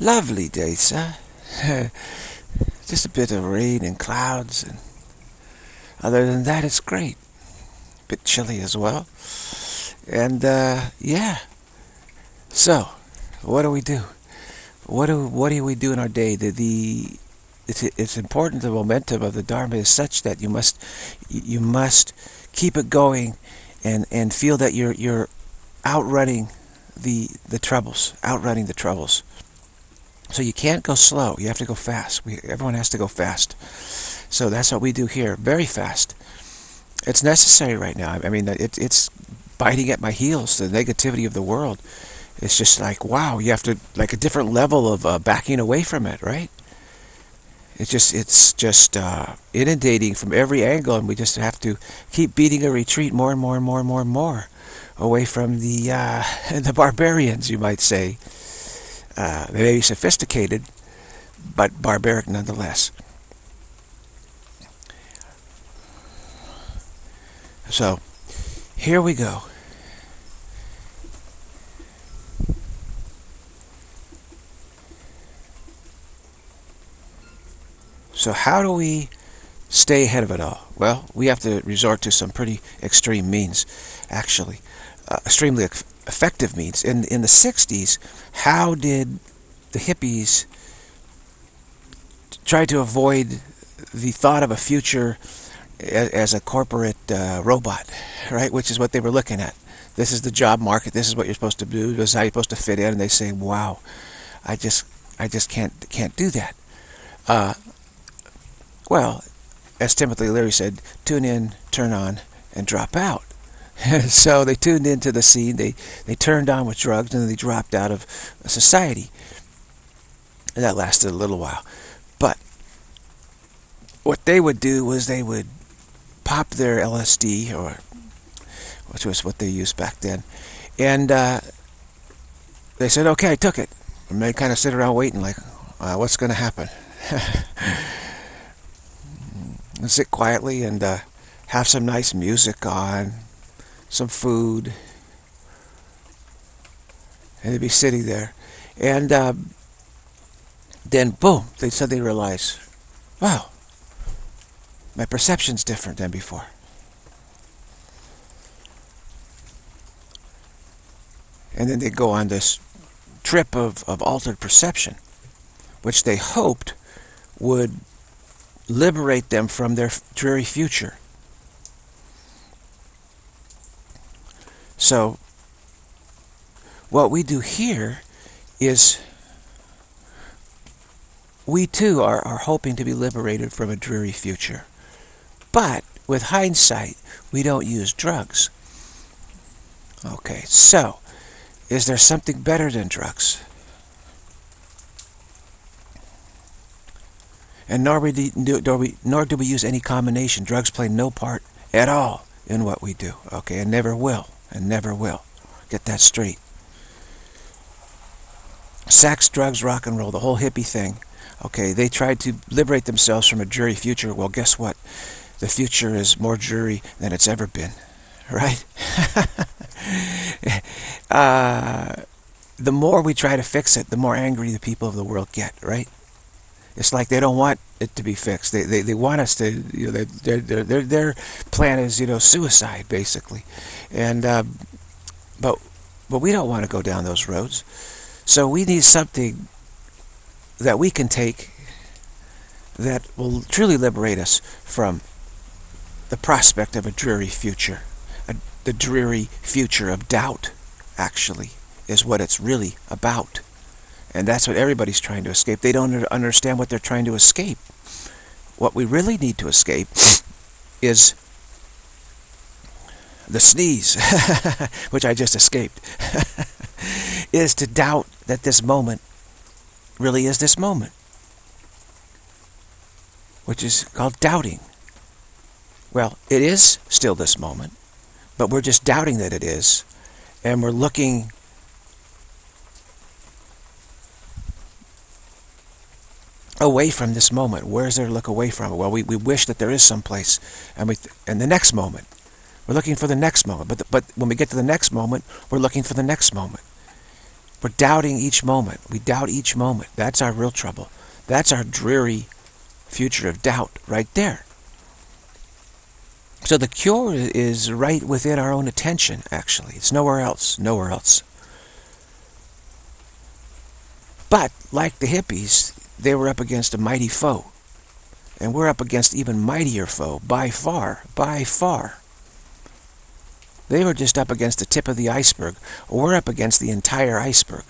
Lovely day, sir. Just a bit of rain and clouds, and other than that, it's great. A Bit chilly as well. And, uh, yeah. So, what do we do? What do, what do we do in our day? The, the it's, it's important the momentum of the Dharma is such that you must you must keep it going and, and feel that you're you're outrunning the the troubles, outrunning the troubles. So you can't go slow. You have to go fast. We, everyone has to go fast. So that's what we do here. Very fast. It's necessary right now. I mean, it, it's biting at my heels. The negativity of the world. It's just like, wow, you have to, like a different level of uh, backing away from it, right? It's just, it's just uh, inundating from every angle, and we just have to keep beating a retreat more and more and more and more and more away from the uh, the barbarians, you might say. Uh, they may be sophisticated, but barbaric nonetheless. So, here we go. So how do we stay ahead of it all? Well, we have to resort to some pretty extreme means, actually. Uh, extremely effective means. In, in the 60s, how did the hippies try to avoid the thought of a future as, as a corporate uh, robot, right? Which is what they were looking at. This is the job market. This is what you're supposed to do. This is how you're supposed to fit in. And they say, "Wow, I just, I just can't, can't do that." Uh, well, as Timothy Leary said, tune in, turn on, and drop out. so they tuned into the scene, they, they turned on with drugs, and they dropped out of society. And that lasted a little while. But what they would do was they would pop their LSD, or which was what they used back then, and uh, they said, okay, I took it. And they kind of sit around waiting like, uh, what's going to happen? and sit quietly and uh, have some nice music on, some food, and they'd be sitting there. And uh, then, boom, they suddenly realize, wow, my perception's different than before. And then they go on this trip of, of altered perception, which they hoped would liberate them from their dreary future. So, what we do here is we too are, are hoping to be liberated from a dreary future. But with hindsight, we don't use drugs. Okay, so is there something better than drugs? and nor, we do, nor, we, nor do we use any combination. Drugs play no part at all in what we do, okay, and never will, and never will. Get that straight. Sex, drugs, rock and roll, the whole hippie thing, okay, they tried to liberate themselves from a dreary future. Well, guess what? The future is more dreary than it's ever been, right? uh, the more we try to fix it, the more angry the people of the world get, right? It's like they don't want it to be fixed. They, they, they want us to, you know, their, their, their, their plan is, you know, suicide, basically. And, uh, but, but we don't want to go down those roads. So we need something that we can take that will truly liberate us from the prospect of a dreary future. A, the dreary future of doubt, actually, is what it's really about. And that's what everybody's trying to escape. They don't understand what they're trying to escape. What we really need to escape is the sneeze, which I just escaped, is to doubt that this moment really is this moment, which is called doubting. Well, it is still this moment, but we're just doubting that it is, and we're looking away from this moment. Where is there to look away from? Well, we, we wish that there is some place, and we and the next moment, we're looking for the next moment. But the, but when we get to the next moment, we're looking for the next moment. We're doubting each moment. We doubt each moment. That's our real trouble. That's our dreary future of doubt right there. So the cure is right within our own attention, actually. It's nowhere else, nowhere else. But, like the hippies, they were up against a mighty foe. And we're up against even mightier foe, by far, by far. They were just up against the tip of the iceberg. We're up against the entire iceberg.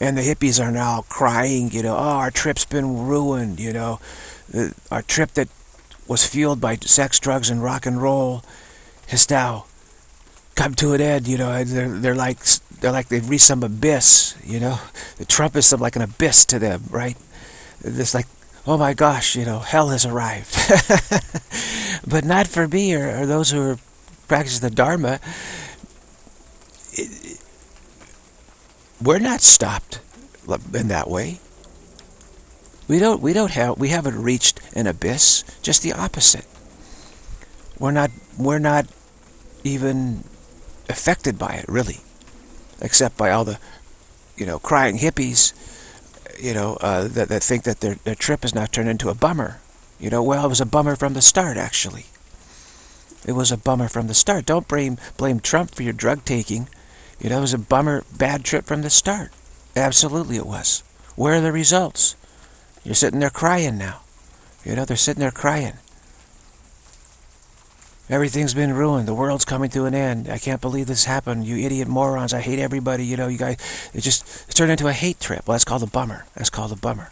And the hippies are now crying, you know, oh, our trip's been ruined, you know. Uh, our trip that was fueled by sex, drugs, and rock and roll has now come to an end, you know. They're, they're like they're like they've reached some abyss, you know. The Trump is some like an abyss to them, right? It's like, oh my gosh, you know, hell has arrived. but not for me or, or those who are practicing the Dharma. It, we're not stopped in that way. We don't we don't have we haven't reached an abyss, just the opposite. We're not we're not even affected by it really, except by all the you know crying hippies, you know uh, that that think that their their trip has now turned into a bummer. You know, well, it was a bummer from the start actually. It was a bummer from the start. Don't blame blame Trump for your drug taking you know, it was a bummer, bad trip from the start. Absolutely it was. Where are the results? You're sitting there crying now. You know, they're sitting there crying. Everything's been ruined. The world's coming to an end. I can't believe this happened. You idiot morons. I hate everybody. You know, you guys, it just it turned into a hate trip. Well, that's called a bummer. That's called a bummer.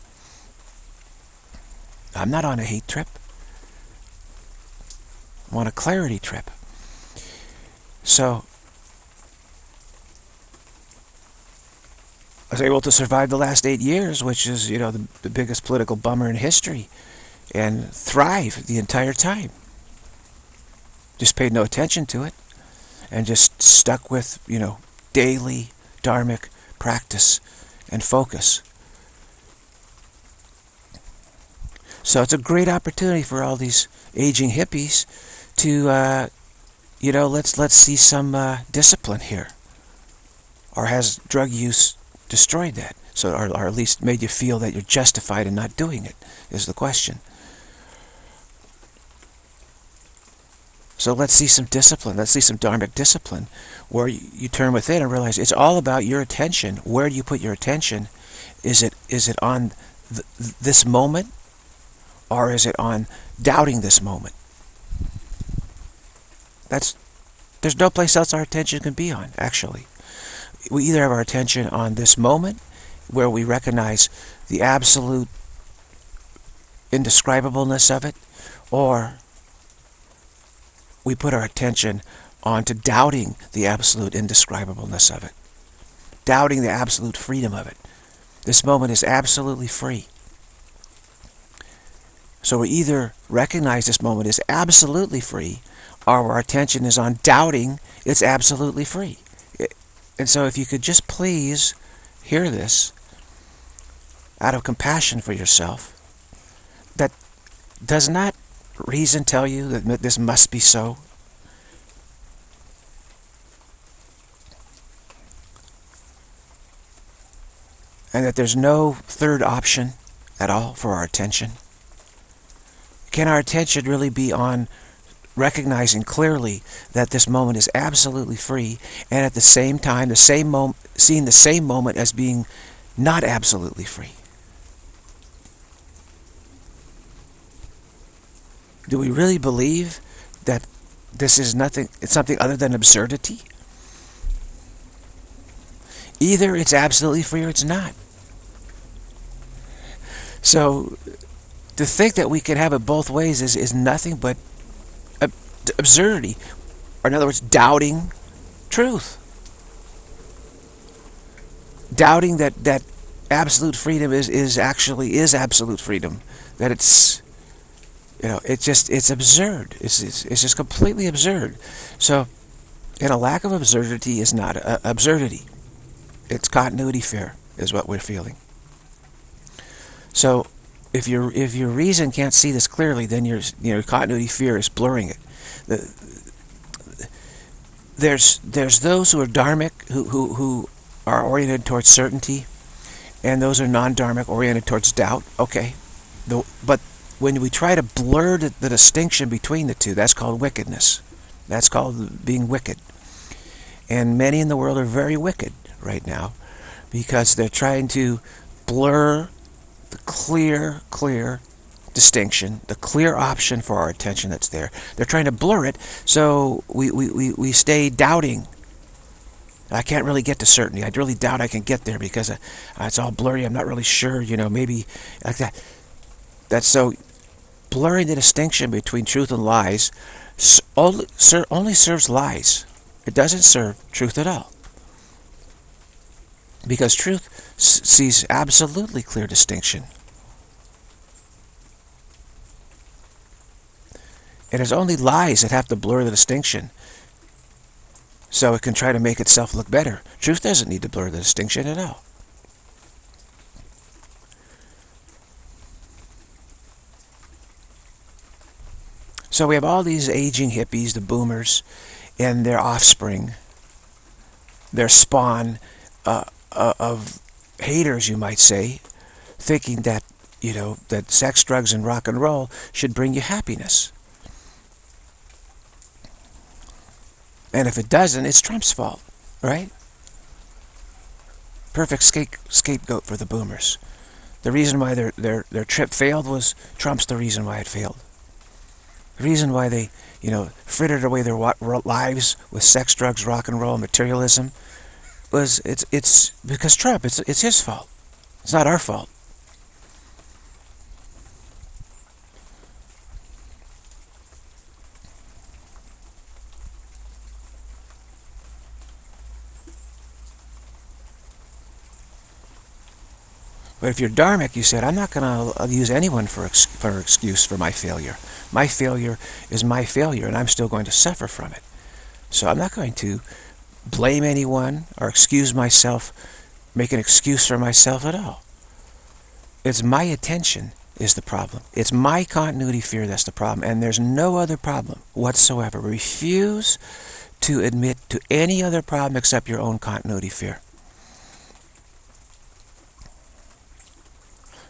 I'm not on a hate trip. I'm on a clarity trip. So, I was able to survive the last eight years, which is, you know, the, the biggest political bummer in history, and thrive the entire time. Just paid no attention to it, and just stuck with, you know, daily dharmic practice and focus. So it's a great opportunity for all these aging hippies to, uh, you know, let's let's see some uh, discipline here. Or has drug use destroyed that. So, or, or at least made you feel that you're justified in not doing it, is the question. So let's see some discipline. Let's see some dharmic discipline where you, you turn within and realize it's all about your attention. Where do you put your attention? Is it is it on th this moment or is it on doubting this moment? That's there's no place else our attention can be on, actually we either have our attention on this moment where we recognize the absolute indescribableness of it, or we put our attention onto doubting the absolute indescribableness of it, doubting the absolute freedom of it. This moment is absolutely free. So we either recognize this moment is absolutely free, or our attention is on doubting it's absolutely free. And so if you could just please hear this out of compassion for yourself, that does not reason tell you that this must be so? And that there's no third option at all for our attention? Can our attention really be on recognizing clearly that this moment is absolutely free and at the same time the same moment seeing the same moment as being not absolutely free? Do we really believe that this is nothing it's something other than absurdity? Either it's absolutely free or it's not so to think that we can have it both ways is, is nothing but absurdity. Or in other words, doubting truth. Doubting that, that absolute freedom is, is actually is absolute freedom. That it's, you know, it's just, it's absurd. It's, it's, it's just completely absurd. So, and a lack of absurdity is not uh, absurdity. It's continuity fear is what we're feeling. So, if your if your reason can't see this clearly, then your you know continuity fear is blurring it. The there's there's those who are dharmic who who, who are oriented towards certainty and those are non-dharmic oriented towards doubt okay? The, but when we try to blur the, the distinction between the two that's called wickedness. That's called being wicked. And many in the world are very wicked right now because they're trying to blur the clear clear distinction, the clear option for our attention that's there. They're trying to blur it, so we, we, we, we stay doubting. I can't really get to certainty. I really doubt I can get there because uh, it's all blurry. I'm not really sure, you know, maybe like that. That's so blurring the distinction between truth and lies only, only serves lies. It doesn't serve truth at all. Because truth sees absolutely clear distinction. It is only lies that have to blur the distinction so it can try to make itself look better. Truth doesn't need to blur the distinction at all. So we have all these aging hippies, the boomers, and their offspring, their spawn uh, uh, of haters, you might say, thinking that, you know, that sex, drugs, and rock and roll should bring you happiness. And if it doesn't, it's Trump's fault, right? Perfect scapegoat for the boomers. The reason why their, their, their trip failed was Trump's the reason why it failed. The reason why they, you know, frittered away their lives with sex, drugs, rock and roll, materialism, was it's it's because Trump. It's it's his fault. It's not our fault. But if you're dharmic, you said, I'm not going to use anyone for, ex for excuse for my failure. My failure is my failure, and I'm still going to suffer from it. So I'm not going to blame anyone or excuse myself, make an excuse for myself at all. It's my attention is the problem. It's my continuity fear that's the problem, and there's no other problem whatsoever. Refuse to admit to any other problem except your own continuity fear.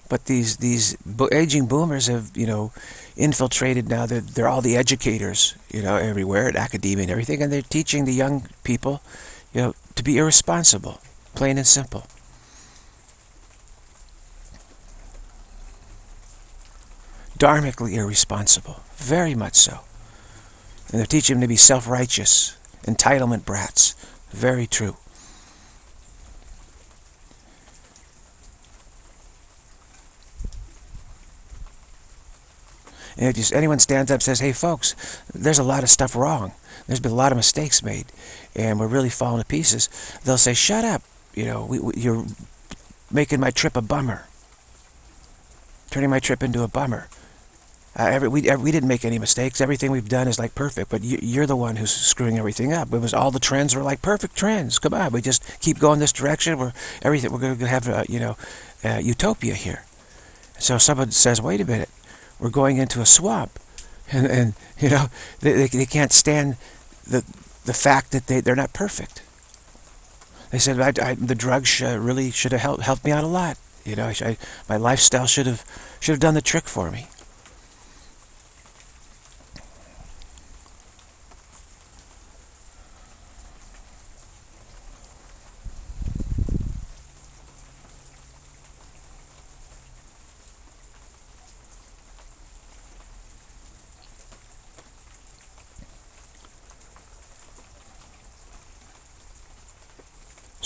But these these aging boomers have you know infiltrated now. They're they're all the educators you know everywhere at academia and everything, and they're teaching the young people you know to be irresponsible, plain and simple. Dharmically irresponsible, very much so. And they're teaching them to be self-righteous, entitlement brats. Very true. And if just anyone stands up and says, hey, folks, there's a lot of stuff wrong. There's been a lot of mistakes made, and we're really falling to pieces. They'll say, shut up. You know, we, we, you're making my trip a bummer. Turning my trip into a bummer. Uh, every, we, every, we didn't make any mistakes. Everything we've done is like perfect, but you, are the one who's screwing everything up. It was all the trends were like perfect trends. Come on, we just keep going this direction. We're everything. We're going to have uh, you know uh, utopia here. So someone says, wait a minute we're going into a swamp. And, and you know, they, they can't stand the, the fact that they, they're not perfect. They said, I, I, the drugs uh, really should have helped, helped me out a lot. You know, I, my lifestyle should have, should have done the trick for me.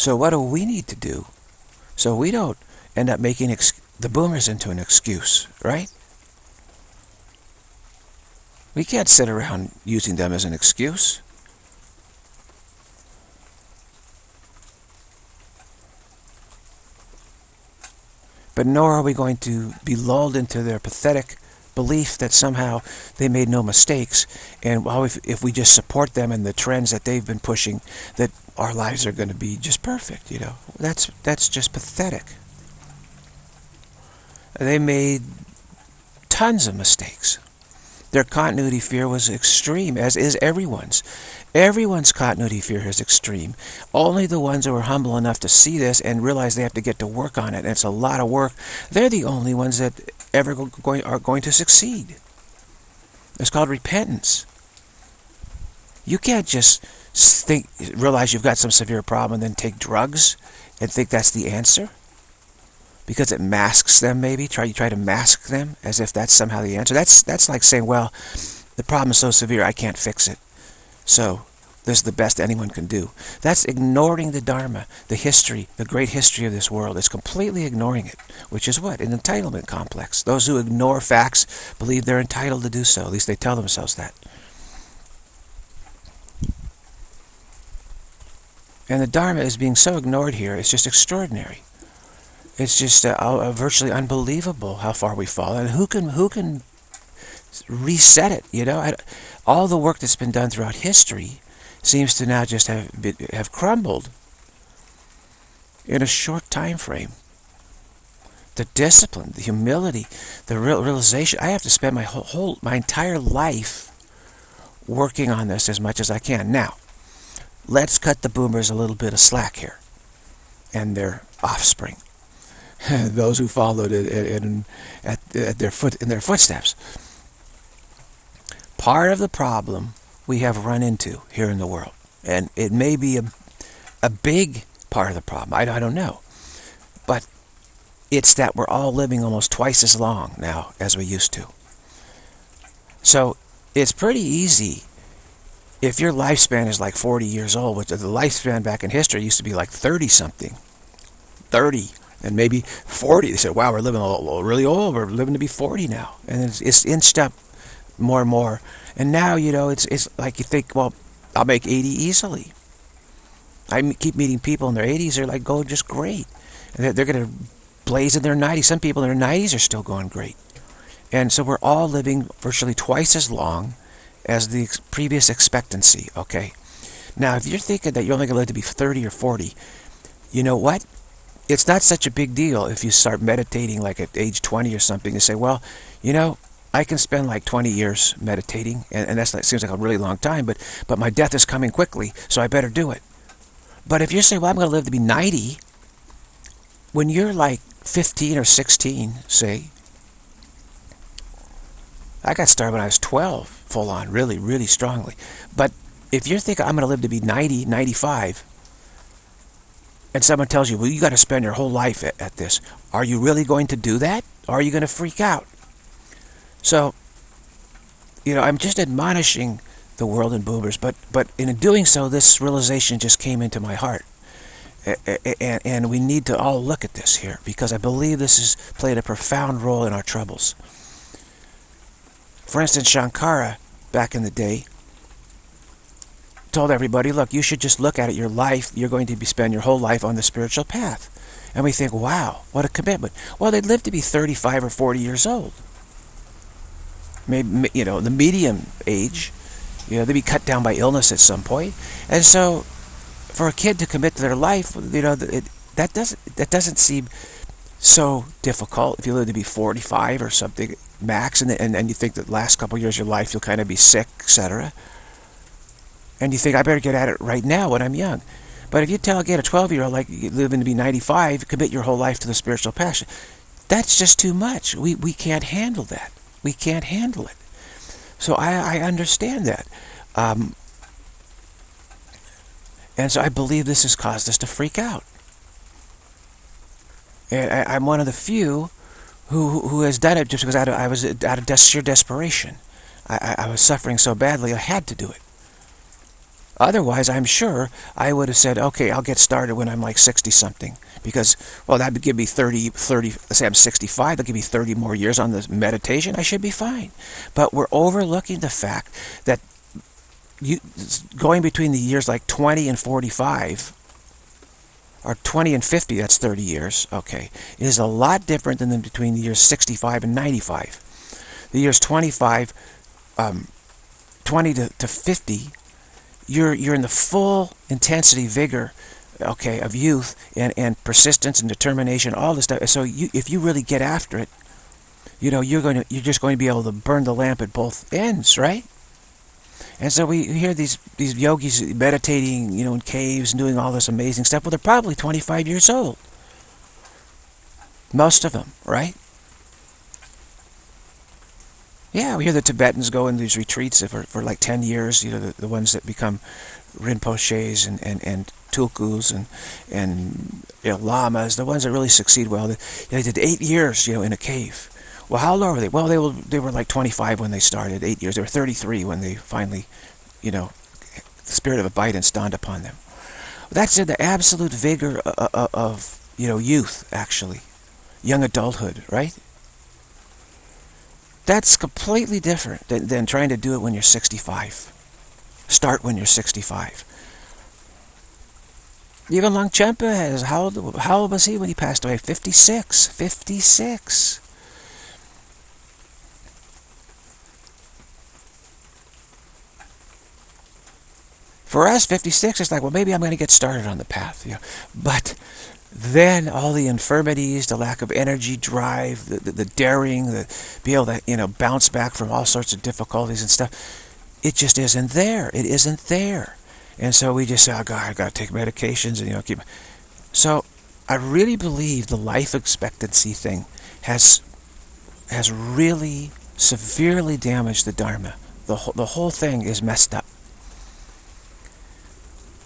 So what do we need to do so we don't end up making the boomers into an excuse, right? We can't sit around using them as an excuse. But nor are we going to be lulled into their pathetic belief that somehow they made no mistakes and well, if, if we just support them and the trends that they've been pushing that our lives are going to be just perfect you know that's that's just pathetic they made tons of mistakes their continuity fear was extreme as is everyone's Everyone's continuity fear is extreme. Only the ones who are humble enough to see this and realize they have to get to work on it, and it's a lot of work, they're the only ones that ever go, going, are going to succeed. It's called repentance. You can't just think, realize you've got some severe problem and then take drugs and think that's the answer? Because it masks them maybe? Try you try to mask them as if that's somehow the answer? That's that's like saying well the problem is so severe I can't fix it. So this is the best anyone can do. That's ignoring the dharma the history the great history of this world. It's completely ignoring it which is what? An entitlement complex. Those who ignore facts believe they're entitled to do so. At least they tell themselves that and the dharma is being so ignored here it's just extraordinary it's just uh, uh, virtually unbelievable how far we fall, and who can who can reset it? You know, I, all the work that's been done throughout history seems to now just have have crumbled in a short time frame. The discipline, the humility, the real realization. I have to spend my whole, whole my entire life working on this as much as I can. Now, let's cut the boomers a little bit of slack here and their offspring. those who followed it in, at, at their foot in their footsteps. Part of the problem we have run into here in the world, and it may be a, a big part of the problem, I, I don't know, but it's that we're all living almost twice as long now as we used to. So it's pretty easy if your lifespan is like 40 years old, which the lifespan back in history used to be like 30 something, 30, and maybe 40. They said, wow, we're living really old. We're living to be 40 now. And it's, it's inched up more and more. And now, you know, it's, it's like you think, well, I'll make 80 easily. I keep meeting people in their 80s. They're like going just great. And they're, they're going to blaze in their 90s. Some people in their 90s are still going great. And so we're all living virtually twice as long as the previous expectancy, okay? Now, if you're thinking that you're only going to live to be 30 or 40, you know what? it's not such a big deal if you start meditating like at age 20 or something and say, well, you know, I can spend like 20 years meditating, and, and that seems like a really long time, but, but my death is coming quickly, so I better do it. But if you say, well, I'm going to live to be 90, when you're like 15 or 16, say, I got started when I was 12, full on, really, really strongly. But if you're thinking I'm going to live to be 90, 95, and someone tells you, well, you got to spend your whole life at, at, this. Are you really going to do that? Or are you going to freak out? So, you know, I'm just admonishing the world and boomers, but, but in doing so, this realization just came into my heart. And, and we need to all look at this here, because I believe this has played a profound role in our troubles. For instance, Shankara, back in the day, told everybody, look, you should just look at it. Your life, you're going to be spend your whole life on the spiritual path. And we think, wow, what a commitment. Well, they'd live to be 35 or 40 years old. Maybe, you know, the medium age, you know, they'd be cut down by illness at some point. And so, for a kid to commit to their life, you know, it, that doesn't that doesn't seem so difficult. If you live to be 45 or something max, and and, and you think that last couple years of your life you'll kind of be sick, etc and you think, I better get at it right now when I'm young. But if you tell, again, a 12-year-old, like, you living to be 95, commit your whole life to the spiritual passion, that's just too much. We, we can't handle that. We can't handle it. So I, I understand that. Um, and so I believe this has caused us to freak out. And I, am one of the few who, who has done it just because I, I was out of sheer desperation. I, I was suffering so badly, I had to do it. Otherwise, I'm sure I would have said, okay, I'll get started when I'm like 60-something. Because, well, that would give me 30, 30, let's say I'm 65, that'll give me 30 more years on this meditation. I should be fine. But we're overlooking the fact that you, going between the years like 20 and 45, or 20 and 50, that's 30 years, okay, it is a lot different than between the years 65 and 95. The years 25, um, 20 to, to 50 you're you're in the full intensity, vigor, okay, of youth and and persistence and determination, all this stuff. So you, if you really get after it, you know you're going to you're just going to be able to burn the lamp at both ends, right? And so we hear these these yogis meditating, you know, in caves and doing all this amazing stuff. Well, they're probably 25 years old. Most of them, right? Yeah, we hear the Tibetans go in these retreats for, for like 10 years, you know, the, the ones that become Rinpoches and, and, and Tulkus and, and you know, Lamas, the ones that really succeed well. They, they did eight years, you know, in a cave. Well, how long were they? Well, they were, they were like 25 when they started, eight years. They were 33 when they finally, you know, the spirit of abidance dawned upon them. That's in the absolute vigor of, of, of you know, youth, actually. Young adulthood, right? That's completely different than, than trying to do it when you're 65. Start when you're 65. Even Longchenpa has, how old, how old was he when he passed away? 56. 56. For us, 56 it's like, well, maybe I'm going to get started on the path. You know? But then all the infirmities, the lack of energy, drive, the, the, the, daring, the be able to you know bounce back from all sorts of difficulties and stuff, it just isn't there. It isn't there, and so we just say, "Oh God, I got to take medications," and you know keep. So I really believe the life expectancy thing has has really severely damaged the Dharma. The whole, the whole thing is messed up.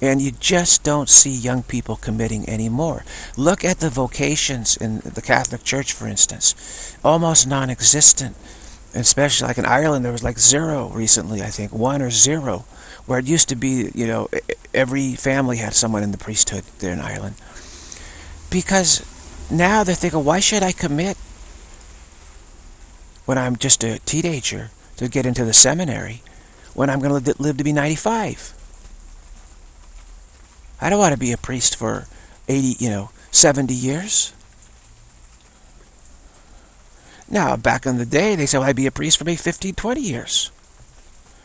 And you just don't see young people committing anymore. Look at the vocations in the Catholic Church, for instance. Almost non-existent. Especially like in Ireland, there was like zero recently, I think. One or zero. Where it used to be, you know, every family had someone in the priesthood there in Ireland. Because now they're thinking, why should I commit when I'm just a teenager to get into the seminary when I'm going to live to be 95? I don't want to be a priest for 80, you know, 70 years. Now, back in the day, they said well, I'd be a priest for maybe 15, 20 years.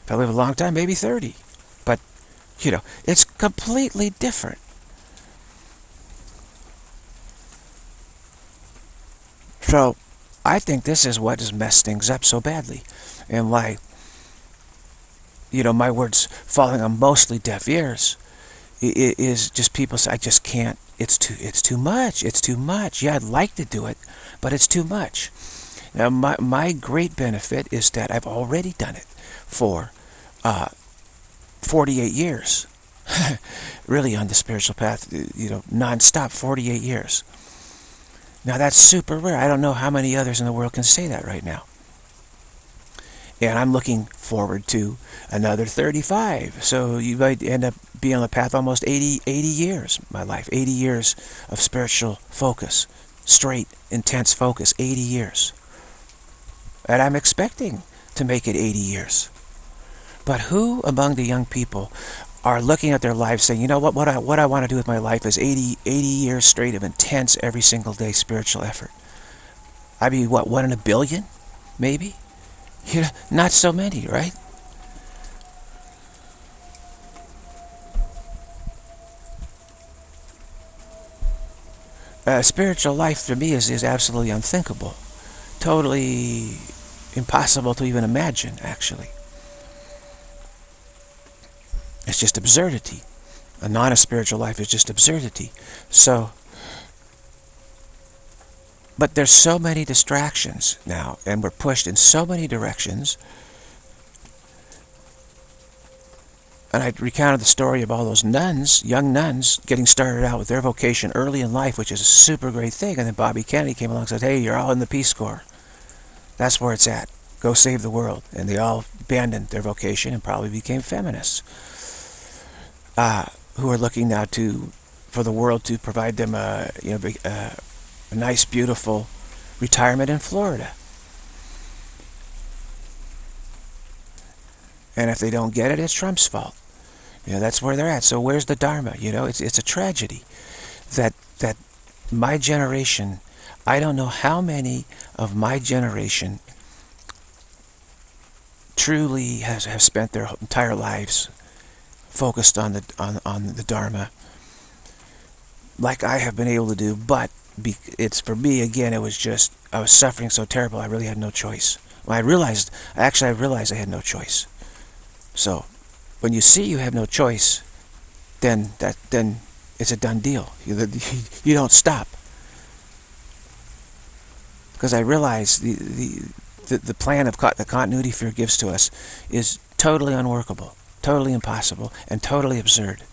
If I live a long time, maybe 30. But, you know, it's completely different. So, I think this is what has messed things up so badly. And why, you know, my words falling on mostly deaf ears is just people say, I just can't. It's too, it's too much. It's too much. Yeah, I'd like to do it, but it's too much. Now, my, my great benefit is that I've already done it for uh, 48 years. really on the spiritual path, you know, non-stop, 48 years. Now, that's super rare. I don't know how many others in the world can say that right now. And I'm looking forward to another 35. So you might end up being on the path almost 80, 80 years, my life. 80 years of spiritual focus. Straight, intense focus. 80 years. And I'm expecting to make it 80 years. But who among the young people are looking at their lives saying, you know what, what I, what I want to do with my life is 80, 80 years straight of intense every single day spiritual effort. I'd be, what, one in a billion? Maybe? You know, not so many, right? Uh, spiritual life for me is, is absolutely unthinkable. Totally impossible to even imagine, actually. It's just absurdity. A non-spiritual life is just absurdity. So, but there's so many distractions now, and we're pushed in so many directions. And I recounted the story of all those nuns, young nuns, getting started out with their vocation early in life, which is a super great thing. And then Bobby Kennedy came along and said, hey, you're all in the Peace Corps. That's where it's at. Go save the world. And they all abandoned their vocation and probably became feminists. Uh, who are looking now to, for the world to provide them a, you know, a, a nice, beautiful retirement in Florida. And if they don't get it, it's Trump's fault. You know, that's where they're at. So where's the Dharma? You know, it's, it's a tragedy that, that my generation, I don't know how many of my generation truly has have spent their entire lives focused on the on, on the Dharma like I have been able to do, but it's for me again it was just I was suffering so terrible I really had no choice I realized actually I realized I had no choice So when you see you have no choice, then that then it's a done deal. You, you don't stop. Because I realize the, the, the, the plan of the continuity fear gives to us is totally unworkable, totally impossible, and totally absurd.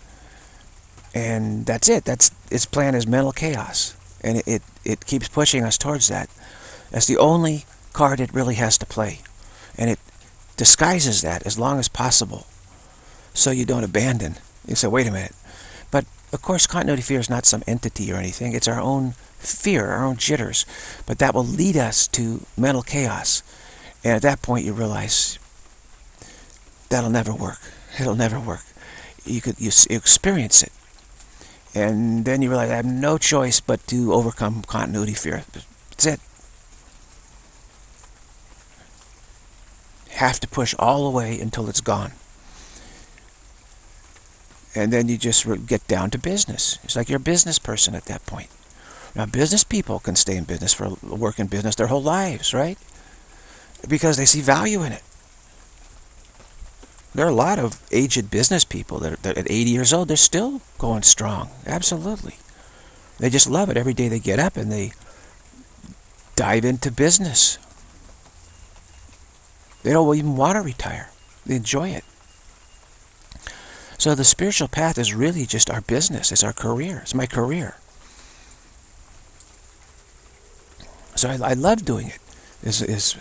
And that's it. That's its plan is mental chaos. And it, it, keeps pushing us towards that. That's the only card it really has to play. And it disguises that as long as possible so you don't abandon. You say, wait a minute. But of course, continuity fear is not some entity or anything. It's our own fear, our own jitters. But that will lead us to mental chaos. And at that point, you realize that'll never work. It'll never work. You could you, you experience it. And then you realize I have no choice but to overcome continuity fear. That's it. Have to push all the way until it's gone and then you just get down to business. It's like you're a business person at that point. Now, business people can stay in business for work in business their whole lives, right? Because they see value in it. There are a lot of aged business people that, are, that at 80 years old, they're still going strong. Absolutely. They just love it. Every day they get up and they dive into business. They don't even want to retire. They enjoy it. So the spiritual path is really just our business. It's our career. It's my career. So I, I love doing it. Is is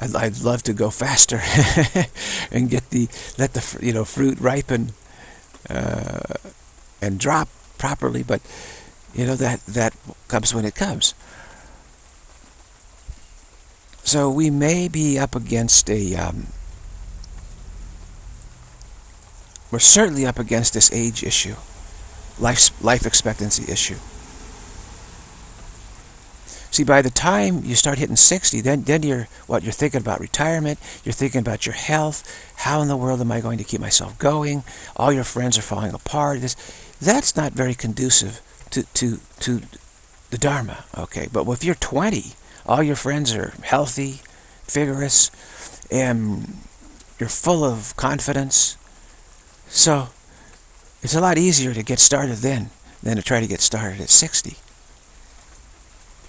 I'd, I'd love to go faster and get the let the you know fruit ripen uh, and drop properly. But you know that that comes when it comes. So we may be up against a um, we're certainly up against this age issue, life, life expectancy issue. See, by the time you start hitting 60, then, then you're, what, you're thinking about retirement, you're thinking about your health, how in the world am I going to keep myself going, all your friends are falling apart. This, that's not very conducive to, to, to the Dharma, okay? But if you're 20, all your friends are healthy, vigorous, and you're full of confidence, so it's a lot easier to get started then than to try to get started at 60.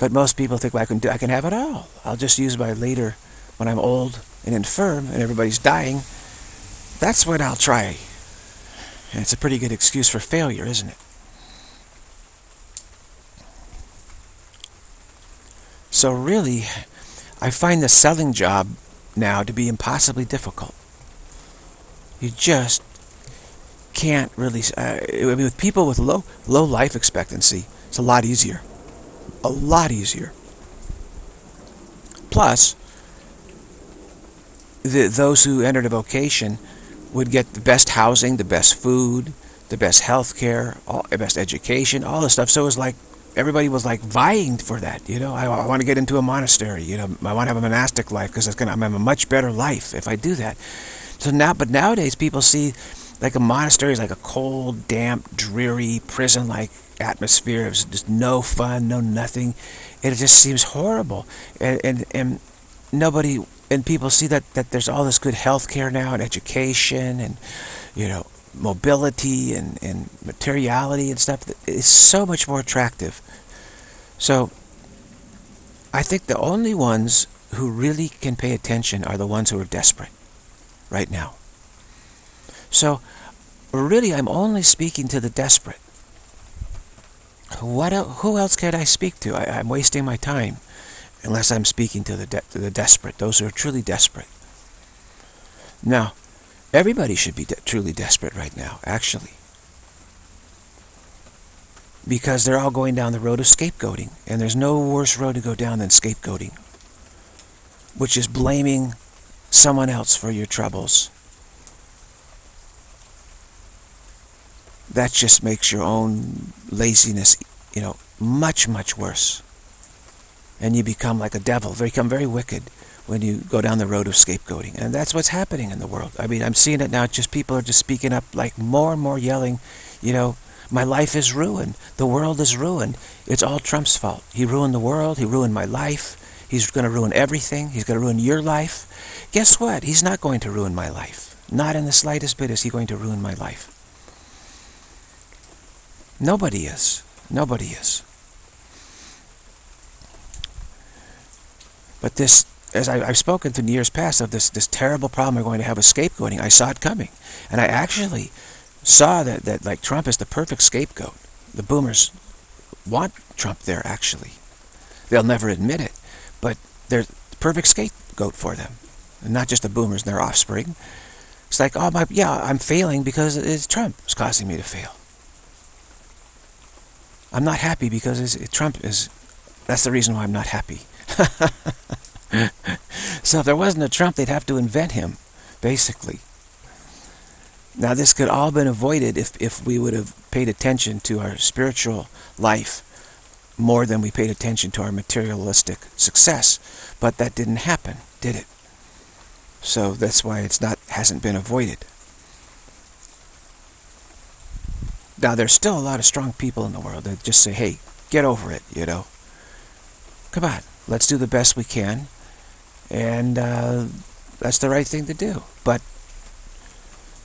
But most people think, well, I can, do, I can have it all. I'll just use my later, when I'm old and infirm and everybody's dying, that's when I'll try. And it's a pretty good excuse for failure, isn't it? So really, I find the selling job now to be impossibly difficult. You just can't really. Uh, I mean, with people with low low life expectancy, it's a lot easier. A lot easier. Plus, the, those who entered a vocation would get the best housing, the best food, the best health care, all, the best education, all this stuff. So it was like everybody was like vying for that. You know, I, I want to get into a monastery. You know, I want to have a monastic life because. I'm gonna have a much better life if I do that. So now, but nowadays people see like a monastery is like a cold, damp, dreary, prison-like atmosphere. It's just no fun, no nothing. It just seems horrible, and and, and nobody and people see that that there's all this good health care now and education and you know mobility and and materiality and stuff is so much more attractive. So I think the only ones who really can pay attention are the ones who are desperate right now. So really I'm only speaking to the desperate. What el who else can I speak to? I, am wasting my time unless I'm speaking to the, de to the desperate, those who are truly desperate. Now, everybody should be de truly desperate right now, actually. Because they're all going down the road of scapegoating. And there's no worse road to go down than scapegoating. Which is blaming someone else for your troubles. That just makes your own laziness, you know, much, much worse. And you become like a devil, you become very wicked when you go down the road of scapegoating. And that's what's happening in the world. I mean, I'm seeing it now, just people are just speaking up like more and more yelling, you know, my life is ruined. The world is ruined. It's all Trump's fault. He ruined the world. He ruined my life. He's going to ruin everything. He's going to ruin your life. Guess what? He's not going to ruin my life. Not in the slightest bit is he going to ruin my life. Nobody is. Nobody is. But this, as I, have spoken in years past of this, this terrible problem we're going to have with scapegoating, I saw it coming. And I actually saw that, that like Trump is the perfect scapegoat. The boomers want Trump there, actually. They'll never admit it, but they're the perfect scapegoat for them. And not just the boomers and their offspring. It's like, oh, my, yeah, I'm failing because it's Trump is causing me to fail. I'm not happy because Trump is, that's the reason why I'm not happy. so if there wasn't a Trump, they'd have to invent him, basically. Now this could all been avoided if, if we would have paid attention to our spiritual life more than we paid attention to our materialistic success. But that didn't happen, did it? So that's why it's not hasn't been avoided. Now there's still a lot of strong people in the world that just say, hey, get over it, you know. Come on, let's do the best we can. And uh, that's the right thing to do. But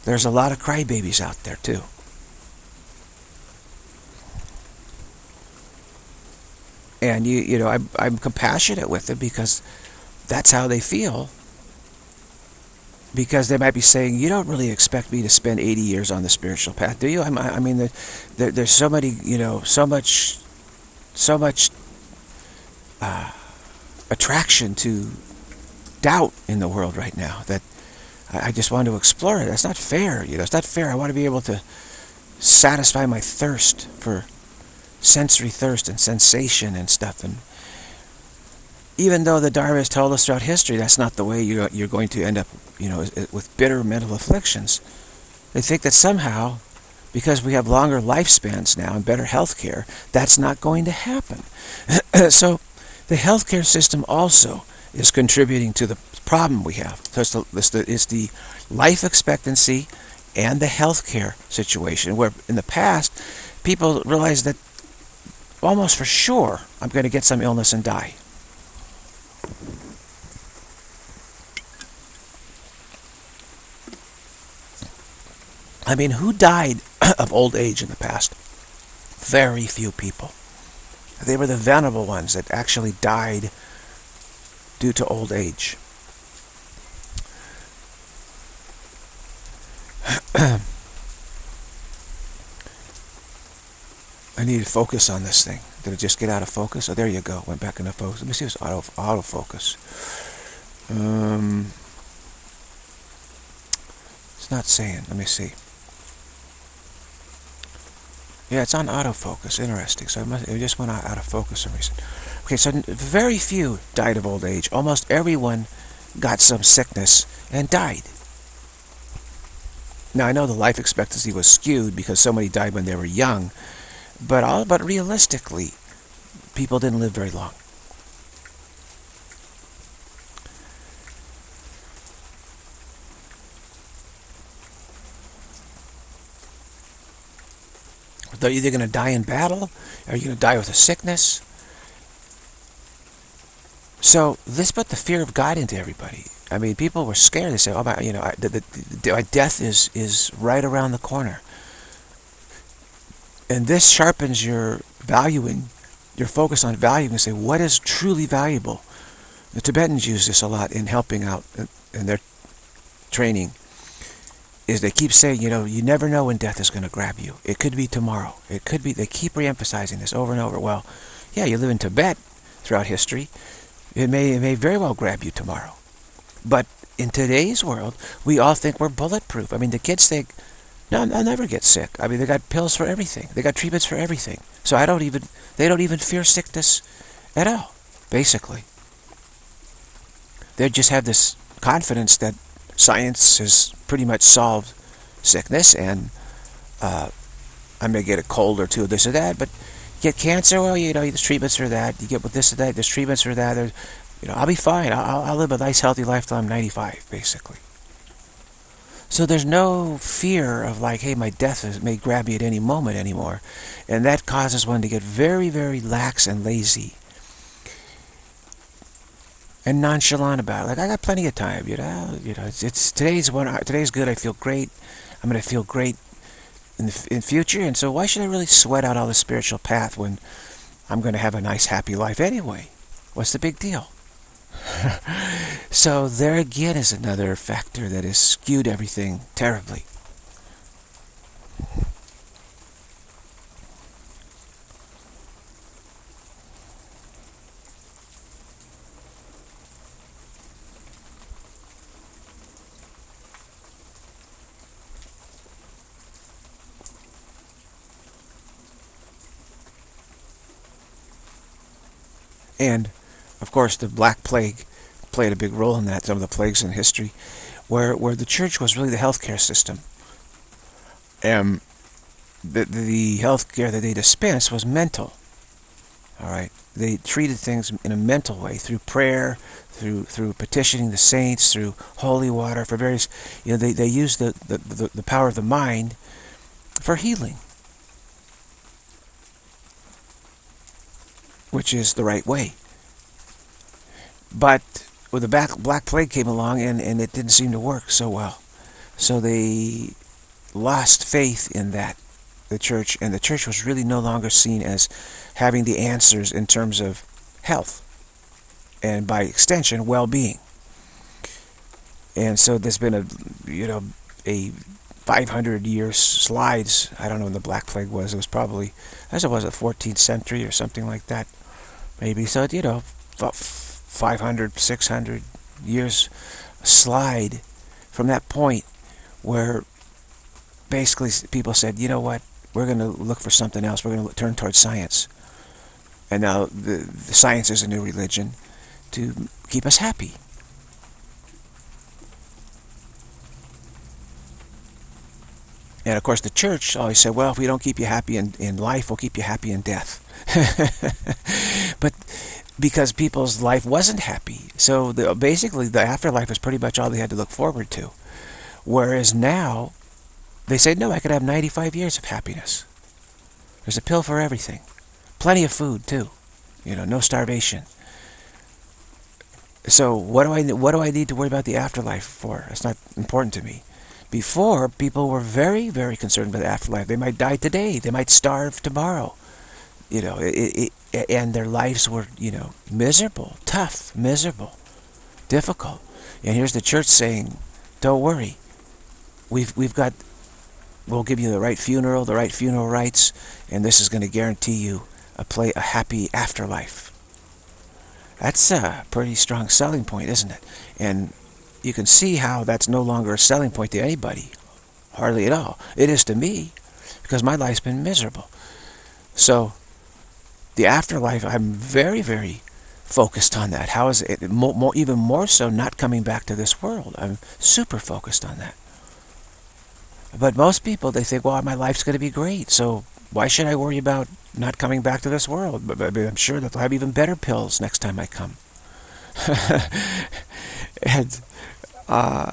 there's a lot of crybabies out there too. And you, you know, I'm, I'm compassionate with them because that's how they feel. Because they might be saying, you don't really expect me to spend 80 years on the spiritual path, do you? I, I mean, there, there's so many, you know, so much, so much uh, attraction to doubt in the world right now that I just want to explore it. That's not fair, you know. It's not fair. I want to be able to satisfy my thirst for sensory thirst and sensation and stuff. And even though the Dharma has told us throughout history that's not the way you're, you're going to end up, you know, with bitter mental afflictions, they think that somehow, because we have longer lifespans now and better health care, that's not going to happen. so the healthcare system also is contributing to the problem we have. So it's the, it's the, it's the life expectancy and the healthcare situation where in the past people realized that almost for sure I'm going to get some illness and die. I mean, who died of old age in the past? Very few people. They were the venerable ones that actually died due to old age. I need to focus on this thing. Did it just get out of focus? Oh, there you go. Went back into focus. Let me see it's auto autofocus. Um, it's not saying. Let me see. Yeah, it's on autofocus. Interesting. So it, must, it just went out, out of focus for some reason. Okay, so very few died of old age. Almost everyone got some sickness and died. Now, I know the life expectancy was skewed because so many died when they were young, but, all, but realistically, people didn't live very long. They're either going to die in battle, or you're going to die with a sickness. So this put the fear of God into everybody. I mean, people were scared. They said, "Oh my, you know, I, the, the, the, death is is right around the corner." And this sharpens your valuing, your focus on valuing, and say, "What is truly valuable?" The Tibetans use this a lot in helping out in, in their training. Is they keep saying, you know, you never know when death is going to grab you. It could be tomorrow. It could be. They keep re-emphasizing this over and over. Well, yeah, you live in Tibet throughout history. It may, it may very well grab you tomorrow. But in today's world, we all think we're bulletproof. I mean, the kids think, no, I'll never get sick. I mean, they got pills for everything. They got treatments for everything. So I don't even, they don't even fear sickness at all, basically. They just have this confidence that science has pretty much solved sickness and uh, I may get a cold or two, this or that, but get cancer, well, you know, there's treatments for that. You get with this or that, there's treatments for that. There's, you know, I'll be fine. I'll, I'll live a nice, healthy life till I'm 95, basically. So there's no fear of like, hey, my death is, may grab me at any moment anymore. And that causes one to get very, very lax and lazy. and nonchalant about it. Like I got plenty of time, you know. You know, it's, it's today's one. Today's good. I feel great. I'm gonna feel great in the in future, and so why should I really sweat out all the spiritual path when I'm gonna have a nice, happy life anyway? What's the big deal? so there again is another factor that has skewed everything terribly. And, of course, the Black Plague played a big role in that, some of the plagues in history, where, where the church was really the healthcare system. Um, and the, the healthcare that they dispensed was mental. All right, they treated things in a mental way through prayer, through through petitioning the saints, through holy water, for various. You know, they they used the the, the, the power of the mind for healing. which is the right way. But when the Black, Black Plague came along and, and it didn't seem to work so well. So they lost faith in that, the church, and the church was really no longer seen as having the answers in terms of health and by extension well-being. And so there's been a, you know, a 500 year slides. I don't know when the Black Plague was. It was probably, as it was, the 14th century or something like that maybe. So, you know, 500, 600 years slide from that point where basically people said, you know what, we're going to look for something else. We're going to turn towards science. And now the, the science is a new religion to keep us happy. And of course, the church always said, well, if we don't keep you happy in, in life, we'll keep you happy in death. but because people's life wasn't happy. So the, basically, the afterlife was pretty much all they had to look forward to. Whereas now, they say, no, I could have 95 years of happiness. There's a pill for everything. Plenty of food, too. You know, no starvation. So what do I what do I need to worry about the afterlife for? It's not important to me. Before, people were very, very concerned with the afterlife. They might die today. They might starve tomorrow. You know, it, it, and their lives were, you know, miserable, tough, miserable, difficult. And here's the church saying, don't worry. We've, we've got, we'll give you the right funeral, the right funeral rites, and this is going to guarantee you a, play, a happy afterlife. That's a pretty strong selling point, isn't it? And you can see how that's no longer a selling point to anybody. Hardly at all. It is to me, because my life's been miserable. So, the afterlife, I'm very, very focused on that. How is it, more, more, even more so, not coming back to this world. I'm super focused on that. But most people, they think, well, my life's going to be great, so why should I worry about not coming back to this world? But I'm sure that they'll have even better pills next time I come. and uh,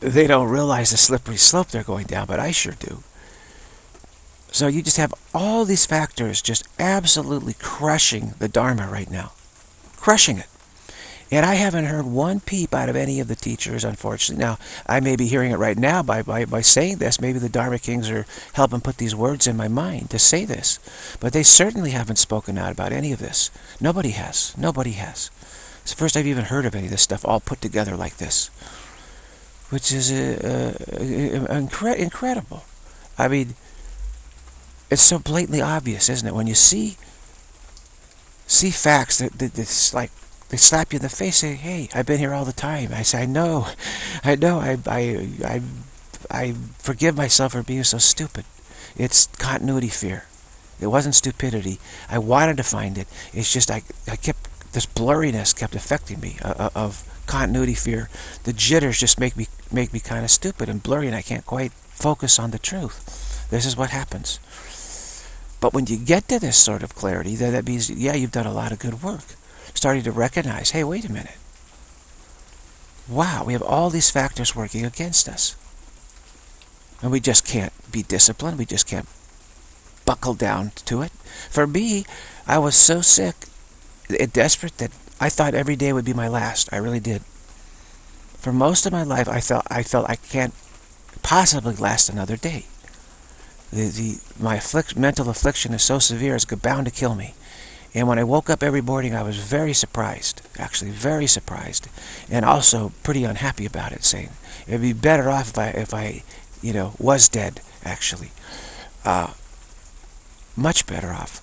they don't realize the slippery slope they're going down, but I sure do. So you just have all these factors just absolutely crushing the Dharma right now. Crushing it. And I haven't heard one peep out of any of the teachers, unfortunately. Now, I may be hearing it right now by, by, by saying this. Maybe the Dharma Kings are helping put these words in my mind to say this. But they certainly haven't spoken out about any of this. Nobody has. Nobody has. It's the first I've even heard of any of this stuff all put together like this. Which is uh, uh, incre incredible. I mean, it's so blatantly obvious, isn't it? When you see see facts that, that it's like they slap you in the face, say, "Hey, I've been here all the time." I say, "I know, I know. I I I I forgive myself for being so stupid. It's continuity fear. It wasn't stupidity. I wanted to find it. It's just I I kept this blurriness kept affecting me uh, uh, of continuity fear. The jitters just make me make me kind of stupid and blurry, and I can't quite focus on the truth. This is what happens. But when you get to this sort of clarity, then that means, yeah, you've done a lot of good work. Starting to recognize, hey, wait a minute. Wow, we have all these factors working against us. And we just can't be disciplined. We just can't buckle down to it. For me, I was so sick and desperate that I thought every day would be my last. I really did. For most of my life, I felt I felt I can't possibly last another day. The, the my afflict, mental affliction is so severe it's bound to kill me. And when I woke up every morning, I was very surprised, actually very surprised, and also pretty unhappy about it, saying it'd be better off if I, if I, you know, was dead, actually. Uh, much better off.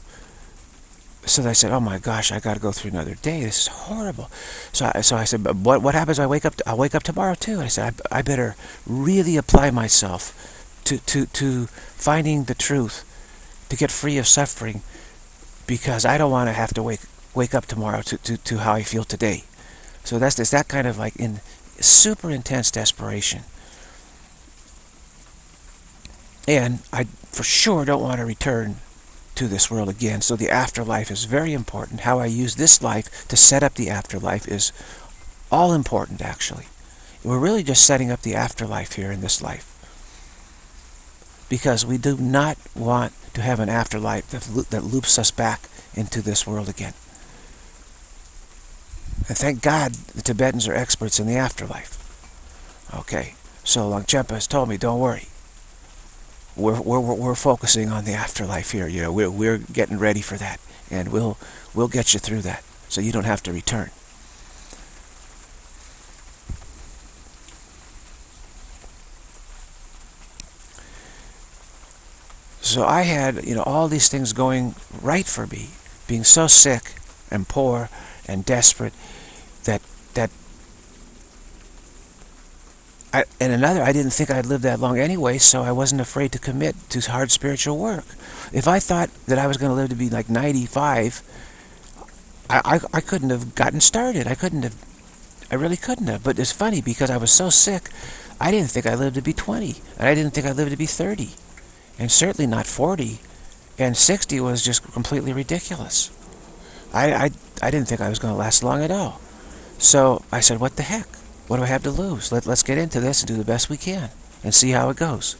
So I said, "Oh my gosh, I got to go through another day. This is horrible." So I, so I said, "But what what happens? I wake up. I'll wake up tomorrow too." And I said, I, "I better really apply myself to to to finding the truth, to get free of suffering, because I don't want to have to wake wake up tomorrow to, to, to how I feel today." So that's this that kind of like in super intense desperation. And I for sure don't want to return to this world again. So the afterlife is very important. How I use this life to set up the afterlife is all important, actually. We're really just setting up the afterlife here in this life. Because we do not want to have an afterlife that, that loops us back into this world again. And thank God the Tibetans are experts in the afterlife. Okay, so Longchenpa has told me, don't worry we're, we're, we're focusing on the afterlife here. You know, we're, we're getting ready for that. And we'll, we'll get you through that so you don't have to return. So I had, you know, all these things going right for me, being so sick and poor and desperate that that I, and another, I didn't think I'd live that long anyway, so I wasn't afraid to commit to hard spiritual work. If I thought that I was going to live to be like 95, I, I, I couldn't have gotten started. I couldn't have, I really couldn't have. But it's funny because I was so sick, I didn't think I lived to be 20, and I didn't think I lived to be 30, and certainly not 40, and 60 was just completely ridiculous. I, I, I didn't think I was going to last long at all. So I said, what the heck? What do I have to lose? Let, let's get into this and do the best we can and see how it goes.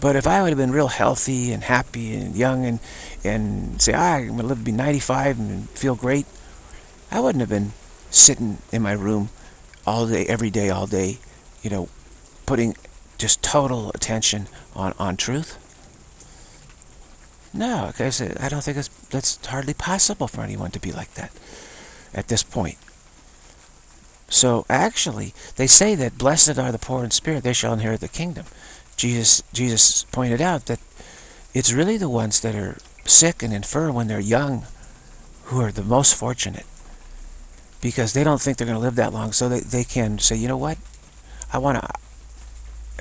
But if I would have been real healthy and happy and young and and say, ah, I'm going to live to be 95 and feel great, I wouldn't have been sitting in my room all day, every day, all day, you know, putting just total attention on, on truth. No, because I don't think it's, that's hardly possible for anyone to be like that at this point. So actually, they say that blessed are the poor in spirit, they shall inherit the kingdom. Jesus, Jesus pointed out that it's really the ones that are sick and infirm when they're young who are the most fortunate because they don't think they're going to live that long so they, they can say you know what I want to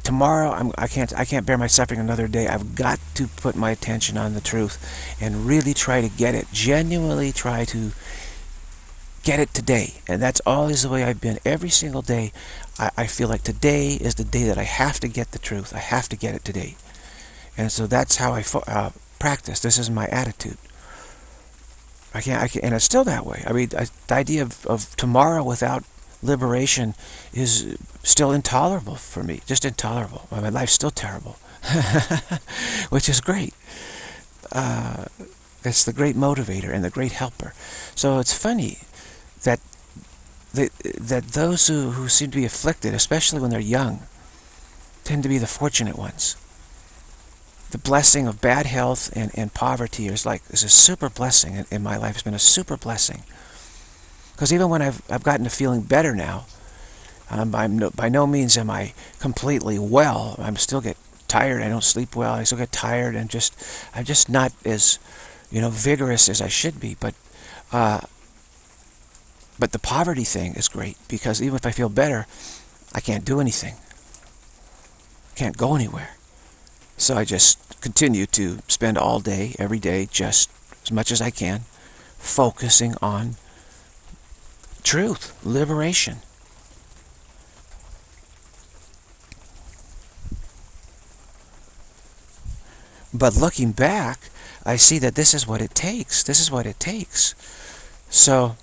tomorrow I'm, I can't I can't bear my suffering another day I've got to put my attention on the truth and really try to get it genuinely try to get it today. And that's always the way I've been. Every single day, I, I, feel like today is the day that I have to get the truth. I have to get it today. And so that's how I uh, practice. This is my attitude. I can't, I can't, and it's still that way. I mean, I, the idea of, of tomorrow without liberation is still intolerable for me. Just intolerable. My life's still terrible, which is great. Uh, it's the great motivator and the great helper. So it's funny that that, that those who, who seem to be afflicted, especially when they're young, tend to be the fortunate ones. The blessing of bad health and, and poverty is like is a super blessing in, in my life. It's been a super blessing. Because even when I've, I've gotten to feeling better now, um, I'm no, by no means am I completely well. I'm still get tired. I don't sleep well. I still get tired and just I'm just not as you know vigorous as I should be. But uh, but the poverty thing is great because even if I feel better, I can't do anything. Can't go anywhere. So I just continue to spend all day, every day, just as much as I can, focusing on truth, liberation. But looking back, I see that this is what it takes. This is what it takes. So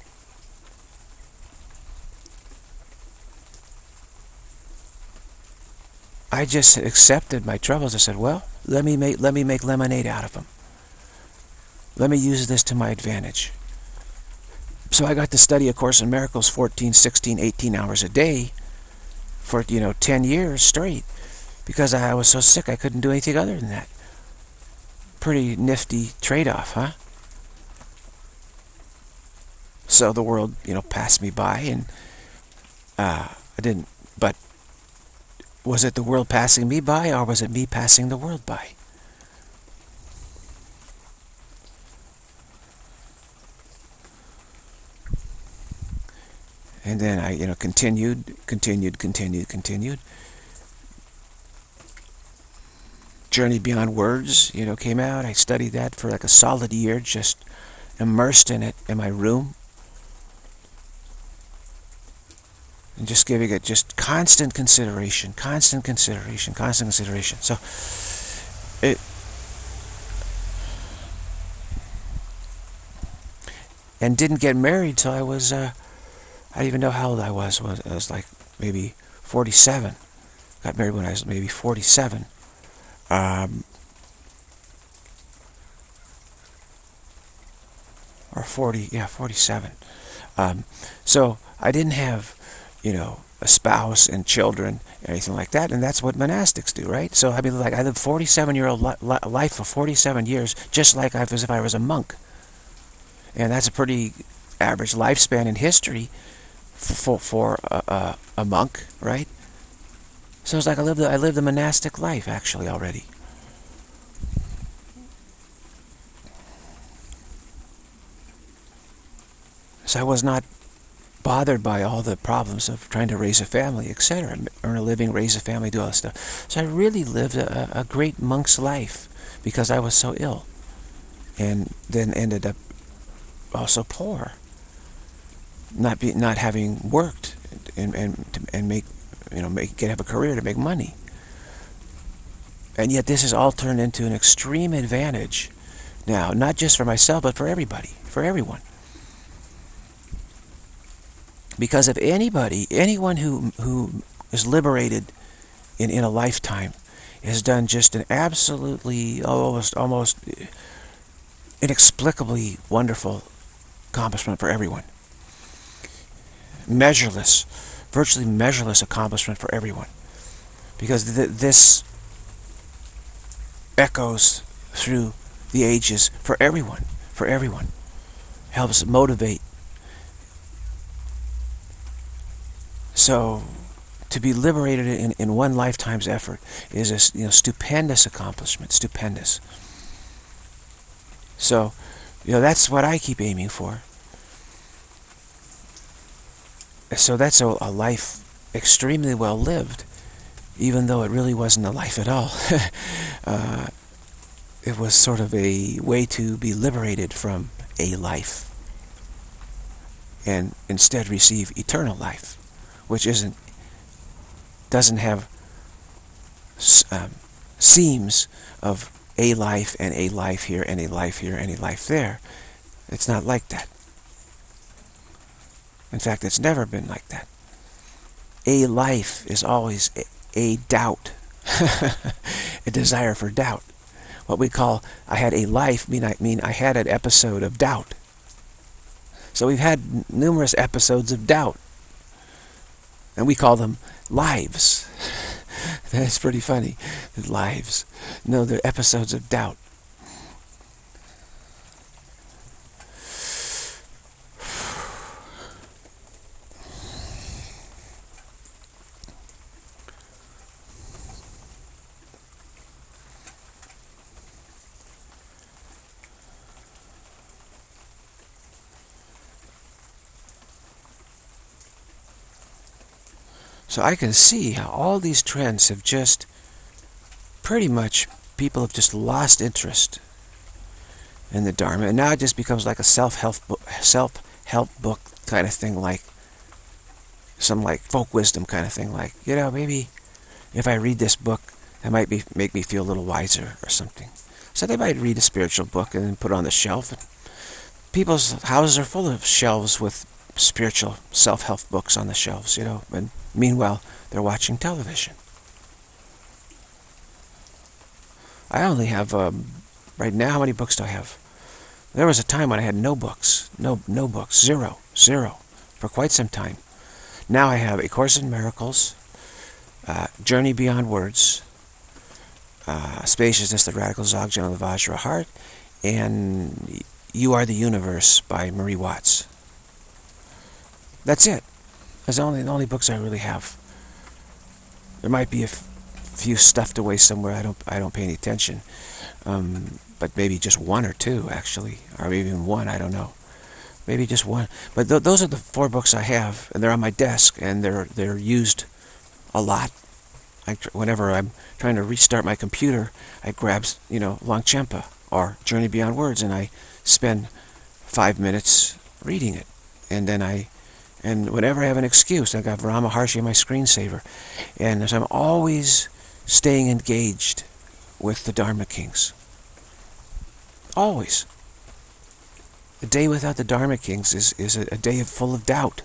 I just accepted my troubles. I said, well, let me make, let me make lemonade out of them. Let me use this to my advantage. So I got to study A Course in Miracles 14, 16, 18 hours a day for, you know, 10 years straight because I was so sick I couldn't do anything other than that. Pretty nifty trade-off, huh? So the world, you know, passed me by and uh, I didn't, but was it the world passing me by or was it me passing the world by? And then I, you know, continued, continued, continued, continued. Journey Beyond Words, you know, came out. I studied that for like a solid year, just immersed in it in my room. And just giving it just constant consideration, constant consideration, constant consideration. So, it, and didn't get married till I was, uh, I don't even know how old I was. I was like maybe 47. Got married when I was maybe 47. Um, or 40, yeah, 47. Um, so I didn't have, you know, a spouse and children, anything like that, and that's what monastics do, right? So I mean, like I lived 47-year-old li life for 47 years, just like I, as if I was a monk, and that's a pretty average lifespan in history for for a, a, a monk, right? So it's like I lived I lived a monastic life actually already. So I was not bothered by all the problems of trying to raise a family, etc. Earn a living, raise a family, do all this stuff. So I really lived a, a great monk's life because I was so ill. And then ended up also poor not be not having worked and and and make you know make get have a career to make money. And yet this has all turned into an extreme advantage now, not just for myself, but for everybody, for everyone. Because if anybody, anyone who who is liberated in, in a lifetime has done just an absolutely almost almost inexplicably wonderful accomplishment for everyone measureless, virtually measureless accomplishment for everyone. Because th this echoes through the ages for everyone, for everyone. Helps motivate. So, to be liberated in, in one lifetime's effort is a you know, stupendous accomplishment, stupendous. So, you know, that's what I keep aiming for so that's a, a life extremely well lived, even though it really wasn't a life at all. uh, it was sort of a way to be liberated from a life and instead receive eternal life, which isn't doesn't have um, seams of a life and a life here and a life here and a life there. It's not like that. In fact, it's never been like that. A life is always a, a doubt, a desire for doubt. What we call, I had a life, mean I, mean I had an episode of doubt. So we've had numerous episodes of doubt. And we call them lives. That's pretty funny. Lives. No, they're episodes of doubt. So I can see how all these trends have just pretty much people have just lost interest in the Dharma, and now it just becomes like a self-help book, self-help book kind of thing, like some like folk wisdom kind of thing, like you know maybe if I read this book, that might be make me feel a little wiser or something. So they might read a spiritual book and then put it on the shelf. And people's houses are full of shelves with spiritual self-help books on the shelves, you know, and meanwhile, they're watching television. I only have, um, right now, how many books do I have? There was a time when I had no books, no no books, zero, zero, for quite some time. Now I have A Course in Miracles, uh, Journey Beyond Words, uh, Spaciousness, the Radical Dzogchen of the Vajra Heart, and You Are the Universe by Marie Watts. That's it. That's the only, the only books I really have. There might be a few stuffed away somewhere. I don't I don't pay any attention. Um, but maybe just one or two actually, or even one. I don't know. Maybe just one. But th those are the four books I have, and they're on my desk, and they're they're used a lot. I, whenever I'm trying to restart my computer, I grab you know Longchenpa or Journey Beyond Words, and I spend five minutes reading it, and then I and whenever I have an excuse, I've got Ramana Maharshi on my screensaver. And so I'm always staying engaged with the Dharma Kings. Always. A day without the Dharma Kings is, is a, a day full of doubt.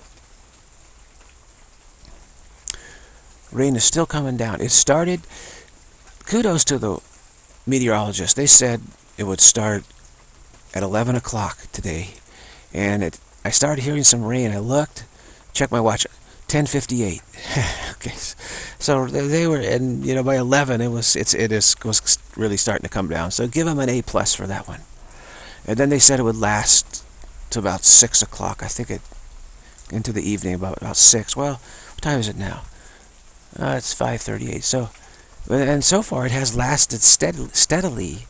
Rain is still coming down. It started, kudos to the meteorologists. They said it would start at 11 o'clock today. And it I started hearing some rain. I looked, checked my watch, 10:58. okay, so they were, and you know, by 11 it was it's it is was really starting to come down. So give them an A plus for that one. And then they said it would last to about six o'clock. I think it into the evening about about six. Well, what time is it now? Uh, it's 5:38. So, and so far it has lasted steadily. steadily.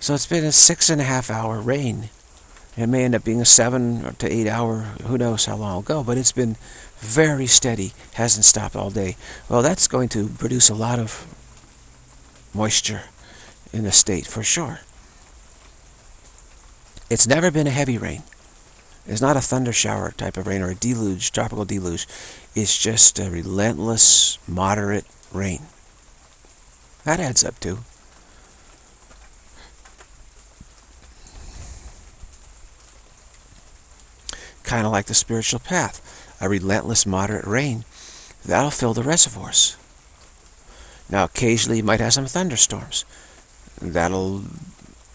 So it's been a six and a half hour rain. It may end up being a seven to eight hour, who knows how long it'll go, but it's been very steady, hasn't stopped all day. Well, that's going to produce a lot of moisture in the state for sure. It's never been a heavy rain. It's not a thunder shower type of rain or a deluge, tropical deluge. It's just a relentless, moderate rain. That adds up too. Kind of like the spiritual path. A relentless, moderate rain. That'll fill the reservoirs. Now, occasionally you might have some thunderstorms. That'll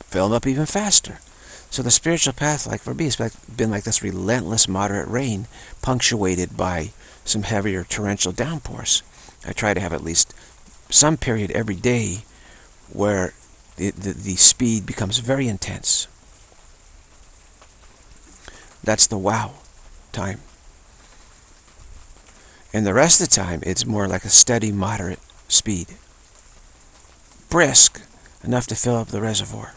fill them up even faster. So the spiritual path, like for me, has been like this relentless, moderate rain, punctuated by some heavier torrential downpours. I try to have at least some period every day where the, the, the speed becomes very intense. That's the wow time. And the rest of the time, it's more like a steady, moderate speed. Brisk, enough to fill up the reservoir.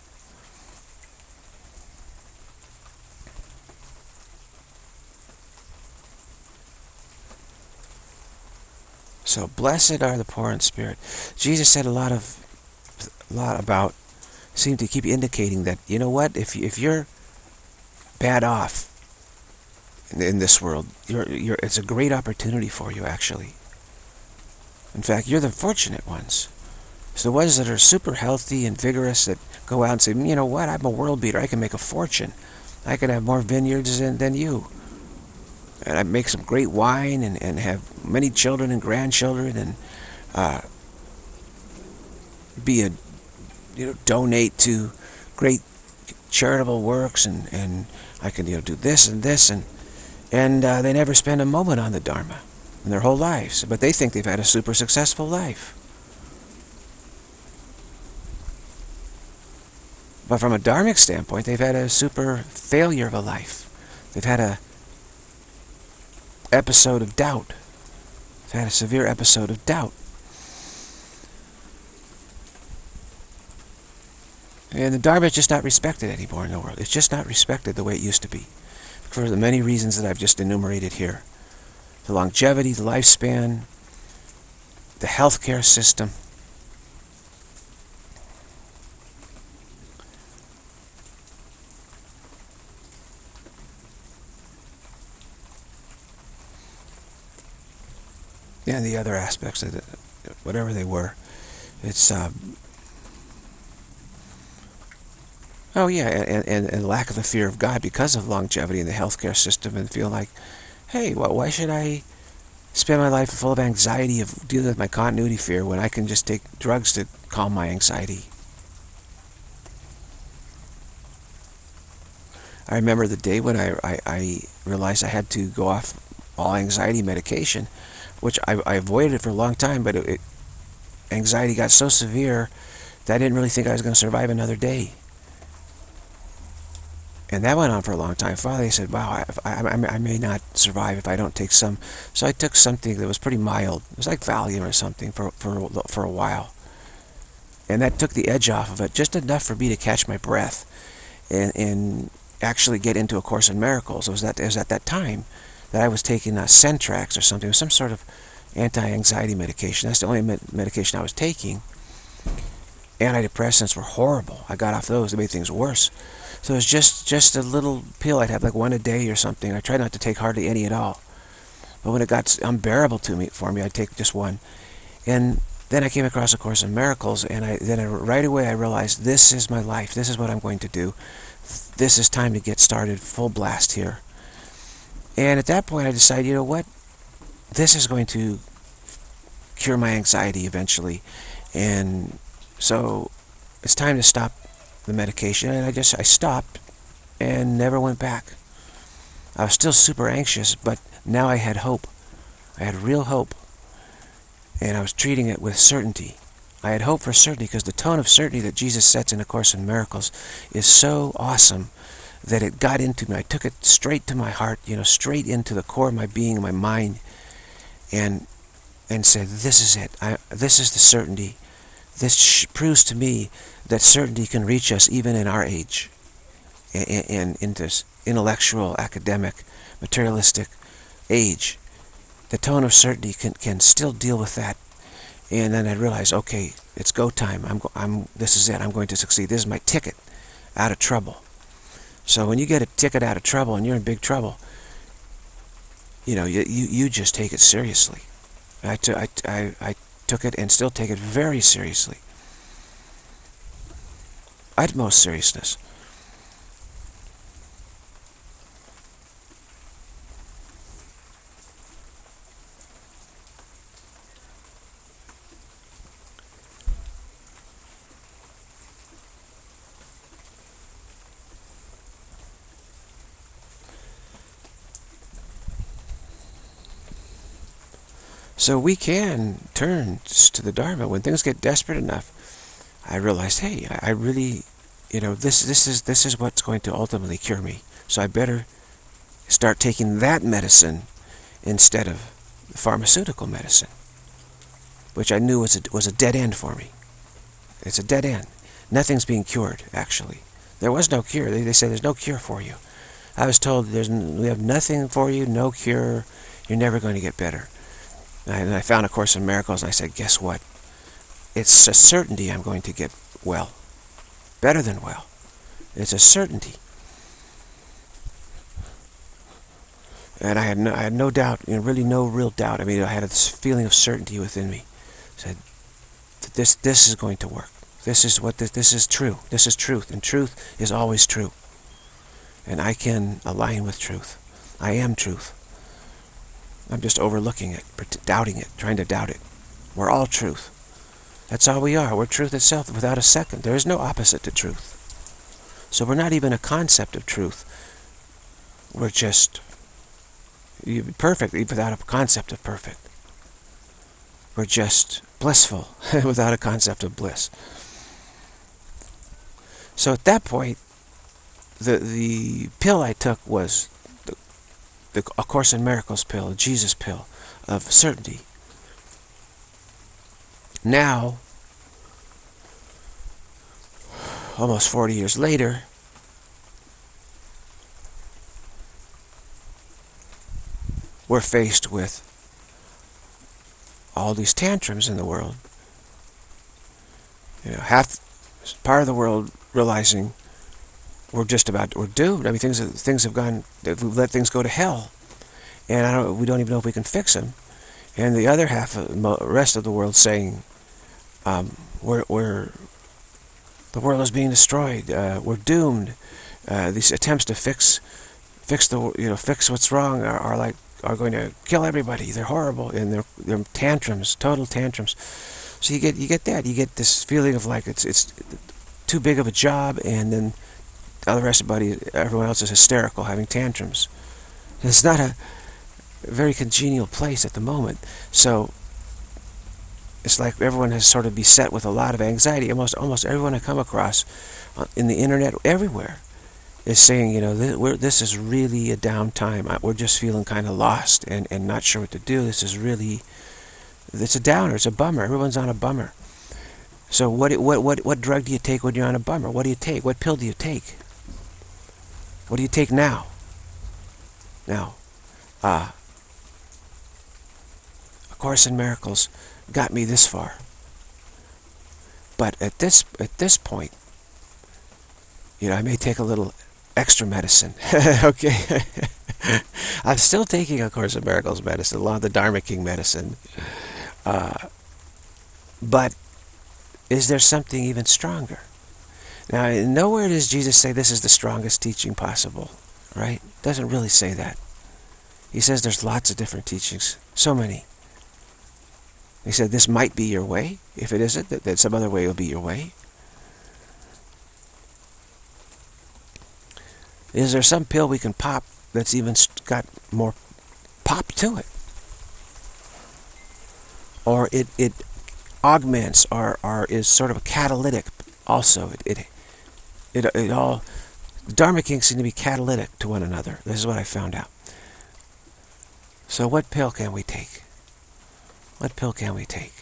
So blessed are the poor in spirit. Jesus said a lot of, a lot about, seemed to keep indicating that you know what, if if you're bad off, in this world. You're, you're, it's a great opportunity for you, actually. In fact, you're the fortunate ones. It's the ones that are super healthy and vigorous that go out and say, you know what, I'm a world beater. I can make a fortune. I can have more vineyards than, than you. And I make some great wine and, and have many children and grandchildren and uh, be a, you know, donate to great charitable works and, and I can, you know, do this and this and and uh, they never spend a moment on the Dharma in their whole lives, but they think they've had a super successful life. But from a dharmic standpoint, they've had a super failure of a life. They've had a episode of doubt. They've had a severe episode of doubt. And the Dharma is just not respected anymore in the world. It's just not respected the way it used to be for the many reasons that I've just enumerated here. The longevity, the lifespan, the healthcare system. And the other aspects of it, whatever they were. It's um, Oh yeah, and, and, and lack of the fear of God because of longevity in the healthcare system and feel like, hey, well, why should I spend my life full of anxiety of dealing with my continuity fear when I can just take drugs to calm my anxiety? I remember the day when I, I, I realized I had to go off all anxiety medication, which I, I avoided for a long time, but it, it, anxiety got so severe that I didn't really think I was going to survive another day. And that went on for a long time. Finally, I said, wow, I, I, I, may not survive if I don't take some. So I took something that was pretty mild. It was like Valium or something for, for, for a while. And that took the edge off of it, just enough for me to catch my breath and, and actually get into A Course in Miracles. It was, that, it was at that time that I was taking a Centrax or something, some sort of anti-anxiety medication. That's the only med medication I was taking. Antidepressants were horrible. I got off those. They made things worse. So it was just, just a little pill. I'd have like one a day or something. I tried not to take hardly any at all. But when it got unbearable to me, for me, I'd take just one. And then I came across A Course in Miracles, and I, then I, right away I realized this is my life. This is what I'm going to do. This is time to get started full blast here. And at that point I decided, you know what? This is going to cure my anxiety eventually. And so it's time to stop the medication and I just I stopped and never went back. I was still super anxious, but now I had hope. I had real hope. And I was treating it with certainty. I had hope for certainty because the tone of certainty that Jesus sets in A Course in Miracles is so awesome that it got into me. I took it straight to my heart, you know, straight into the core of my being, my mind, and and said, "This is it. I, this is the certainty. This proves to me that certainty can reach us even in our age, in, in, this intellectual, academic, materialistic age. The tone of certainty can, can still deal with that. And then I realized, okay, it's go time. I'm, I'm, this is it. I'm going to succeed. This is my ticket out of trouble. So when you get a ticket out of trouble and you're in big trouble, you know, you, you, you just take it seriously. I, I, I, I took it and still take it very seriously. Utmost seriousness. So we can turn to the Dharma when things get desperate enough. I realized, hey, I really, you know, this this is this is what's going to ultimately cure me. So I better start taking that medicine instead of pharmaceutical medicine, which I knew was a, was a dead end for me. It's a dead end. Nothing's being cured, actually. There was no cure. They, they said there's no cure for you. I was told there's we have nothing for you, no cure. You're never going to get better. And I found A Course in Miracles, and I said, guess what? It's a certainty I'm going to get well. Better than well. It's a certainty. And I had no, I had no doubt, you know, really no real doubt. I mean, I had this feeling of certainty within me. I said, this, this is going to work. This is what this, this is true. This is truth, and truth is always true. And I can align with truth. I am truth. I'm just overlooking it, doubting it, trying to doubt it. We're all truth. That's all we are. We're truth itself without a second. There is no opposite to truth. So we're not even a concept of truth. We're just perfect without a concept of perfect. We're just blissful without a concept of bliss. So at that point, the the pill I took was the A Course in Miracles pill, a Jesus pill of certainty. Now, almost 40 years later, we're faced with all these tantrums in the world. You know, half part of the world realizing we're just about we're doomed. I mean, things things have gone. We've let things go to hell, and I don't. We don't even know if we can fix them. And the other half, of the rest of the world, saying, um, "We're we're the world is being destroyed. Uh, we're doomed." Uh, these attempts to fix fix the you know fix what's wrong are, are like are going to kill everybody. They're horrible and they're they're tantrums, total tantrums. So you get you get that. You get this feeling of like it's it's too big of a job, and then the rest of everybody, everyone else is hysterical, having tantrums. It's not a very congenial place at the moment. So it's like everyone has sort of beset with a lot of anxiety. Almost almost everyone I come across uh, in the internet, everywhere, is saying, you know, this, this is really a downtime. We're just feeling kind of lost and, and not sure what to do. This is really, it's a downer. It's a bummer. Everyone's on a bummer. So what, what, what, what drug do you take when you're on a bummer? What do you take? What pill do you take? What do you take now? Now, uh, A Course in Miracles got me this far. But at this at this point, you know, I may take a little extra medicine. okay. I'm still taking A Course in Miracles medicine, a lot of the Dharma King medicine. Uh, but is there something even stronger? Now, nowhere does Jesus say this is the strongest teaching possible, right? Doesn't really say that. He says there's lots of different teachings, so many. He said this might be your way. If it isn't, that, that some other way will be your way. Is there some pill we can pop that's even got more pop to it? Or it, it augments or, or is sort of a catalytic also. It, it, it, it all, Dharma Kings seem to be catalytic to one another. This is what I found out. So what pill can we take? What pill can we take?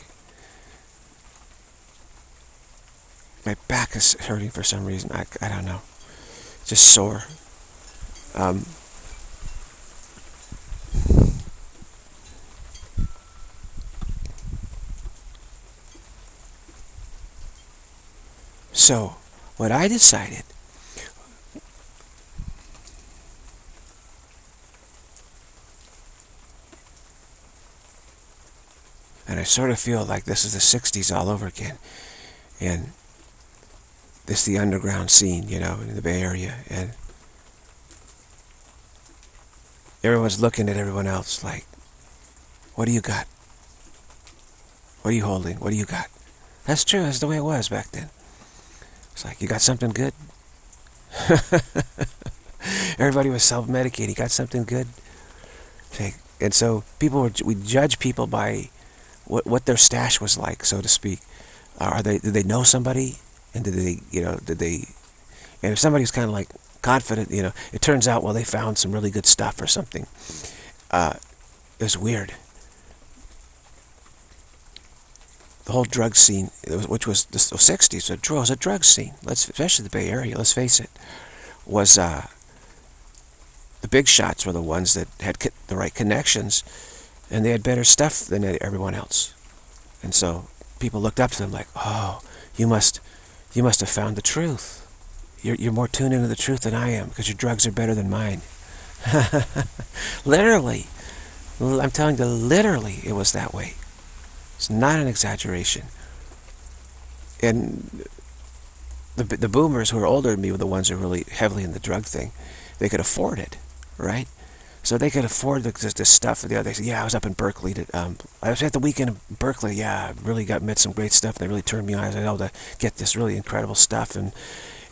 My back is hurting for some reason. I, I don't know. Just sore. Um, so, what I decided And I sort of feel like this is the 60s all over again. And this the underground scene, you know, in the Bay Area. And everyone's looking at everyone else like, what do you got? What are you holding? What do you got? That's true. That's the way it was back then. It's like, you got something good? Everybody was self-medicating. You got something good? And so people were, we judge people by what what their stash was like, so to speak. Uh, are they did they know somebody, and did they you know did they, and if somebody's kind of like confident, you know, it turns out well they found some really good stuff or something. Uh, it was weird. The whole drug scene, which was the 60s, it was a drug scene. Let's especially the Bay Area. Let's face it, was uh, the big shots were the ones that had the right connections and they had better stuff than everyone else. And so people looked up to them like, oh, you must, you must have found the truth. You're, you're more tuned into the truth than I am because your drugs are better than mine. literally. I'm telling you, literally, it was that way. It's not an exaggeration. And the, the boomers who are older than me were the ones who were really heavily in the drug thing. They could afford it, right? So they could afford this, this stuff. The other, yeah, I was up in Berkeley. To, um, I was at the weekend in Berkeley. Yeah, I really got met some great stuff. And they really turned me on. I was able to get this really incredible stuff. And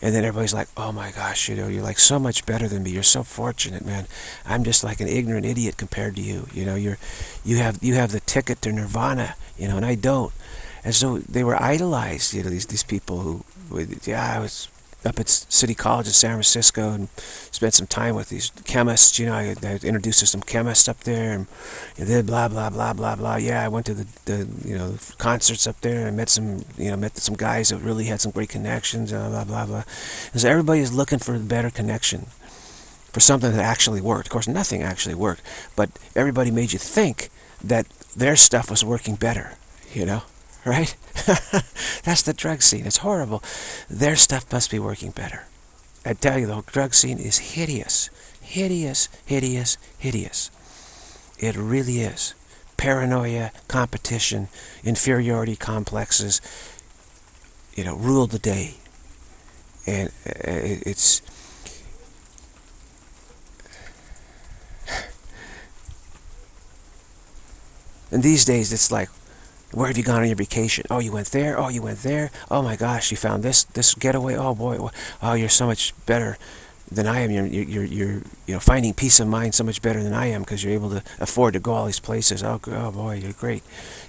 and then everybody's like, oh my gosh, you know, you're like so much better than me. You're so fortunate, man. I'm just like an ignorant idiot compared to you. You know, you're you have you have the ticket to nirvana. You know, and I don't. And so they were idolized. You know, these these people who, yeah, I was up at City College in San Francisco and spent some time with these chemists. You know, I, I introduced to some chemists up there, and then blah blah blah blah blah. Yeah, I went to the, the you know concerts up there and met some you know met some guys that really had some great connections. Blah blah blah blah. And so everybody is looking for a better connection, for something that actually worked. Of course, nothing actually worked, but everybody made you think that their stuff was working better. You know right? That's the drug scene. It's horrible. Their stuff must be working better. I tell you, the whole drug scene is hideous. Hideous, hideous, hideous. It really is. Paranoia, competition, inferiority complexes, you know, rule the day. And uh, it's... And these days, it's like, Where have you gone on your vacation? Oh, you went there. Oh, you went there. Oh my gosh, you found this this getaway. Oh boy. Oh, you're so much better than I am. You're you're you're you know finding peace of mind so much better than I am because you're able to afford to go all these places. Oh, oh boy, you're great.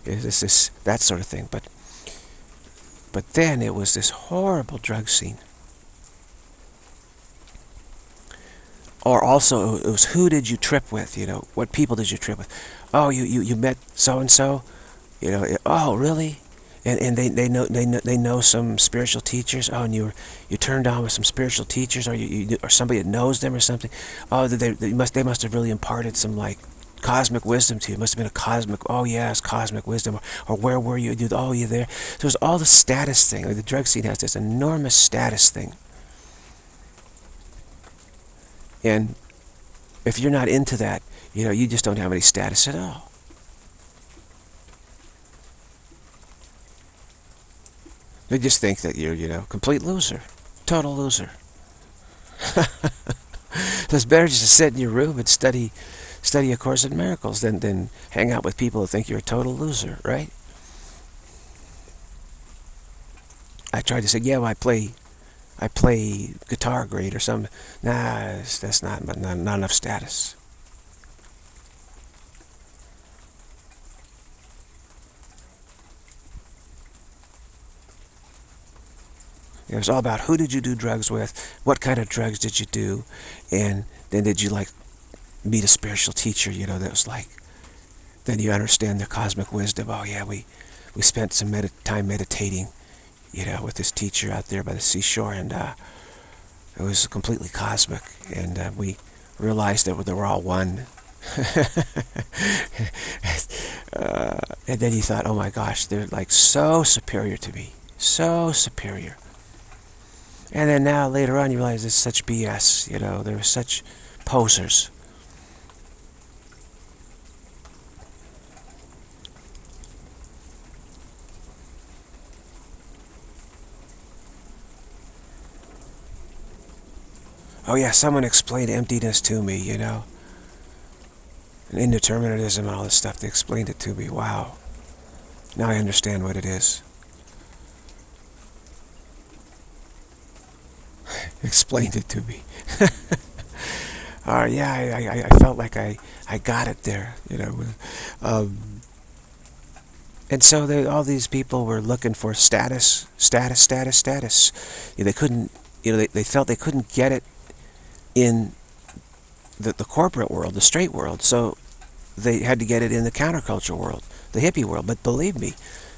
This this that sort of thing. But but then it was this horrible drug scene. Or also, it was who did you trip with? You know, what people did you trip with? Oh, you you, you met so and so. You know, oh really? And, and they, they know they know they know some spiritual teachers. Oh, and you you turned on with some spiritual teachers, or you, you or somebody that knows them or something. Oh, they, they must they must have really imparted some like cosmic wisdom to you. It must have been a cosmic. Oh yes, cosmic wisdom. Or, or where were you? Oh, you there. So it's all the status thing. Like the drug scene has this enormous status thing. And if you're not into that, you know, you just don't have any status at all. They just think that you're, you know, complete loser. Total loser. so it's better just to sit in your room and study study A Course in Miracles than, than hang out with people who think you're a total loser, right? I tried to say, yeah, well, I play I play guitar great or something. Nah, that's not, not, not enough status. It was all about who did you do drugs with, what kind of drugs did you do, and then did you like meet a spiritual teacher, you know, that was like, then you understand the cosmic wisdom. Oh yeah, we, we spent some med time meditating, you know, with this teacher out there by the seashore, and uh, it was completely cosmic, and uh, we realized that they were all one. uh, and then you thought, oh my gosh, they're like so superior to me, so superior. And then now, later on, you realize it's such BS, you know, they're such posers. Oh yeah, someone explained emptiness to me, you know. And indeterminatism and all this stuff, they explained it to me. Wow. Now I understand what it is. Explained it to me. uh, yeah, I, I, I, felt like I, I got it there, you know. Um, and so they, all these people were looking for status, status, status, status. You know, they couldn't, you know, they, they felt they couldn't get it in the, the corporate world, the straight world. So they had to get it in the counterculture world, the hippie world. But believe me,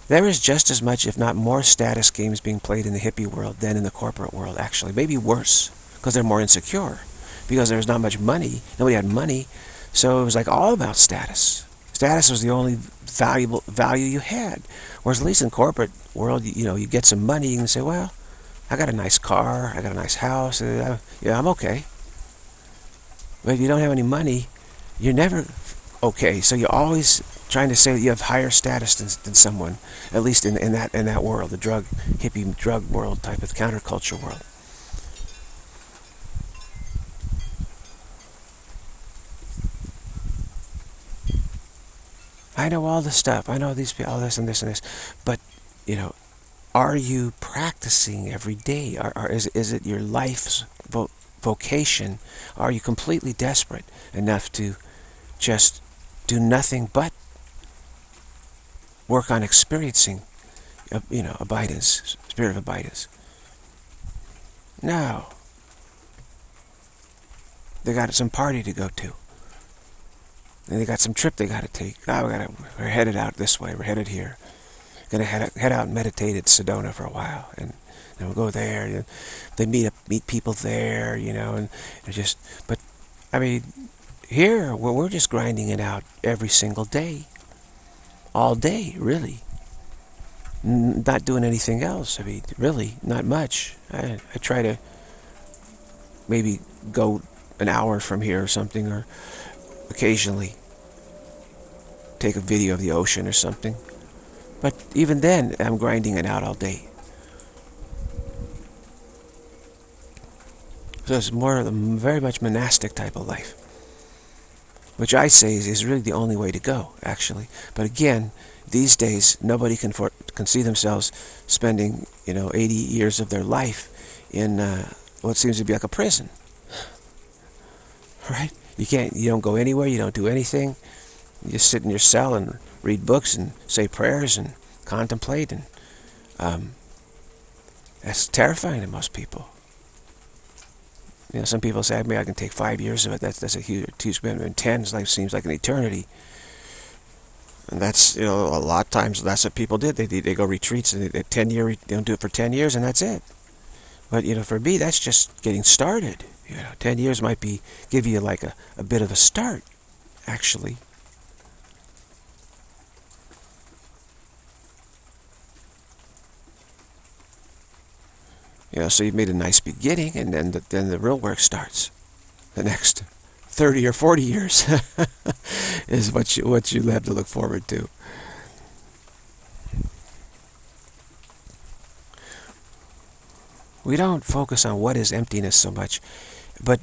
there is just as much, if not more, status games being played in the hippie world than in the corporate world, actually. Maybe worse, because they're more insecure. Because there was not much money. Nobody had money. So it was like all about status. Status was the only valuable value you had. Whereas at least in corporate world, you, you know, you get some money, you can say, well, I got a nice car, I got a nice house, uh, yeah, I'm okay. But if you don't have any money, you're never okay. So you're always trying to say that you have higher status than, than someone, at least in, in that in that world, the drug hippie drug world type of counterculture world. I know all this stuff. I know these all this and this and this, but you know, are you practicing every day? Are, are is is it your life's vo vocation? Are you completely desperate enough to just do nothing but work on experiencing, you know, abidance, spirit of abidance. Now, They got some party to go to. And they got some trip they got to take. Oh, we gotta, we're headed out this way. We're headed here. Gonna head, head out and meditate at Sedona for a while, and then we'll go there. And they meet up, meet people there, you know, and, and just. But I mean, here, well, we're just grinding it out every single day. All day, really. N not doing anything else. I mean, really, not much. I, I try to maybe go an hour from here or something, or occasionally take a video of the ocean or something. But even then, I'm grinding it out all day. So it's more of a very much monastic type of life. Which I say is, is really the only way to go, actually. But again, these days, nobody can, for, can see themselves spending, you know, 80 years of their life in uh, what seems to be like a prison. Right? You can't, you don't go anywhere, you don't do anything. You just sit in your cell and read books and say prayers and contemplate and um, that's terrifying to most people. You know, some people say, maybe I can take five years of it. That's that's a huge, huge commitment. Ten life seems like an eternity. And that's you know a lot of times that's what people did. They they go retreats and they, ten year they don't do it for ten years and that's it. But you know, for me, that's just getting started. You know, ten years might be give you like a, a bit of a start, actually. You know, so you've made a nice beginning, and then the, then the real work starts. The next 30 or 40 years is what you, what you have to look forward to. We don't focus on what is emptiness so much, but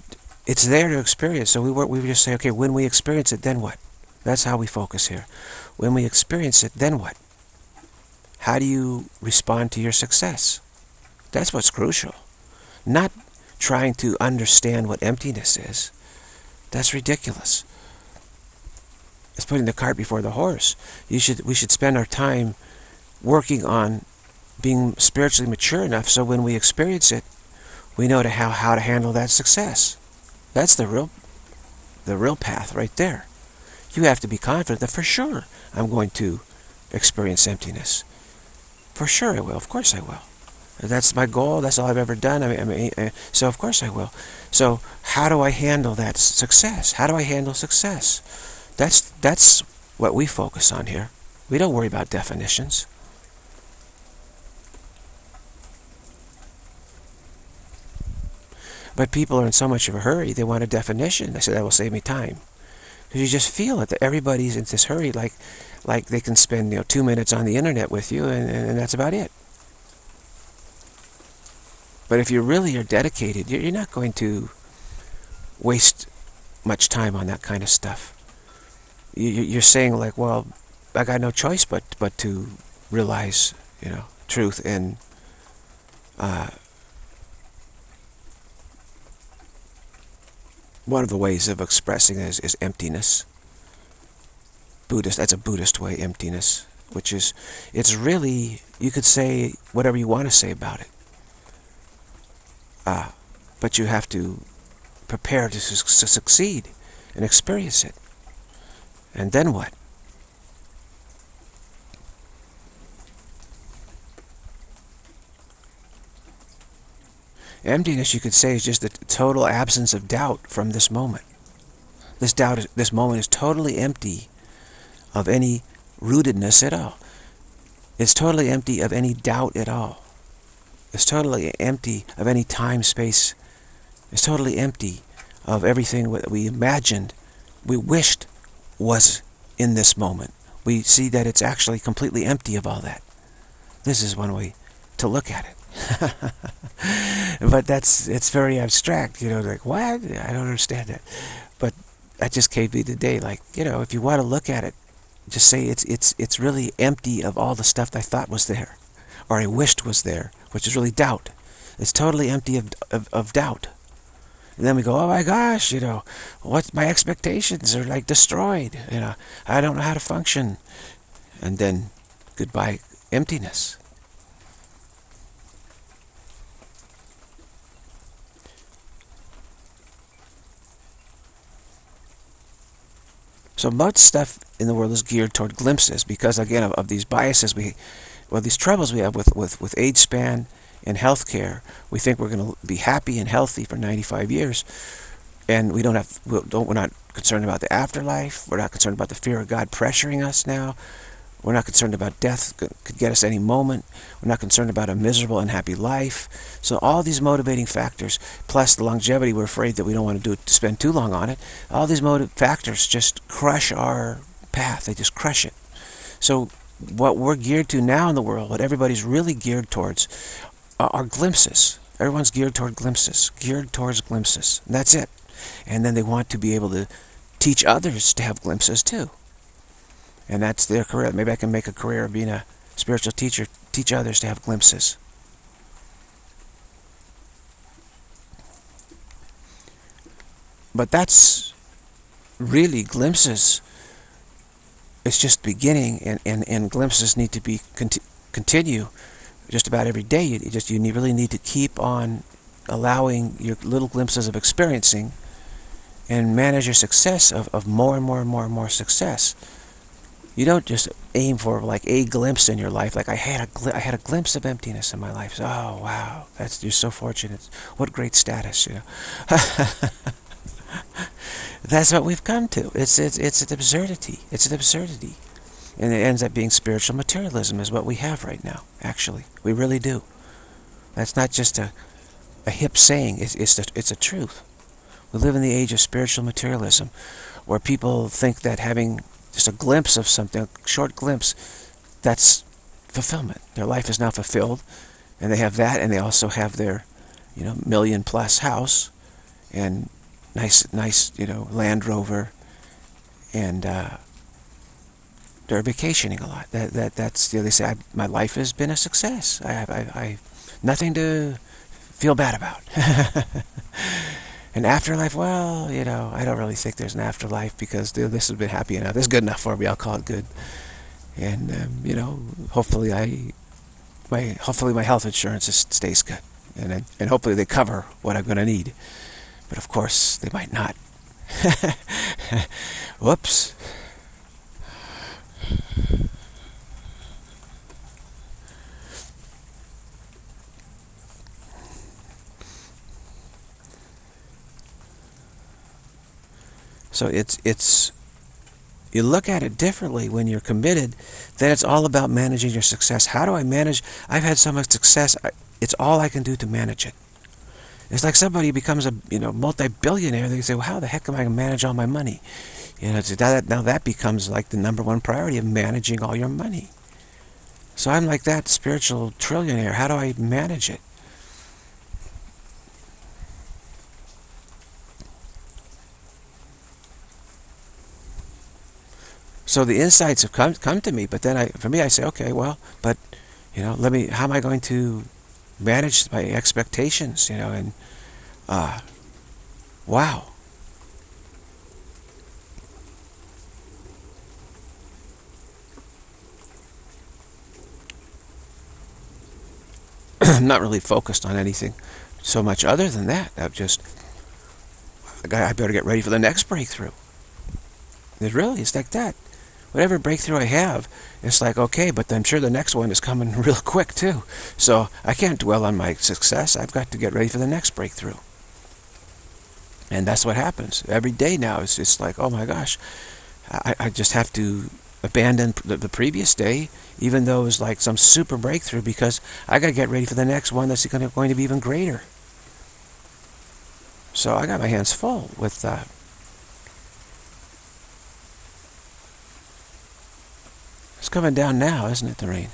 it's there to experience. So we we just say, okay, when we experience it, then what? That's how we focus here. When we experience it, then what? How do you respond to your success? That's what's crucial. Not trying to understand what emptiness is. That's ridiculous. It's putting the cart before the horse. You should, we should spend our time working on being spiritually mature enough so when we experience it, we know to how, how to handle that success. That's the real, the real path right there. You have to be confident that for sure I'm going to experience emptiness. For sure I will. Of course I will. That's my goal. That's all I've ever done. I mean, I mean, uh, so of course I will. So how do I handle that success? How do I handle success? That's that's what we focus on here. We don't worry about definitions. But people are in so much of a hurry, they want a definition. They say that will save me time. Because you just feel it, that everybody's in this hurry, like like they can spend you know two minutes on the internet with you, and, and that's about it. But if you really are dedicated, you're not going to waste much time on that kind of stuff. You're saying like, well, I got no choice but but to realize, you know, truth and uh, one of the ways of expressing is, is emptiness. Buddhist, that's a Buddhist way, emptiness, which is, it's really, you could say whatever you want to say about it. Uh, but you have to prepare to, su to succeed and experience it. And then what? Emptiness, you could say, is just the total absence of doubt from this moment. This doubt, is, this moment is totally empty of any rootedness at all. It's totally empty of any doubt at all. It's totally empty of any time, space. It's totally empty of everything that we imagined, we wished was in this moment. We see that it's actually completely empty of all that. This is one way to look at it. but that's it's very abstract, you know, like what? I don't understand it. But that just came me today. Like, you know, if you want to look at it, just say it's it's it's really empty of all the stuff I thought was there or I wished was there, which is really doubt. It's totally empty of, of, of doubt. And then we go, oh my gosh, you know, what my expectations are like destroyed. You know, I don't know how to function. And then goodbye emptiness. So much stuff in the world is geared toward glimpses because, again, of, of these biases we well, these troubles we have with, with, with age span and health care, we think we're going to be happy and healthy for 95 years, and we don't have, we don't, we're not concerned about the afterlife. We're not concerned about the fear of God pressuring us now. We're not concerned about death could get us any moment. We're not concerned about a miserable, and unhappy life. So all these motivating factors, plus the longevity, we're afraid that we don't want to do to spend too long on it. All these motive factors just crush our path. They just crush it. So what we're geared to now in the world, what everybody's really geared towards, are glimpses. Everyone's geared toward glimpses, geared towards glimpses. And that's it. And then they want to be able to teach others to have glimpses too. And that's their career. Maybe I can make a career of being a spiritual teacher, teach others to have glimpses. But that's really glimpses. It's just beginning, and, and, and glimpses need to be conti continue just about every day. You, just you really need to keep on allowing your little glimpses of experiencing and manage your success of, of more and more and more and more success. You don't just aim for like a glimpse in your life. Like I had a I had a glimpse of emptiness in my life. So, oh wow, that's you're so fortunate. What great status, you know. that's what we've come to. It's it's it's an absurdity. It's an absurdity, and it ends up being spiritual materialism is what we have right now. Actually, we really do. That's not just a a hip saying. It's it's a, it's a truth. We live in the age of spiritual materialism, where people think that having just a glimpse of something, a short glimpse, that's fulfillment. Their life is now fulfilled, and they have that, and they also have their, you know, million plus house, and nice, nice, you know, Land Rover, and uh, they're vacationing a lot. That that that's you know, they say my life has been a success. I have I, I nothing to feel bad about. An afterlife, well, you know, I don't really think there's an afterlife because dude, this has been happy enough. This is good enough for me. I'll call it good. And um, you know, hopefully I, my hopefully my health insurance stays good, and and hopefully they cover what I'm going to need. But of course, they might not. Whoops. So it's it's you look at it differently when you're committed. Then it's all about managing your success. How do I manage? I've had so much success. It's all I can do to manage it. It's like somebody becomes a you know multi-billionaire. They say, "Well, how the heck am I going to manage all my money?" You know, that, now that becomes like the number one priority of managing all your money. So I'm like that spiritual trillionaire. How do I manage it? So the insights have come come to me, but then I, for me, I say, okay, well, but you know, let me. How am I going to manage my expectations? You know, and uh, wow. I'm not really focused on anything so much other than that. I've just, I better get ready for the next breakthrough. It really is like that whatever breakthrough I have, it's like, okay, but I'm sure the next one is coming real quick too. So I can't dwell on my success. I've got to get ready for the next breakthrough. And that's what happens. Every day now, it's just like, oh my gosh, I, I just have to abandon the, the previous day, even though it was like some super breakthrough, because I got to get ready for the next one that's going to, going to be even greater. So I got my hands full with uh, It's coming down now, isn't it, the rain?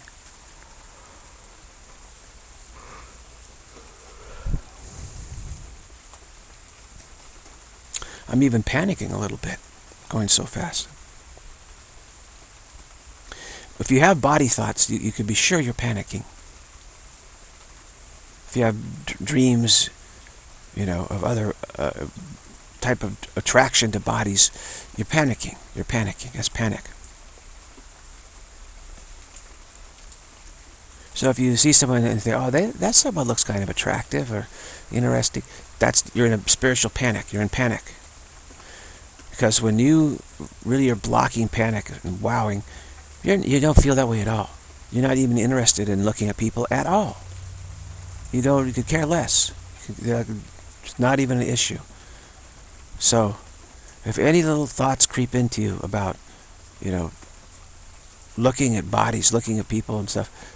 I'm even panicking a little bit, going so fast. If you have body thoughts, you, you can be sure you're panicking. If you have dreams, you know, of other uh, type of attraction to bodies, you're panicking. You're panicking. That's panic. So if you see someone and say, oh, they, that someone looks kind of attractive or interesting, that's you're in a spiritual panic. You're in panic. Because when you really are blocking panic and wowing, you're, you don't feel that way at all. You're not even interested in looking at people at all. You don't. You could care less. It's not even an issue. So, if any little thoughts creep into you about, you know, looking at bodies, looking at people and stuff,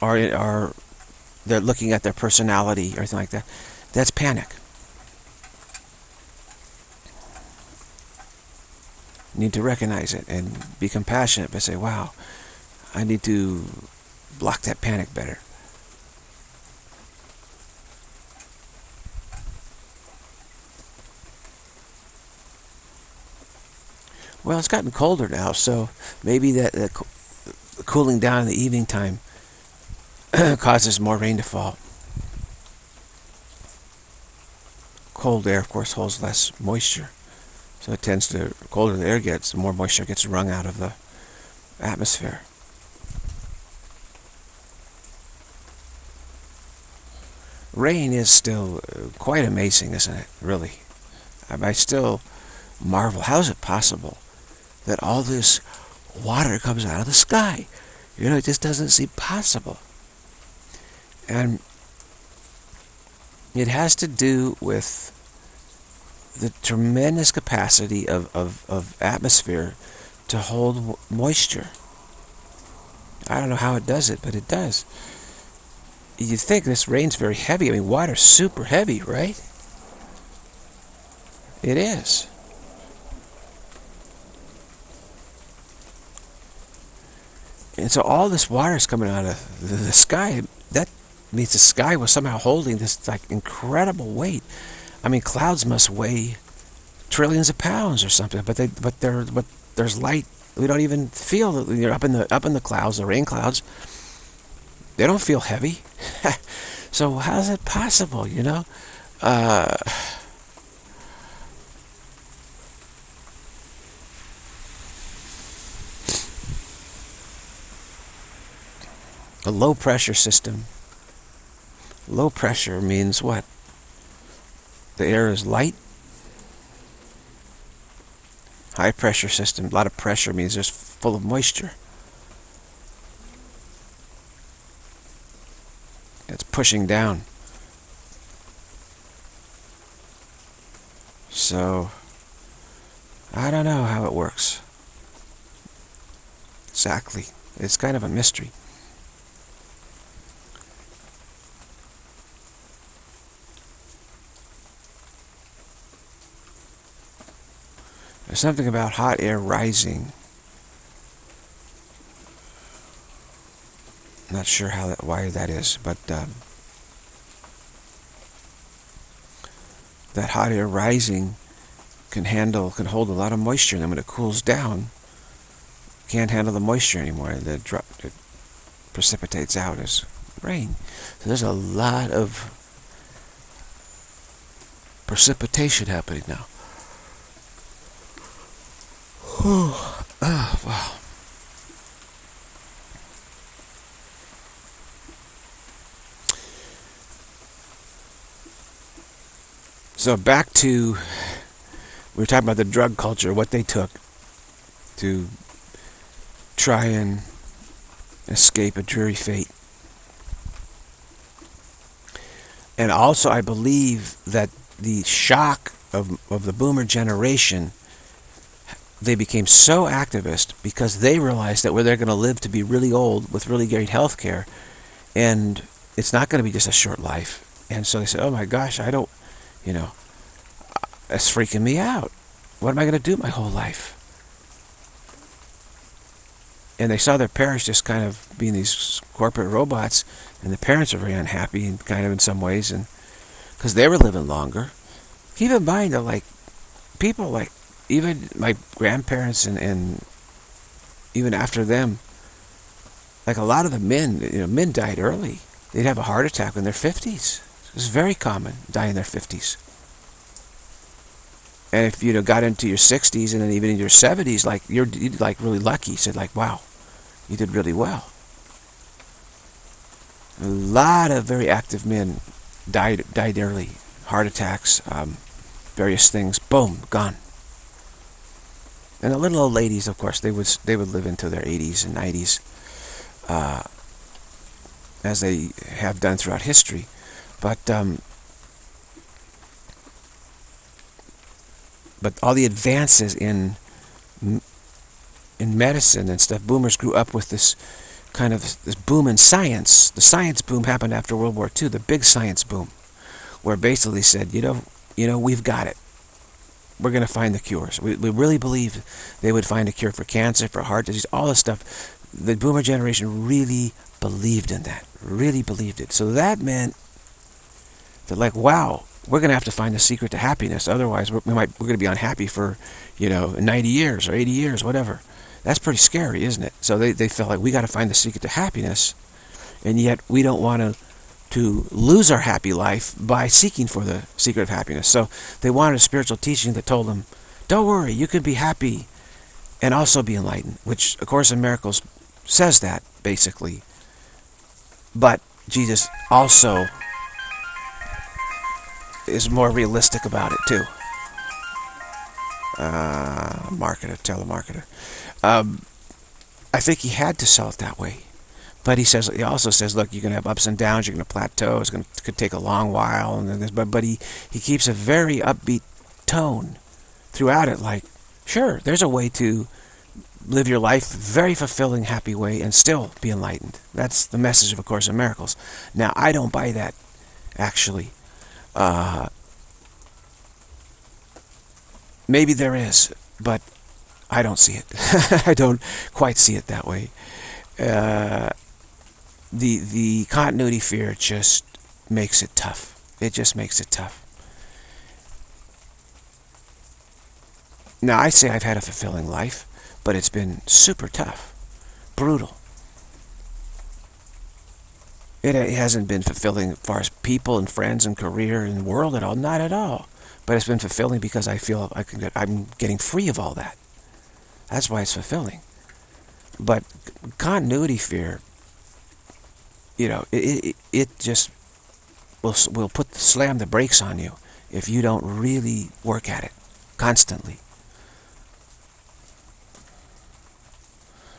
or are they're looking at their personality or anything like that, that's panic. Need to recognize it and be compassionate, but say, wow, I need to block that panic better. Well, it's gotten colder now, so maybe that, that cooling down in the evening time causes more rain to fall. Cold air, of course, holds less moisture. So it tends to, the colder the air gets, the more moisture gets wrung out of the atmosphere. Rain is still uh, quite amazing, isn't it? Really. I still marvel. How is it possible that all this water comes out of the sky? You know, it just doesn't seem possible. And it has to do with the tremendous capacity of, of, of atmosphere to hold moisture. I don't know how it does it, but it does. You think this rain's very heavy. I mean, water's super heavy, right? It is. And so all this water is coming out of the, the sky. Means the sky was somehow holding this like incredible weight. I mean, clouds must weigh trillions of pounds or something, but they, but they're, but there's light. We don't even feel that you're up in the up in the clouds, the rain clouds. They don't feel heavy. so how's it possible? You know. Uh, a low pressure system. Low pressure means what? The air is light. High pressure system, a lot of pressure means it's full of moisture. It's pushing down. So, I don't know how it works. Exactly. It's kind of a mystery. There's something about hot air rising. Not sure how that, why that is, but um, that hot air rising can handle, can hold a lot of moisture. And then when it cools down, can't handle the moisture anymore. The drop, it precipitates out as rain. So there's a lot of precipitation happening now. Oh, wow. So back to, we were talking about the drug culture, what they took to try and escape a dreary fate. And also, I believe that the shock of, of the boomer generation they became so activist because they realized that where they're going to live to be really old with really great health care and it's not going to be just a short life. And so they said oh my gosh i don't you know that's freaking me out. What am i going to do my whole life? And they saw their parents just kind of being these corporate robots and the parents are very unhappy and kind of in some ways and because they were living longer. Keep in mind that like people like even my grandparents and, and even after them, like a lot of the men, you know, men died early. They'd have a heart attack in their 50s. It was very common, die in their 50s. And if you know, got into your 60s and then even in your 70s, like you're, you're like really lucky. You said like, wow, you did really well. A lot of very active men died died early, heart attacks, um, various things. Boom, gone. And the little old ladies, of course, they would they would live into their 80s and 90s, uh, as they have done throughout history. But um, but all the advances in in medicine and stuff, boomers grew up with this kind of this boom in science. The science boom happened after World War II, the big science boom, where basically said, you know, you know, we've got it we're going to find the cures. We, we really believe they would find a cure for cancer, for heart disease, all this stuff. The boomer generation really believed in that, really believed it. So that meant that, like, wow, we're going to have to find the secret to happiness. Otherwise, we're, we might we're going to be unhappy for, you know, 90 years or 80 years, whatever. That's pretty scary, isn't it? So they, they felt like we got to find the secret to happiness, and yet we don't want to to lose our happy life by seeking for the secret of happiness. So they wanted a spiritual teaching that told them, don't worry, you can be happy and also be enlightened, which, of course, in Miracles says that, basically. But Jesus also is more realistic about it too. Uh, marketer, telemarketer. Um, I think he had to sell it that way. But he says he also says, look, you're going to have ups and downs. You're going to plateau. It's going to could take a long while. And then but but he he keeps a very upbeat tone throughout it. Like, sure, there's a way to live your life very fulfilling, happy way and still be enlightened. That's the message of A Course in Miracles. Now, I don't buy that, actually. Uh, maybe there is, but I don't see it. I don't quite see it that way. Uh, the the continuity fear just makes it tough. It just makes it tough. Now, I say I've had a fulfilling life, but it's been super tough, brutal. It, hasn't been fulfilling as far as people and friends and career and world at all, not at all. But it's been fulfilling because I feel I can get, I'm getting free of all that. That's why it's fulfilling. But continuity fear, you know, it, it, it just will, will put slam the brakes on you if you don't really work at it constantly.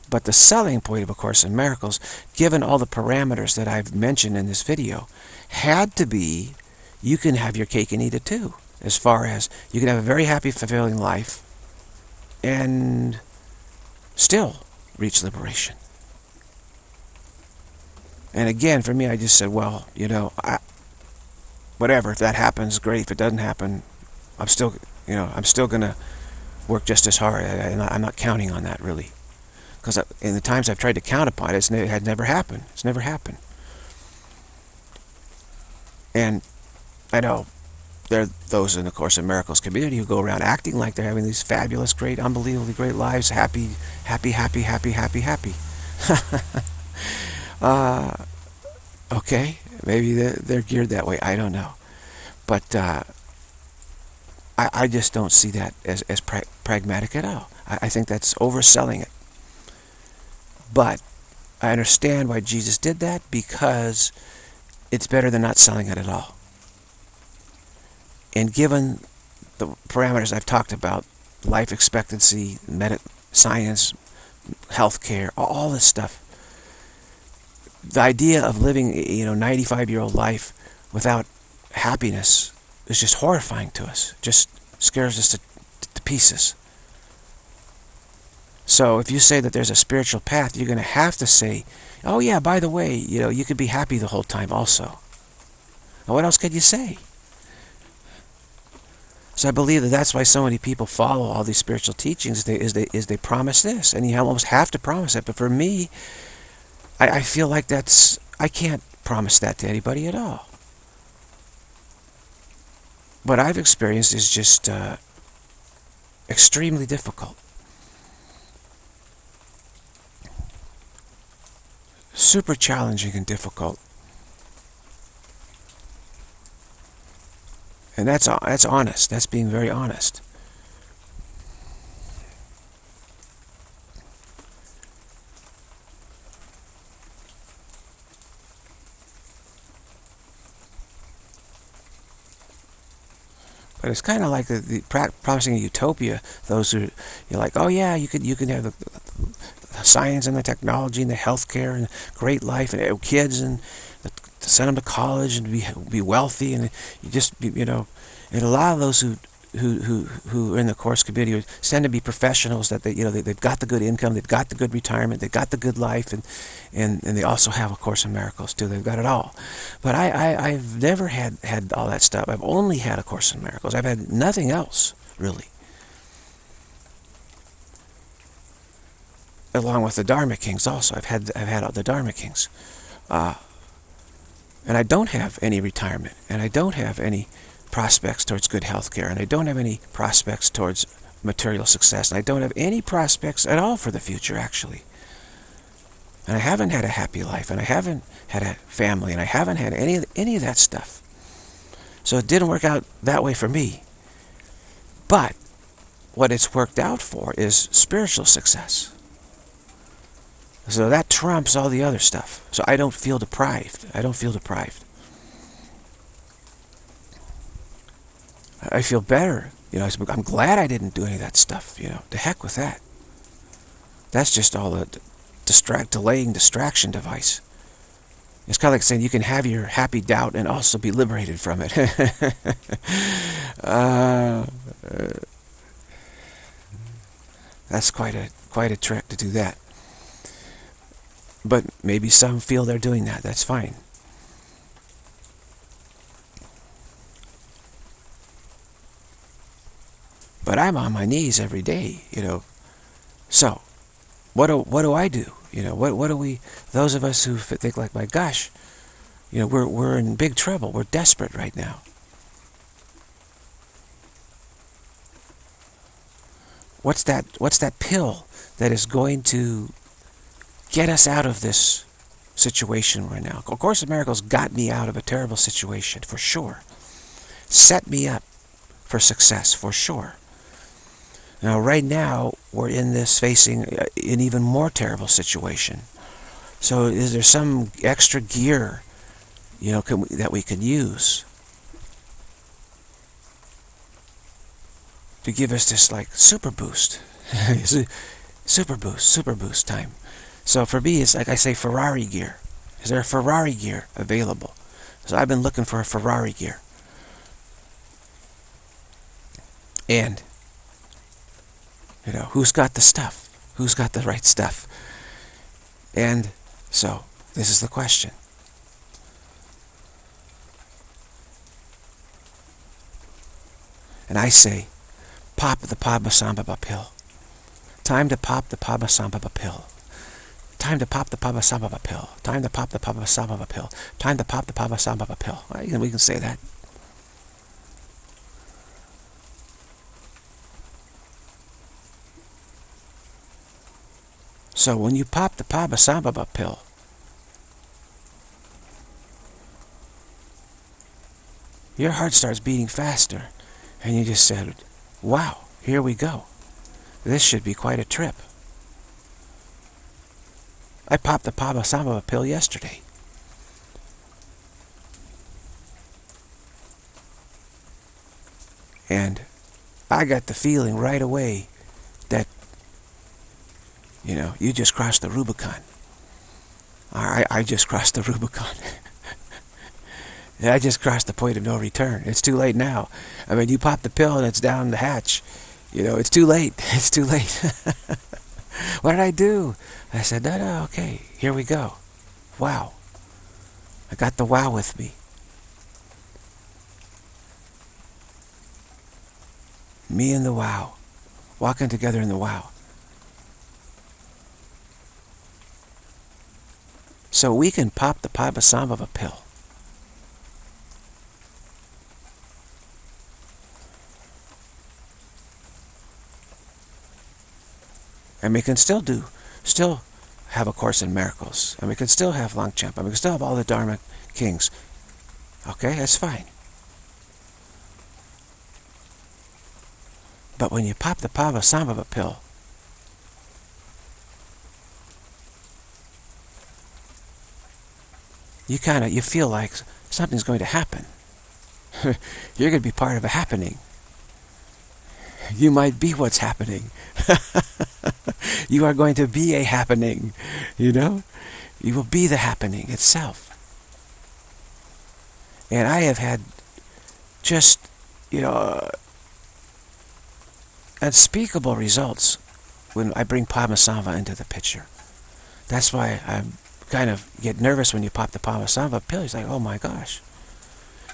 But the selling point of A Course in Miracles, given all the parameters that I've mentioned in this video, had to be you can have your cake and eat it too. As far as you can have a very happy, fulfilling life and still reach liberation. And again, for me, I just said, well, you know, I, whatever. If that happens, great. If it doesn't happen, I'm still, you know, I'm still going to work just as hard. I, I'm not counting on that, really. Because in the times I've tried to count upon it, it had never happened. It's never happened. And I know there are those in the Course of Miracles community who go around acting like they're having these fabulous, great, unbelievably great lives, happy, happy, happy, happy, happy, happy. uh, okay, maybe they're, they're, geared that way. I don't know, but uh, I, I just don't see that as as pra pragmatic at all. I, I think that's overselling it. But I understand why Jesus did that because it's better than not selling it at all. And given the parameters I've talked about, life expectancy, med science, healthcare, all this stuff, the idea of living, you know, 95-year-old life without happiness is just horrifying to us. Just scares us to, to pieces. So if you say that there's a spiritual path, you're going to have to say, oh yeah, by the way, you know, you could be happy the whole time also. What else could you say? So I believe that that's why so many people follow all these spiritual teachings they, is, they, is they promise this. And you almost have to promise it. But for me, I, I feel like that's, I can't promise that to anybody at all. What I've experienced is just uh, extremely difficult. Super challenging and difficult. And that's, that's honest. That's being very honest. But it's kind of like the, the promising a utopia. Those who you're like, oh yeah, you could you can have the, the science and the technology and the healthcare and great life and kids and to send them to college and be be wealthy and you just be, you know and a lot of those who who who who are in the course community tend to be professionals that they you know they, they've got the good income they've got the good retirement they've got the good life and and and they also have a course in miracles too. They've got it all. But I, I I've never had had all that stuff. I've only had a course in miracles. I've had nothing else really. Along with the Dharma Kings also. I've had I've had all the Dharma Kings. Uh, and I don't have any retirement, and I don't have any prospects towards good health care, and I don't have any prospects towards material success, and I don't have any prospects at all for the future, actually. And I haven't had a happy life, and I haven't had a family, and I haven't had any, any of that stuff. So it didn't work out that way for me. But what it's worked out for is spiritual success. So that trumps all the other stuff. So I don't feel deprived. I don't feel deprived. I feel better. You know, I'm glad I didn't do any of that stuff. You know, to heck with that. That's just all a distract, delaying distraction device. It's kind of like saying you can have your happy doubt and also be liberated from it. uh, that's quite a quite a trick to do that. But maybe some feel they're doing that. That's fine. But I'm on my knees every day, you know. So, what do what do I do? You know, what what do we? Those of us who think like, my gosh, you know, we're we're in big trouble. We're desperate right now. What's that? What's that pill that is going to get us out of this situation right now? Of Course of Miracles got me out of a terrible situation for sure. Set me up for success for sure. Now, right now, we're in this facing uh, an even more terrible situation. So is there some extra gear, you know, we, that we can use to give us this like super boost? super boost, super boost time. So for me, it's like I say Ferrari gear. Is there a Ferrari gear available? So I've been looking for a Ferrari gear. And you know, who's got the stuff? Who's got the right stuff? And so, this is the question. And I say, pop the Padmasambhava pill. Time to pop the Padmasambhava pill. Time to pop the Padmasambhava pill. Time to pop the Padmasambhava pill. Time to pop the Padmasambhava pill. We can say that. So when you pop the Padmasambhava pill, your heart starts beating faster. And you just said, wow, here we go. This should be quite a trip. I popped the Padmasambhava pill yesterday. And I got the feeling right away you know, you just crossed the Rubicon. I, I just crossed the Rubicon. I just crossed the point of no return. It's too late now. I mean, you pop the pill and it's down the hatch. You know, it's too late. It's too late. what did I do? I said, no, no, okay, here we go. Wow. I got the wow with me. Me and the wow. Walking together in the wow. So we can pop the Padmasambhava pill. And we can still do, still have a Course in Miracles. And we can still have Longchenpa. And we can still have all the Dharma kings. Okay, that's fine. But when you pop the Padmasambhava pill, you kind of you feel like something's going to happen. You're going to be part of a happening. You might be what's happening. you are going to be a happening, you know? You will be the happening itself. And I have had just, you know, uh, unspeakable results when I bring Padmasambhava into the picture. That's why I'm kind of get nervous when you pop the Padmasambhava pill. It's like, oh my gosh.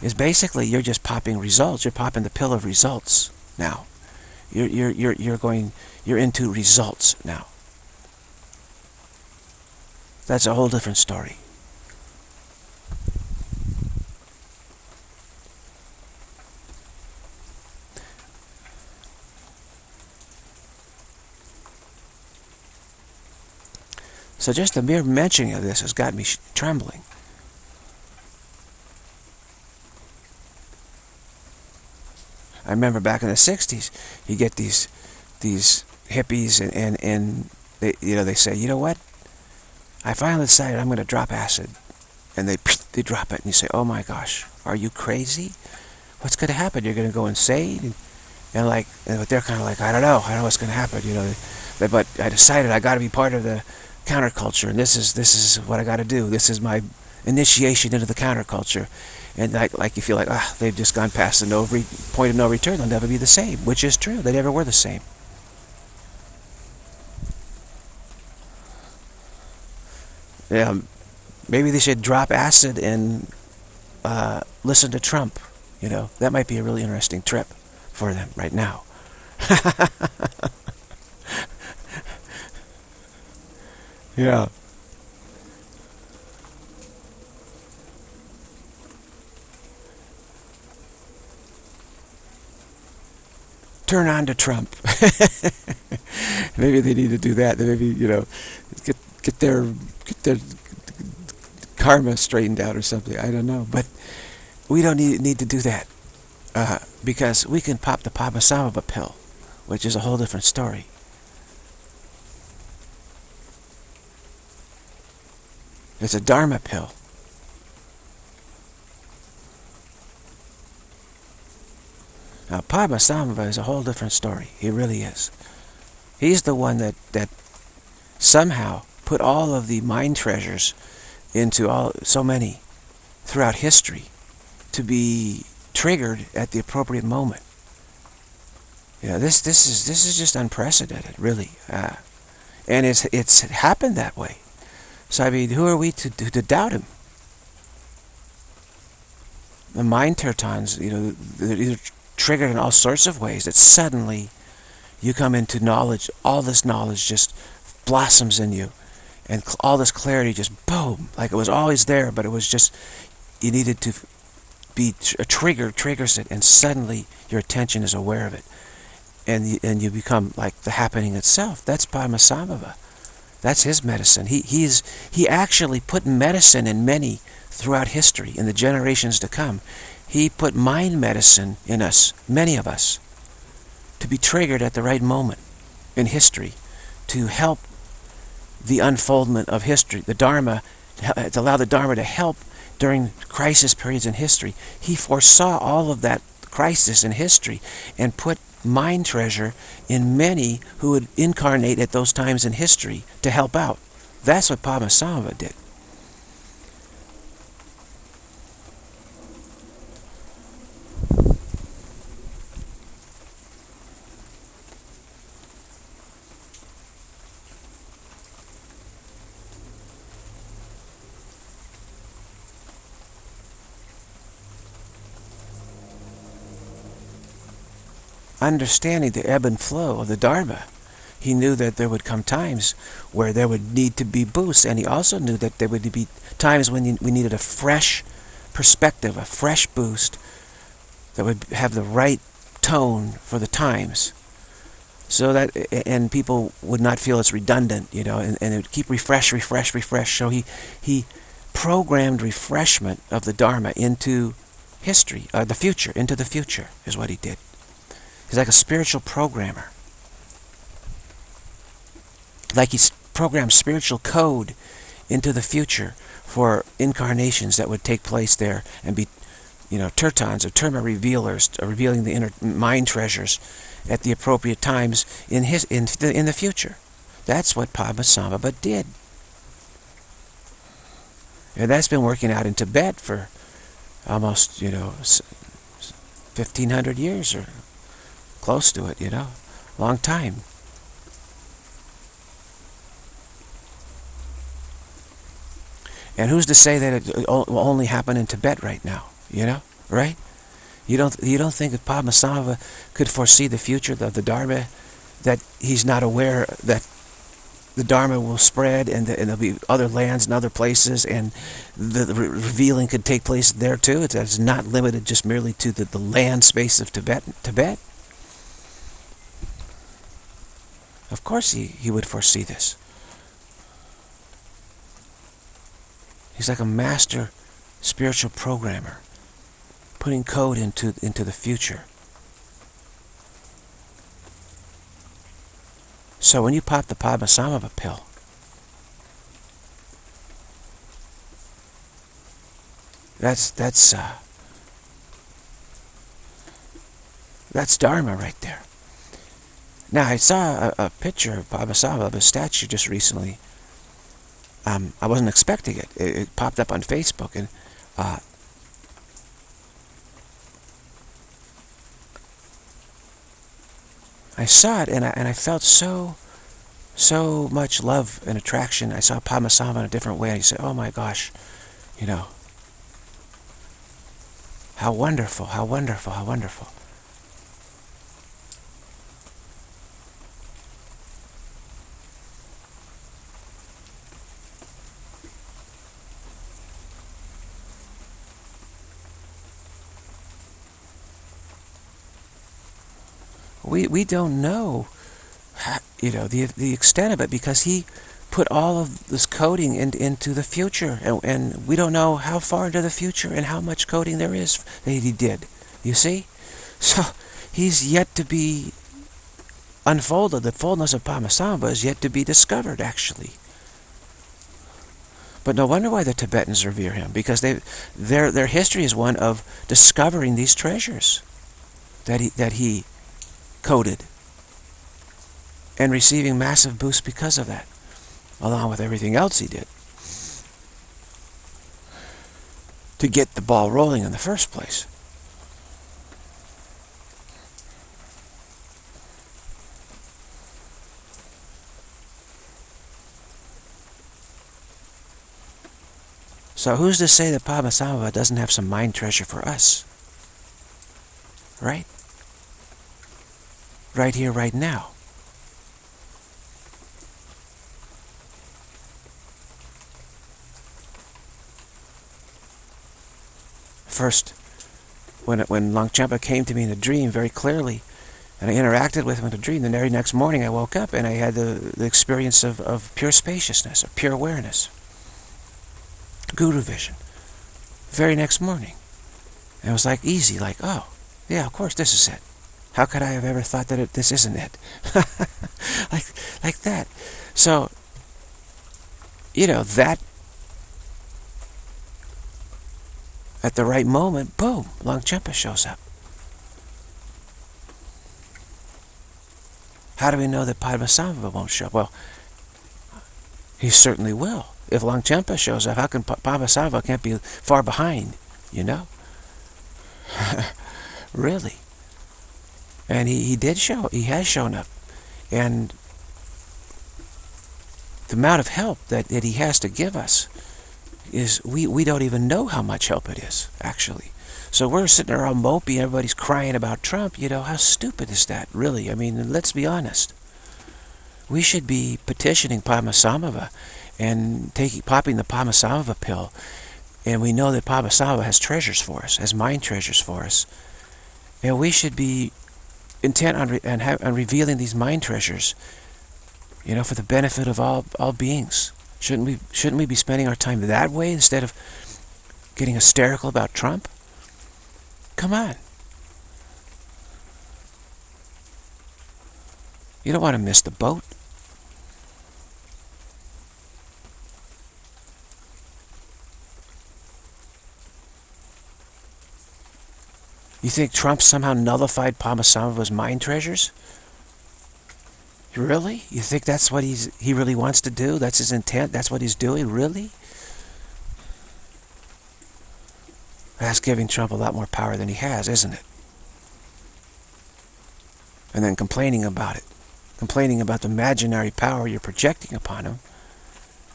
It's basically you're just popping results. You're popping the pill of results now. You're you're you're you're going you're into results now. That's a whole different story. So just the mere mentioning of this has got me trembling. I remember back in the 60s, you get these these hippies and, and, and they, you know, they say, you know what? I finally decided I'm going to drop acid. And they, they drop it and you say, oh my gosh, are you crazy? What's going to happen? You're going to go insane? And, and like, and, but they're kind of like, I don't know. I don't know what's going to happen, you know. But I decided I got to be part of the counterculture and this is, this is what I got to do. This is my initiation into the counterculture. And like, like you feel like ah they've just gone past the no point of no return. They'll never be the same which is true. They never were the same. Yeah maybe they should drop acid and uh, listen to Trump you know? That might be a really interesting trip for them right now yeah turn on to Trump. maybe they need to do that. Maybe you know, get get their get their karma straightened out or something. I don't know, but we don't need need to do that uh, because we can pop the Padmasambhava pill, which is a whole different story. It's a Dharma pill. Now, Padmasambhava is a whole different story. He really is. He's the one that, that somehow put all of the mind treasures into all so many throughout history to be triggered at the appropriate moment. Know, this this is this is just unprecedented, really, uh, and it's it's happened that way. So I mean, who are we to to, to doubt him? The mind tertons, you know, they're triggered in all sorts of ways that suddenly you come into knowledge, all this knowledge just blossoms in you. And all this clarity just boom, like it was always there, but it was just, you needed to be, a trigger triggers it, and suddenly your attention is aware of it. And you, and you become like the happening itself. That's Padmasambhava. That's his medicine. He, he's, he actually put medicine in many throughout history, in the generations to come. He put mind medicine in us, many of us, to be triggered at the right moment in history, to help the unfoldment of history, the Dharma, to allow the Dharma to help during crisis periods in history. He foresaw all of that crisis in history and put mind treasure in many who would incarnate at those times in history to help out. That's what Padmasambhava did. Understanding the ebb and flow of the Dharma. He knew that there would come times where there would need to be boosts, and he also knew that there would be times when we needed a fresh perspective, a fresh boost that would have the right tone for the times. So that, and people would not feel it's redundant, you know, and, and it would keep refresh, refresh, refresh. So he, he programmed refreshment of the Dharma into history, uh, the future, into the future, is what he did. He's like a spiritual programmer. Like he's programmed spiritual code into the future for incarnations that would take place there and be, you know, tertons or terma revealers, uh, revealing the inner mind treasures at the appropriate times in his in the, in the future. That's what Padmasambhava did. And that's been working out in Tibet for almost, you know, 1500 years or close to it, you know, long time. And who's to say that it will only happen in Tibet right now, you know, right? You don't you don't think that Padmasambhava could foresee the future of the Dharma, that he's not aware that the Dharma will spread and, the, and there'll be other lands and other places and the, the revealing could take place there too. It's, it's not limited just merely to the, the land space of Tibet. Tibet. Of course he, he would foresee this. He's like a master spiritual programmer, putting code into, into the future. So when you pop the Padmasambhava pill, that's that's uh, that's Dharma right there. Now I saw a, a picture of Padmasambhava of a statue just recently um, I wasn't expecting it. it. it. popped up on Facebook, and uh, I saw it, and I and I felt so, so much love and attraction. I saw Padmasambhava in a different way, you say, "Oh my gosh," you know, how wonderful, how wonderful, how wonderful. We we don't know, you know, the the extent of it because he put all of this coding in, into the future, and, and we don't know how far into the future and how much coding there is that he did. You see, so he's yet to be unfolded. The fullness of Padmasambhava is yet to be discovered, actually. But no wonder why the Tibetans revere him, because they, their their history is one of discovering these treasures that he that he coded and receiving massive boosts because of that, along with everything else he did to get the ball rolling in the first place. So who's to say that Padmasambhava doesn't have some mind treasure for us? Right? Right here, right now. First, when, when Longchenpa came to me in a dream very clearly, and I interacted with him in a dream, the very next morning I woke up and I had the, the experience of, of pure spaciousness, of pure awareness. Guru vision. Very next morning. And it was like easy, like, oh, yeah, of course, this is it. How could I have ever thought that it, this isn't it? like, like that. So, you know, that, at the right moment, boom, Longchenpa shows up. How do we know that Padmasambhava won't show up? Well, he certainly will. If Longchenpa shows up, how can Padmasambhava can't be far behind, you know? really. And he, he did show, he has shown up. And the amount of help that, that he has to give us is, we, we don't even know how much help it is, actually. So we're sitting all mopey, everybody's crying about Trump. You know, how stupid is that, really? I mean, let's be honest. We should be petitioning Padmasambhava and taking, popping the Padmasambhava pill. And we know that Padmasambhava has treasures for us, has mind treasures for us. And we should be intent on, re on, revealing these mind treasures, you know, for the benefit of all, all beings. Shouldn't we, shouldn't we be spending our time that way instead of getting hysterical about Trump? Come on. You don't want to miss the boat. You think Trump somehow nullified Padmasambhava's mind treasures? Really? You think that's what he's he really wants to do? That's his intent? That's what he's doing? Really? That's giving Trump a lot more power than he has, isn't it? And then complaining about it. Complaining about the imaginary power you're projecting upon him.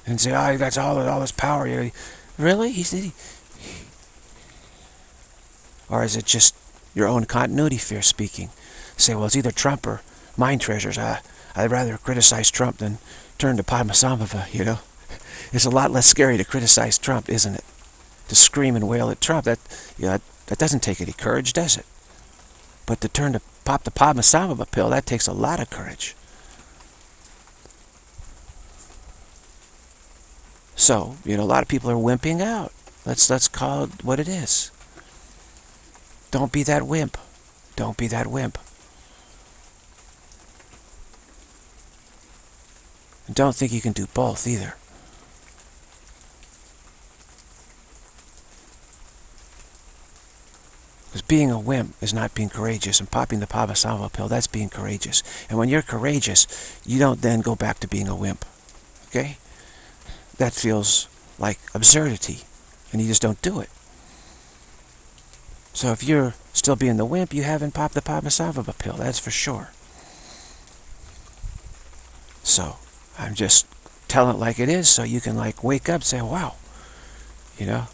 And say, oh, got all, all this power. Really? He's, he, or is it just your own continuity fear speaking? Say, well, it's either Trump or mine treasures. Uh, I'd rather criticize Trump than turn to Padmasambhava, you know? It's a lot less scary to criticize Trump, isn't it? To scream and wail at Trump, that, yeah, that doesn't take any courage, does it? But to turn to pop the Padmasambhava pill, that takes a lot of courage. So, you know, a lot of people are wimping out. Let's let's call it what it is. Don't be that wimp. Don't be that wimp. And don't think you can do both either. Because being a wimp is not being courageous, and popping the Padmasambhava pill, that's being courageous. And when you're courageous, you don't then go back to being a wimp. Okay? That feels like absurdity, and you just don't do it. So if you're still being the wimp, you haven't popped the Padmasambhava pill, that's for sure. So, I'm just telling it like it is so you can like wake up and say, wow, you know,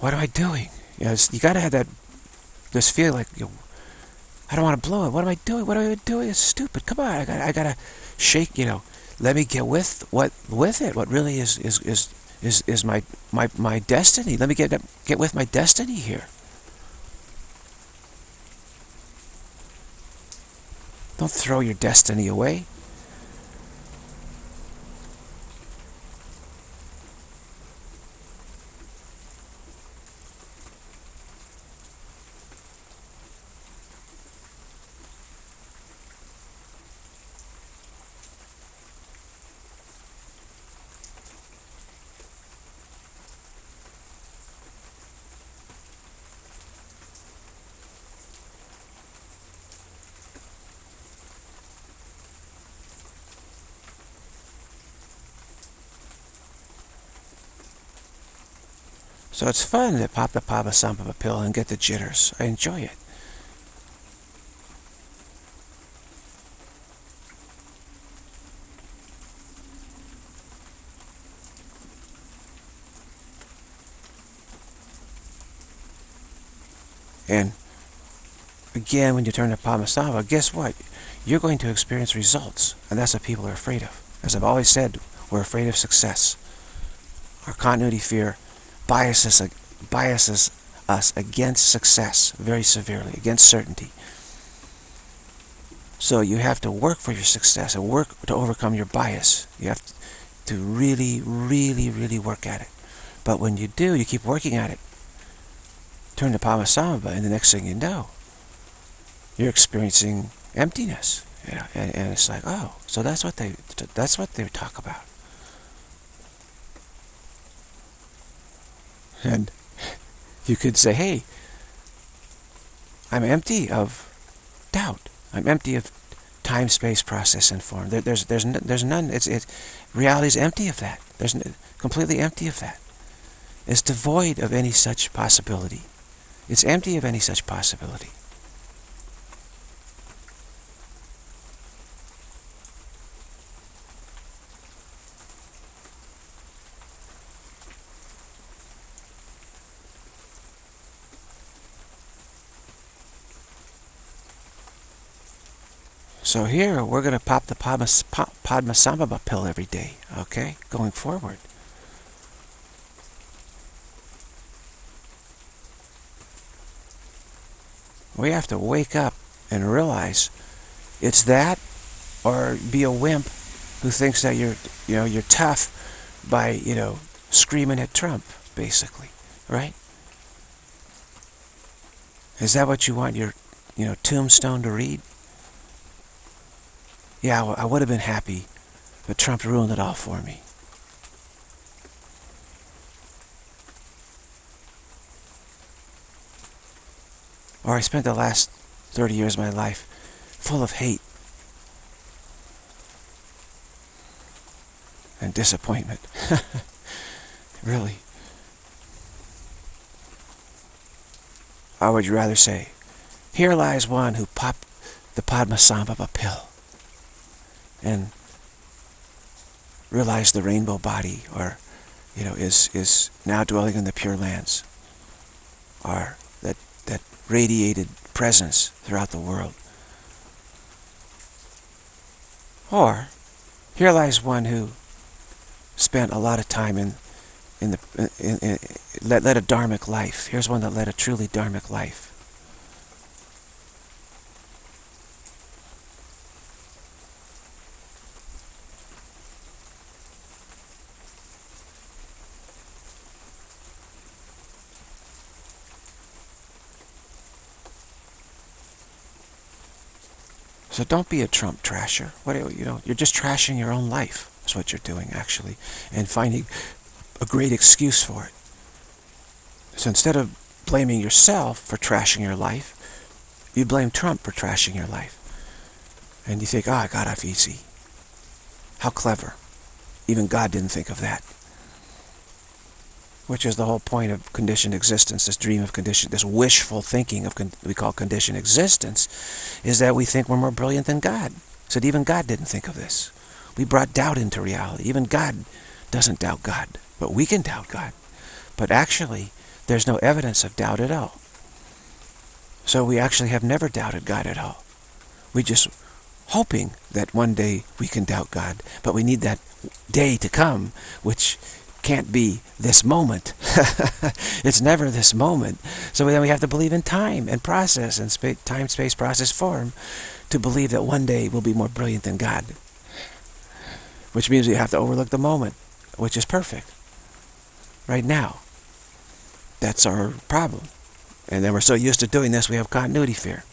what am I doing? You know, you got to have that, this feel like, you know, I don't want to blow it. What am I doing? What am I doing? It's stupid. Come on, I got, I got to shake, you know, let me get with what, with it. What really is, is, is, is, is my, my, my destiny. Let me get, get with my destiny here. Don't throw your destiny away. So it's fun to pop the Padmasambhava pill and get the jitters. I enjoy it. And again, when you turn to Padmasambhava, guess what? You're going to experience results. And that's what people are afraid of. As I've always said, we're afraid of success. Our continuity fear biases, biases us against success very severely, against certainty. So you have to work for your success and work to overcome your bias. You have to really, really, really work at it. But when you do, you keep working at it. Turn to Padmasambhava, and the next thing you know, you're experiencing emptiness. And, and it's like, oh, so that's what they that's what they talk about. And you could say, hey, I'm empty of doubt. I'm empty of time, space, process, and form. There, there's, there's, there's none. It's, it, reality is empty of that. There's completely empty of that. It's devoid of any such possibility. It's empty of any such possibility. So here, we're going to pop the Padmas, Padmasambhava pill every day, okay, going forward. We have to wake up and realize it's that or be a wimp who thinks that you're, you know, you're tough by, you know, screaming at Trump, basically, right? Is that what you want your, you know, tombstone to read? Yeah, I would have been happy, but Trump ruined it all for me. Or I spent the last 30 years of my life full of hate and disappointment. really. Or would you rather say, here lies one who popped the Padmasambhava pill and realize the rainbow body or you know is is now dwelling in the pure lands or that that radiated presence throughout the world. Or here lies one who spent a lot of time in in the in, in, led, led a dharmic life. Here's one that led a truly dharmic life So don't be a Trump trasher. What you know, you're just trashing your own life. That's what you're doing actually, and finding a great excuse for it. So instead of blaming yourself for trashing your life, you blame Trump for trashing your life. And you think, ah, oh, I got off easy. How clever. Even God didn't think of that. Which is the whole point of conditioned existence, this dream of condition, this wishful thinking of we call conditioned existence, is that we think we're more brilliant than God. So even God didn't think of this. We brought doubt into reality. Even God doesn't doubt God, but we can doubt God. But actually, there's no evidence of doubt at all. So we actually have never doubted God at all. We're just hoping that one day we can doubt God, but we need that day to come, which can't be this moment. it's never this moment. So then we have to believe in time and process and spa time, space, process, form to believe that one day we'll be more brilliant than God. Which means we have to overlook the moment, which is perfect. Right now. That's our problem. And then we're so used to doing this, we have continuity fear.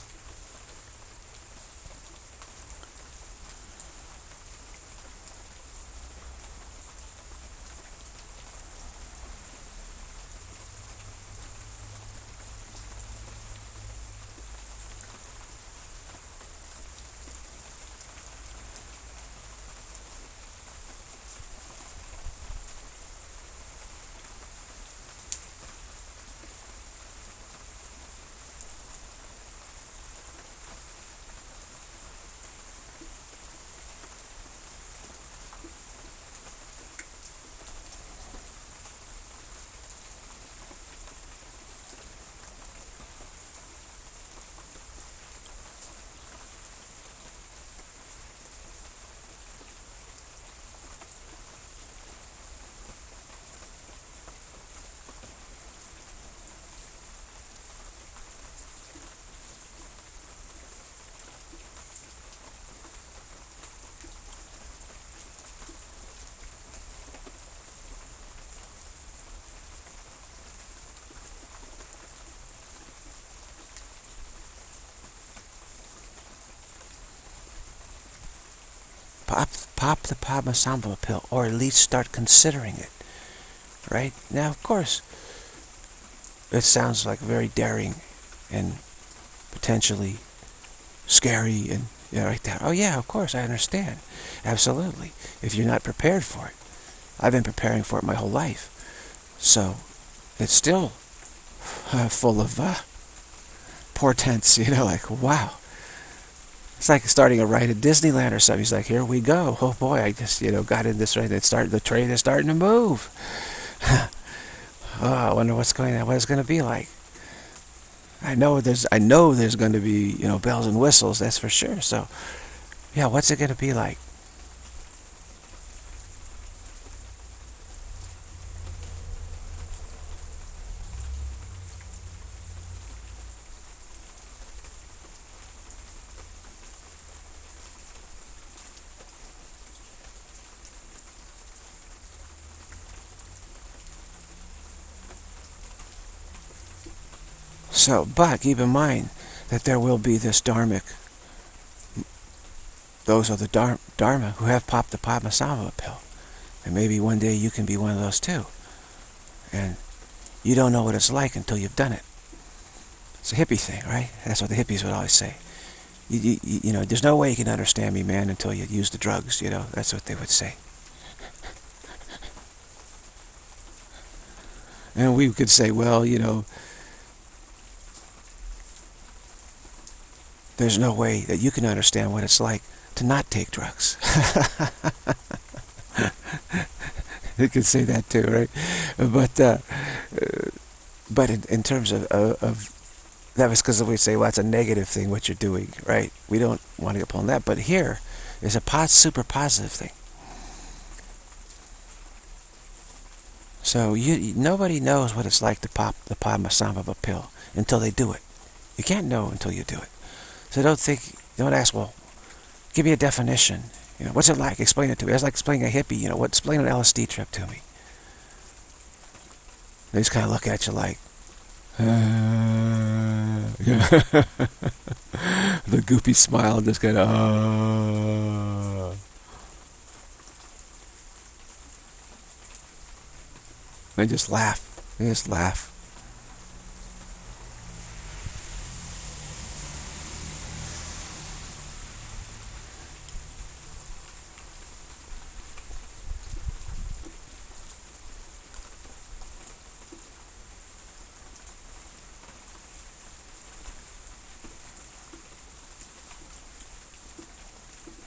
pop, Padmasambhava pill, or at least start considering it. Right? Now, of course, it sounds like very daring and potentially scary and you know, like that. Oh yeah, of course, I understand. Absolutely. If you're not prepared for it. I've been preparing for it my whole life. So, it's still uh, full of uh, portents, you know, like, wow. It's like starting a ride at Disneyland or something. He's like, here we go. Oh boy, I just, you know, got in this ride. It started, the train is starting to move. oh, I wonder what's going on, what it's going to be like. I know there's, I know there's going to be, you know, bells and whistles, that's for sure. So, yeah, what's it going to be like? So, but keep in mind that there will be this dharmic, those are the dharma who have popped the Padmasambhava pill. And maybe one day you can be one of those too. And you don't know what it's like until you've done it. It's a hippie thing, right? That's what the hippies would always say. You, you, you know, there's no way you can understand me, man, until you use the drugs, you know. That's what they would say. And we could say, well, you know, there's no way that you can understand what it's like to not take drugs. you could say that too, right? But uh, but in, in terms of, of, of that was because we say, well, that's a negative thing what you're doing, right? We don't want to get upon that. But here is a pos super positive thing. So you nobody knows what it's like to pop the Padmasambhava pill until they do it. You can't know until you do it. So don't think, don't ask, well, give me a definition. You know, what's it like? Explain it to me. It's like explaining a hippie, you know, what, explain an LSD trip to me. They just kind of look at you like, uh, the goopy smile, just kind of, uh, and just laugh. They just laugh.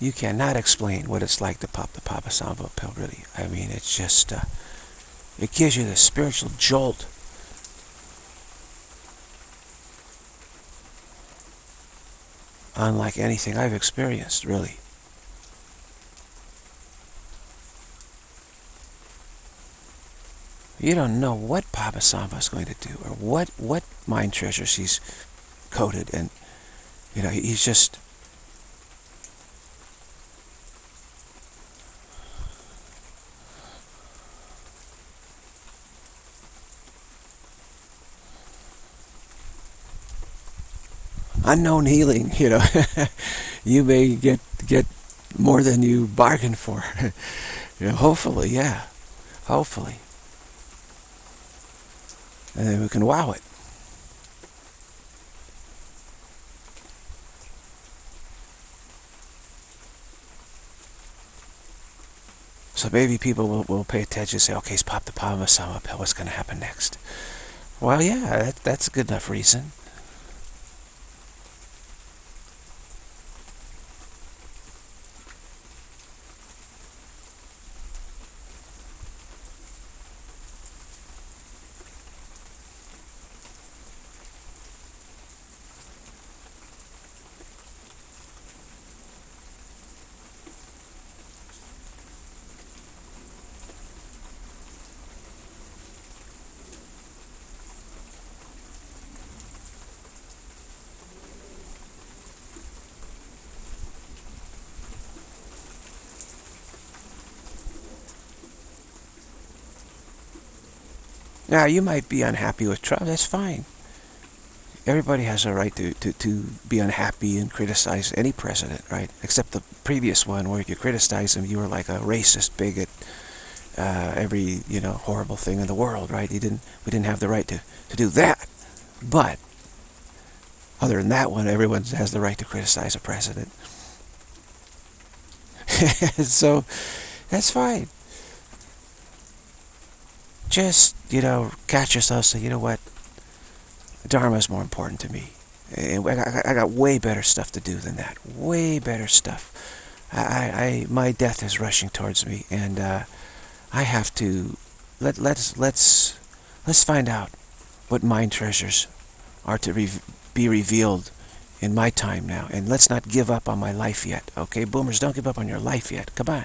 You cannot explain what it's like to pop the Padmasambhava pill, really. I mean, it's just, uh, it gives you the spiritual jolt. Unlike anything I've experienced, really. You don't know what Padmasambhava is going to do or what, what mind treasures he's coded. And, you know, he's just unknown healing, you know, you may get get more than you bargained for. you know, hopefully, yeah, hopefully, and then we can wow it. So maybe people will, will pay attention and say, okay, he's popped the Padmasambhava pill. What's going to happen next? Well, yeah, that, that's a good enough reason. Now, you might be unhappy with Trump. That's fine. Everybody has a right to, to, to be unhappy and criticize any president, right? Except the previous one where you criticize him, you were like a racist bigot, uh, every, you know, horrible thing in the world, right? You didn't, we didn't have the right to, to do that. But, other than that one, everyone has the right to criticize a president. so, that's fine just, you know, catch yourself say, you know what, Dharma is more important to me. I got, I got way better stuff to do than that. Way better stuff. I, I, my death is rushing towards me, and uh, I have to let let's let's let's find out what mind treasures are to re be revealed in my time now, and let's not give up on my life yet. Okay, boomers, don't give up on your life yet. Come on.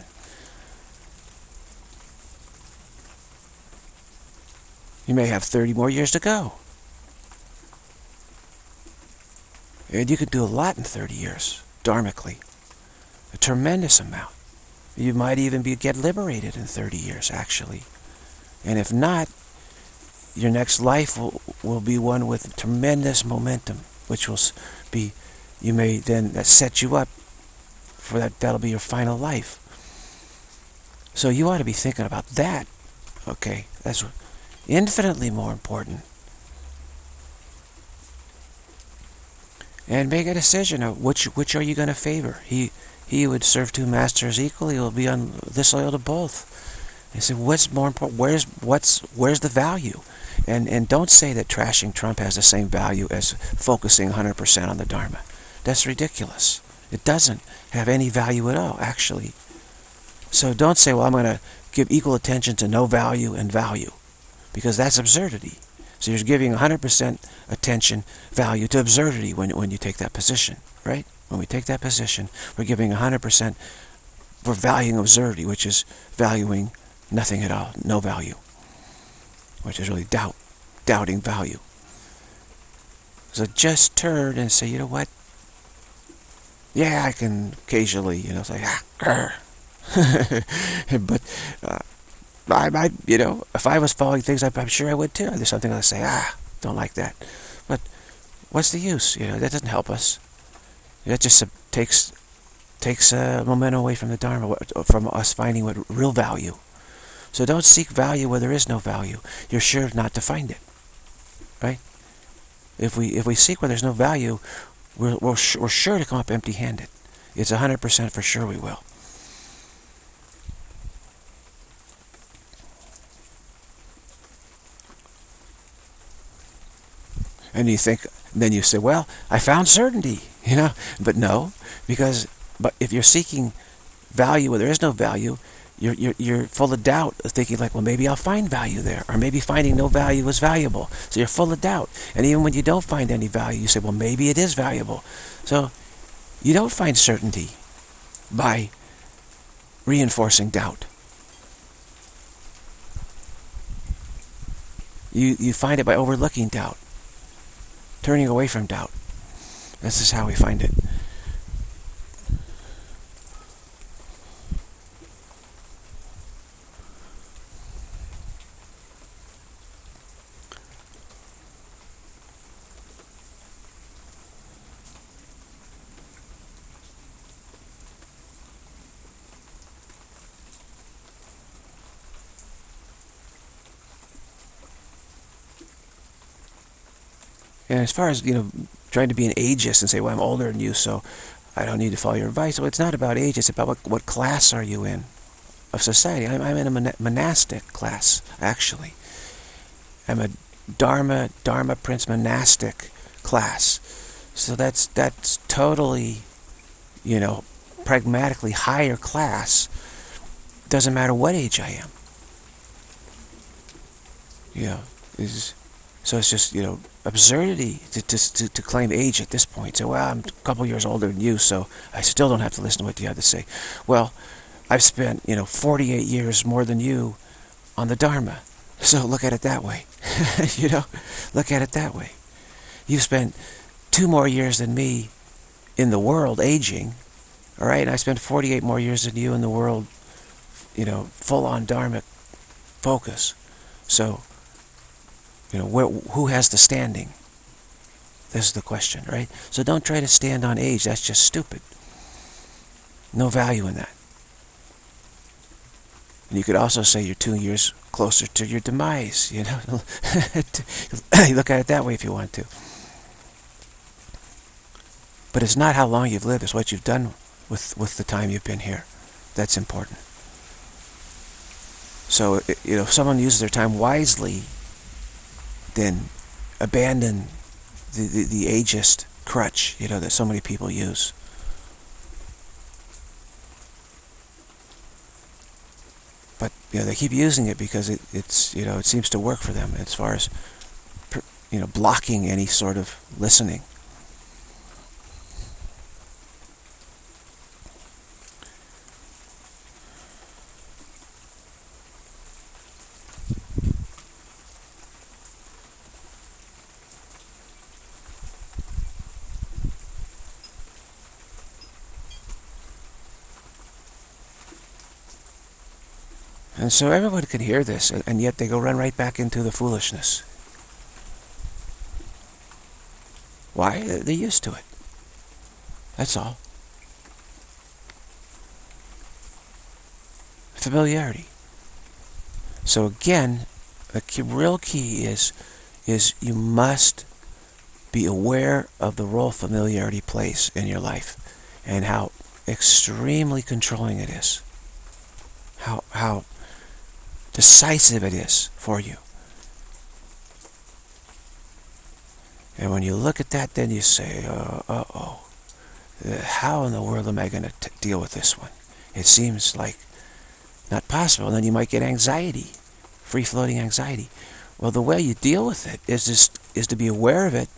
You may have 30 more years to go. And you could do a lot in 30 years, dharmically. A tremendous amount. You might even be get liberated in 30 years, actually. And if not, your next life will, will be one with tremendous momentum, which will be, you may then set you up for that, that'll be your final life. So you ought to be thinking about that. Okay, that's infinitely more important. And make a decision of which which are you going to favor. He he would serve two masters equally He will be on disloyal to both. And said, what's more important? Where's what's where's the value? And and don't say that trashing Trump has the same value as focusing 100% on the Dharma. That's ridiculous. It doesn't have any value at all, actually. So don't say, well, I'm going to give equal attention to no value and value because that's absurdity. So you're giving 100% attention value to absurdity when, when you take that position, right? When we take that position, we're giving 100% for valuing absurdity, which is valuing nothing at all, no value, which is really doubt, doubting value. So just turn and say, you know what? Yeah, I can occasionally, you know, say, ah, but uh, I might, you know, if I was following things, I'm sure I would too. There's something I'll say, ah, don't like that. But what's the use? You know, that doesn't help us. That just takes takes uh, momentum away from the Dharma, from us finding what real value. So don't seek value where there is no value. You're sure not to find it, right? If we if we seek where there's no value, we're we're, we're sure to come up empty-handed. It's hundred percent for sure we will. And you think, then you say, well, I found certainty, you know. But no, because but if you're seeking value where there is no value, you're, you're, you're full of doubt, thinking like, well, maybe I'll find value there, or maybe finding no value is valuable. So you're full of doubt. And even when you don't find any value, you say, well, maybe it is valuable. So you don't find certainty by reinforcing doubt. You, you find it by overlooking doubt, turning away from doubt. This is how we find it. And as far as, you know, trying to be an ageist and say, well, I'm older than you, so I don't need to follow your advice. Well, it's not about age. It's about what, what class are you in of society. I'm, I'm in a monastic class, actually. I'm a Dharma, Dharma Prince monastic class. So that's, that's totally, you know, pragmatically higher class. Doesn't matter what age I am. Know, is so it's just, you know, absurdity to, to, to, claim age at this point. Say, well, I'm a couple years older than you, so I still don't have to listen to what you have to say. Well, I've spent, you know, 48 years more than you on the Dharma. So look at it that way. you know, look at it that way. You've spent two more years than me in the world aging, all right? And I spent 48 more years than you in the world, you know, full-on Dharma focus. So you know, where, who has the standing? This is the question, right? So don't try to stand on age. That's just stupid. No value in that. And you could also say you're two years closer to your demise, you know. you look at it that way if you want to. But it's not how long you've lived, it's what you've done with, with the time you've been here. That's important. So, you know, if someone uses their time wisely, then abandon the, the, the ageist crutch, you know, that so many people use. But, you know, they keep using it because it, it's, you know, it seems to work for them as far as, you know, blocking any sort of listening. And so everyone can hear this, and yet they go run right back into the foolishness. Why? They're used to it. That's all. Familiarity. So again, the key, real key is, is you must be aware of the role familiarity plays in your life and how extremely controlling it is. How, how decisive it is for you. And when you look at that, then you say, uh, uh-oh, how in the world am I going to deal with this one? It seems like not possible. And then you might get anxiety, free-floating anxiety. Well, the way you deal with it is just is to be aware of it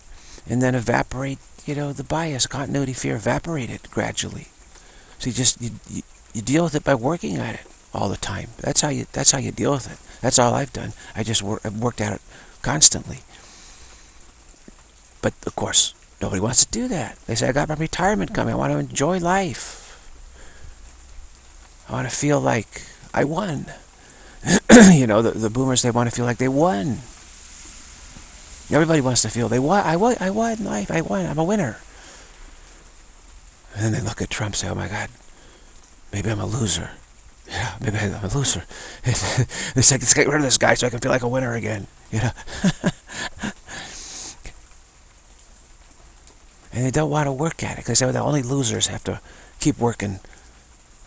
and then evaporate, you know, the bias, continuity fear, evaporate it gradually. So you just, you, you, you deal with it by working at it all the time. That's how you that's how you deal with it. That's all I've done. I just work, I've worked at it constantly. But of course, nobody wants to do that. They say I got my retirement coming. I want to enjoy life. I want to feel like I won. you know, the, the boomers they want to feel like they won. Everybody wants to feel they won. I won. I won life. I won. I'm a winner. And then they look at Trump say, oh my God, maybe I'm a loser. Yeah, maybe I'm a loser. It's like, let's get rid of this guy so I can feel like a winner again. You know? and they don't want to work at it because the only losers have to keep working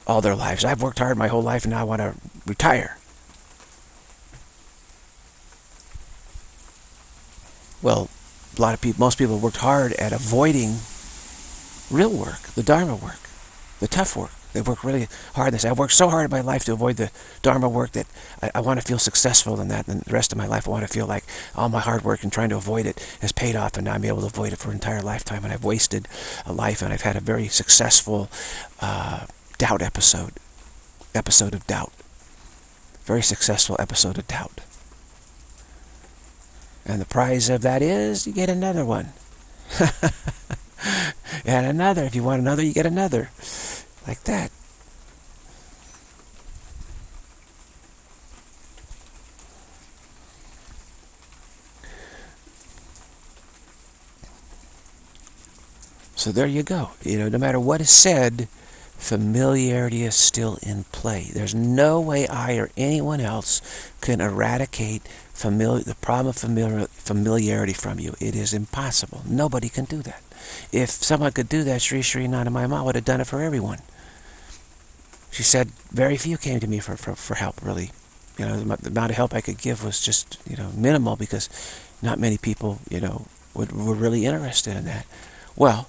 all their lives. I've worked hard my whole life and now I want to retire. Well, a lot of people, most people worked hard at avoiding real work, the Dharma work, the tough work. They work really hard. Say, I've worked so hard in my life to avoid the Dharma work that I, I want to feel successful in that. And the rest of my life, I want to feel like all my hard work and trying to avoid it has paid off. And now I'm able to avoid it for an entire lifetime. And I've wasted a life and I've had a very successful uh, doubt episode. Episode of doubt. Very successful episode of doubt. And the prize of that is you get another one. and another. If you want another, you get another. Like that. So there you go. You know, no matter what is said, familiarity is still in play. There's no way I or anyone else can eradicate familiar, the problem of familiar, familiarity from you. It is impossible. Nobody can do that. If someone could do that, Sri Sri Anandamayi would have done it for everyone. She said very few came to me for, for, for help, really. You know, the, the amount of help I could give was just, you know, minimal because not many people, you know, would, were really interested in that. Well,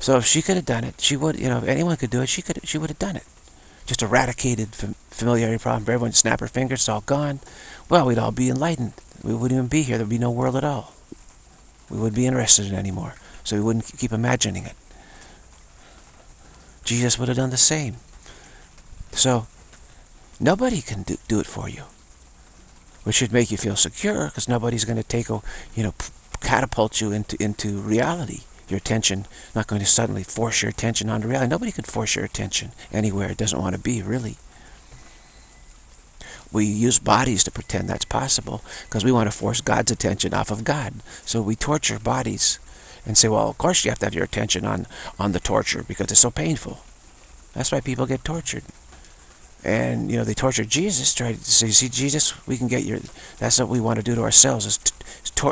so if she could have done it, she would, you know, if anyone could do it, she could, she would have done it. Just eradicated the familiarity problem. If everyone snap her fingers, it's all gone. Well, we'd all be enlightened. We wouldn't even be here. There'd be no world at all. We wouldn't be interested in it anymore. So we wouldn't keep imagining it. Jesus would have done the same. So, nobody can do, do it for you. Which should make you feel secure, because nobody's going to take, a, you know, catapult you into, into reality. Your attention, not going to suddenly force your attention onto reality. Nobody can force your attention anywhere it doesn't want to be, really. We use bodies to pretend that's possible because we want to force God's attention off of God. So we torture bodies and say, well, of course you have to have your attention on, on the torture because it's so painful. That's why people get tortured. And, you know, they tortured Jesus, try to say, see, Jesus, we can get your, that's what we want to do to ourselves, is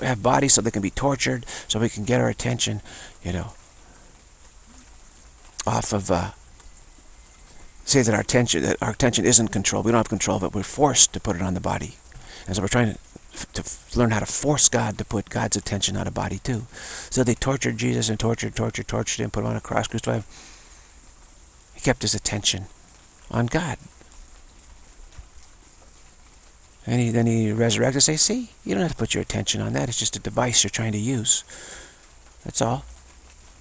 have bodies so they can be tortured, so we can get our attention, you know, off of, uh, say that our attention, that our attention isn't controlled. We don't have control of it. We're forced to put it on the body. And so we're trying to to learn how to force God to put God's attention on a body too. So they tortured Jesus and tortured, tortured, tortured him, put him on a cross, crucified. He kept his attention on God. And he, then he resurrected and say, see, you don't have to put your attention on that. It's just a device you're trying to use. That's all.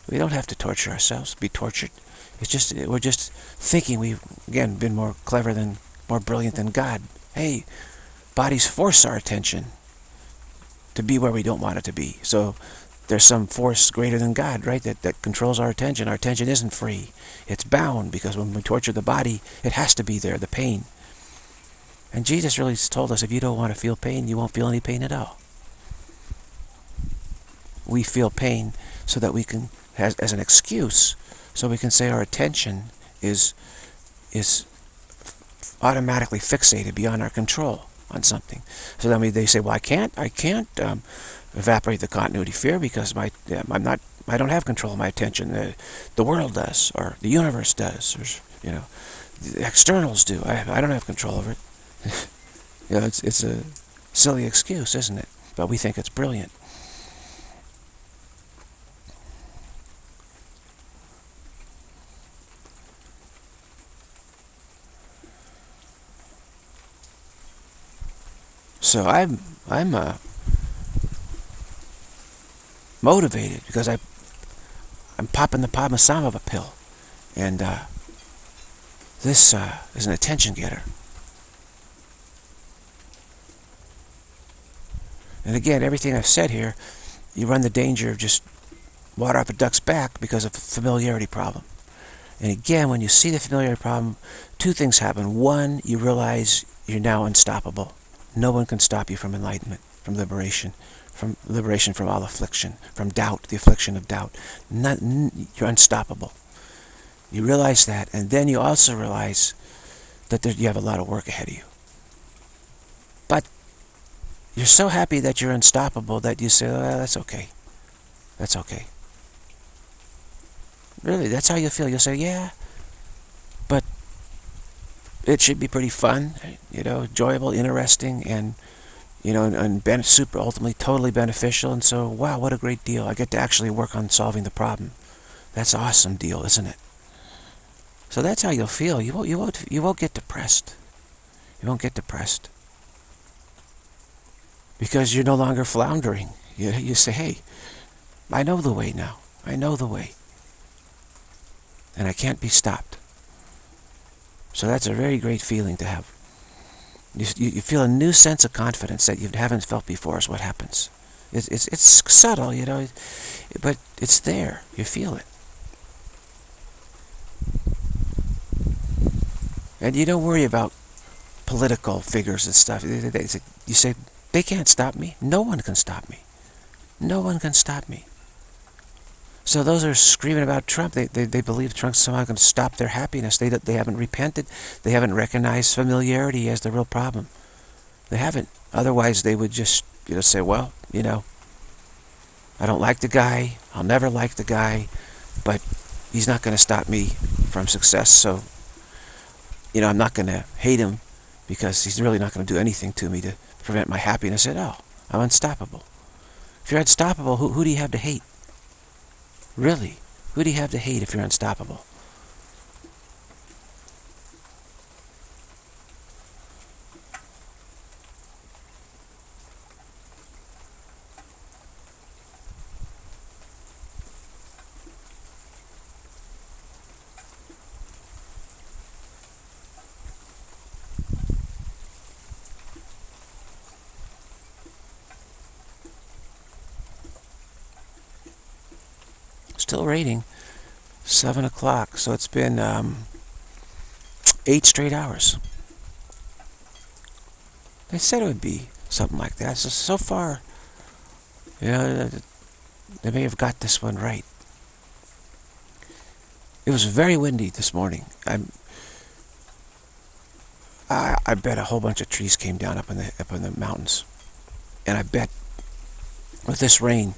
We don't have to torture ourselves, be tortured. It's just, we're just thinking we've, again, been more clever than, more brilliant than God. Hey, bodies force our attention to be where we don't want it to be. So there's some force greater than God, right, that, that controls our attention. Our attention isn't free. It's bound because when we torture the body, it has to be there, the pain. And Jesus really told us if you don't want to feel pain, you won't feel any pain at all. We feel pain so that we can, as, as an excuse, so we can say our attention is, is automatically fixated beyond our control on something. So then we, they say, well, I can't, I can't um, evaporate the continuity fear because my, I'm not, I don't have control of my attention. The, the world does, or the universe does, or, you know, the externals do. I, I don't have control over it. you know, it's, it's a silly excuse, isn't it? But we think it's brilliant. So I'm I'm uh, motivated because I I'm popping the Padmasambhava pill, and uh, this uh, is an attention getter. And again, everything I've said here, you run the danger of just water off a duck's back because of familiarity problem. And again, when you see the familiarity problem, two things happen. One, you realize you're now unstoppable. No one can stop you from enlightenment, from liberation, from liberation from all affliction, from doubt, the affliction of doubt. Not, you're unstoppable. You realize that, and then you also realize that there, you have a lot of work ahead of you. You're so happy that you're unstoppable that you say, oh, that's okay. That's okay. Really, that's how you feel. You'll say, yeah, but it should be pretty fun, you know, enjoyable, interesting, and you know, and, and super ultimately totally beneficial. And so, wow, what a great deal! I get to actually work on solving the problem. That's awesome deal, isn't it? So that's how you'll feel. You won't, you won't, you won't get depressed. You won't get depressed because you're no longer floundering. You, you say, hey, I know the way now. I know the way. And I can't be stopped. So that's a very great feeling to have. You, you, feel a new sense of confidence that you haven't felt before is what happens. It's, it's, it's subtle, you know, but it's there. You feel it. And you don't worry about political figures and stuff. You say, they can't stop me. No one can stop me. No one can stop me. So those are screaming about Trump. They, they, they believe Trump's somehow to stop their happiness. They, they haven't repented. They haven't recognized familiarity as the real problem. They haven't. Otherwise, they would just you know say, well, you know, I don't like the guy. I'll never like the guy, but he's not going to stop me from success. So, you know, I'm not going to hate him because he's really not going to do anything to me to prevent my happiness at all. I'm unstoppable. If you're unstoppable, who, who do you have to hate? Really? Who do you have to hate if you're unstoppable? Still raining. 7 o'clock, so it's been um, 8 straight hours. They said it would be something like that. So, so far, you know, they may have got this one right. It was very windy this morning. I'm, I, I bet a whole bunch of trees came down up in the up in the mountains, and I bet with this rain,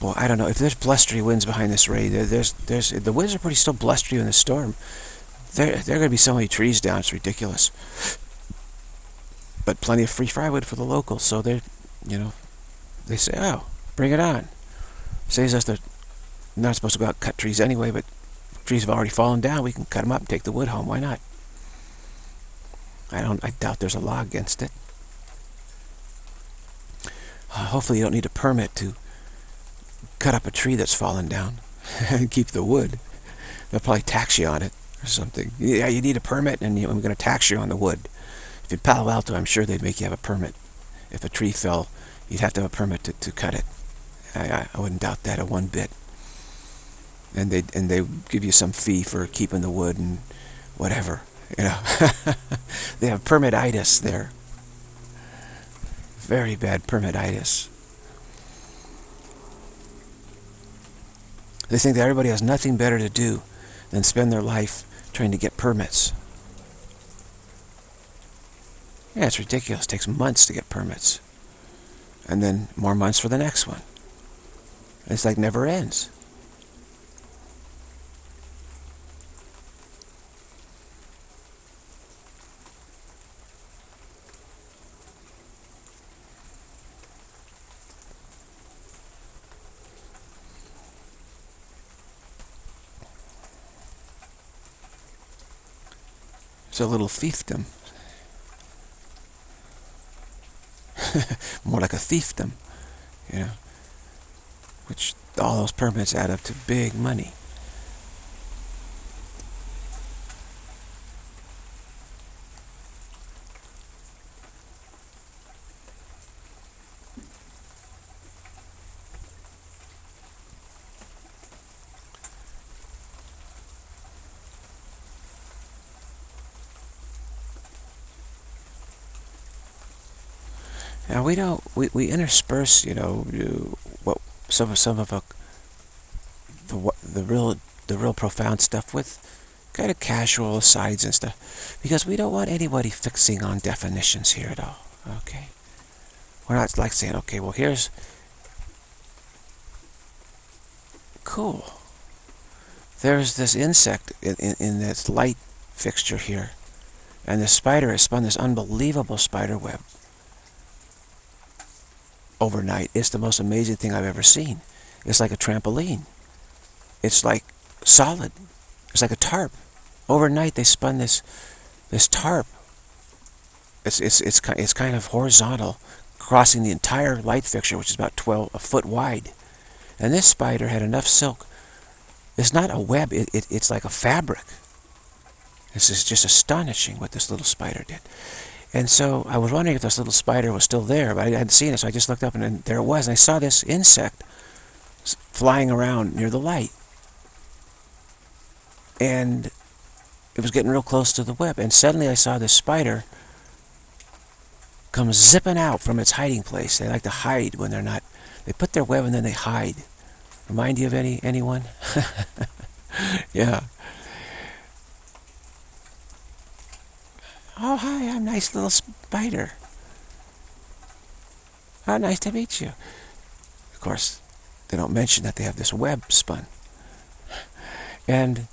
well, I don't know if there's blustery winds behind this rain. there's there's the winds are pretty still blustery in the storm. There there are going to be so many trees down. It's ridiculous. But plenty of free firewood for the locals, so they're you know they say, oh, bring it on. Says us they're not supposed to go out cut trees anyway, but trees have already fallen down. We can cut them up and take the wood home. Why not? I don't. I doubt there's a law against it. Uh, hopefully, you don't need a permit to cut up a tree that's fallen down and keep the wood. They'll probably tax you on it or something. Yeah, you need a permit and I'm going to tax you on the wood. If in Palo Alto, I'm sure they'd make you have a permit. If a tree fell, you'd have to have a permit to, to cut it. I, I wouldn't doubt that a one bit. And they and they give you some fee for keeping the wood and whatever. You know, they have permititis there. Very bad permititis. They think that everybody has nothing better to do than spend their life trying to get permits. Yeah, it's ridiculous. It takes months to get permits. And then more months for the next one. It's like never ends. It's a little fiefdom. More like a thiefdom, you know. Which all those permits add up to big money. We don't we, we intersperse, you know, what some of some of a, the the real the real profound stuff with kind of casual asides and stuff because we don't want anybody fixing on definitions here at all. Okay, we're not like saying, okay, well here's cool. There's this insect in, in, in this light fixture here, and the spider has spun this unbelievable spider web overnight. It's the most amazing thing I've ever seen. It's like a trampoline. It's like solid. It's like a tarp. Overnight they spun this this tarp. It's it's it's it's kind of horizontal, crossing the entire light fixture, which is about 12 a foot wide. And this spider had enough silk. It's not a web. It, it it's like a fabric. This is just astonishing what this little spider did. And so I was wondering if this little spider was still there, but I hadn't seen it, so I just looked up and there it was. And I saw this insect flying around near the light. And it was getting real close to the web. And suddenly I saw this spider come zipping out from its hiding place. They like to hide when they're not. They put their web and then they hide. Remind you of any anyone? yeah. Oh, hi, I'm nice little spider. How nice to meet you. Of course, they don't mention that they have this web spun. And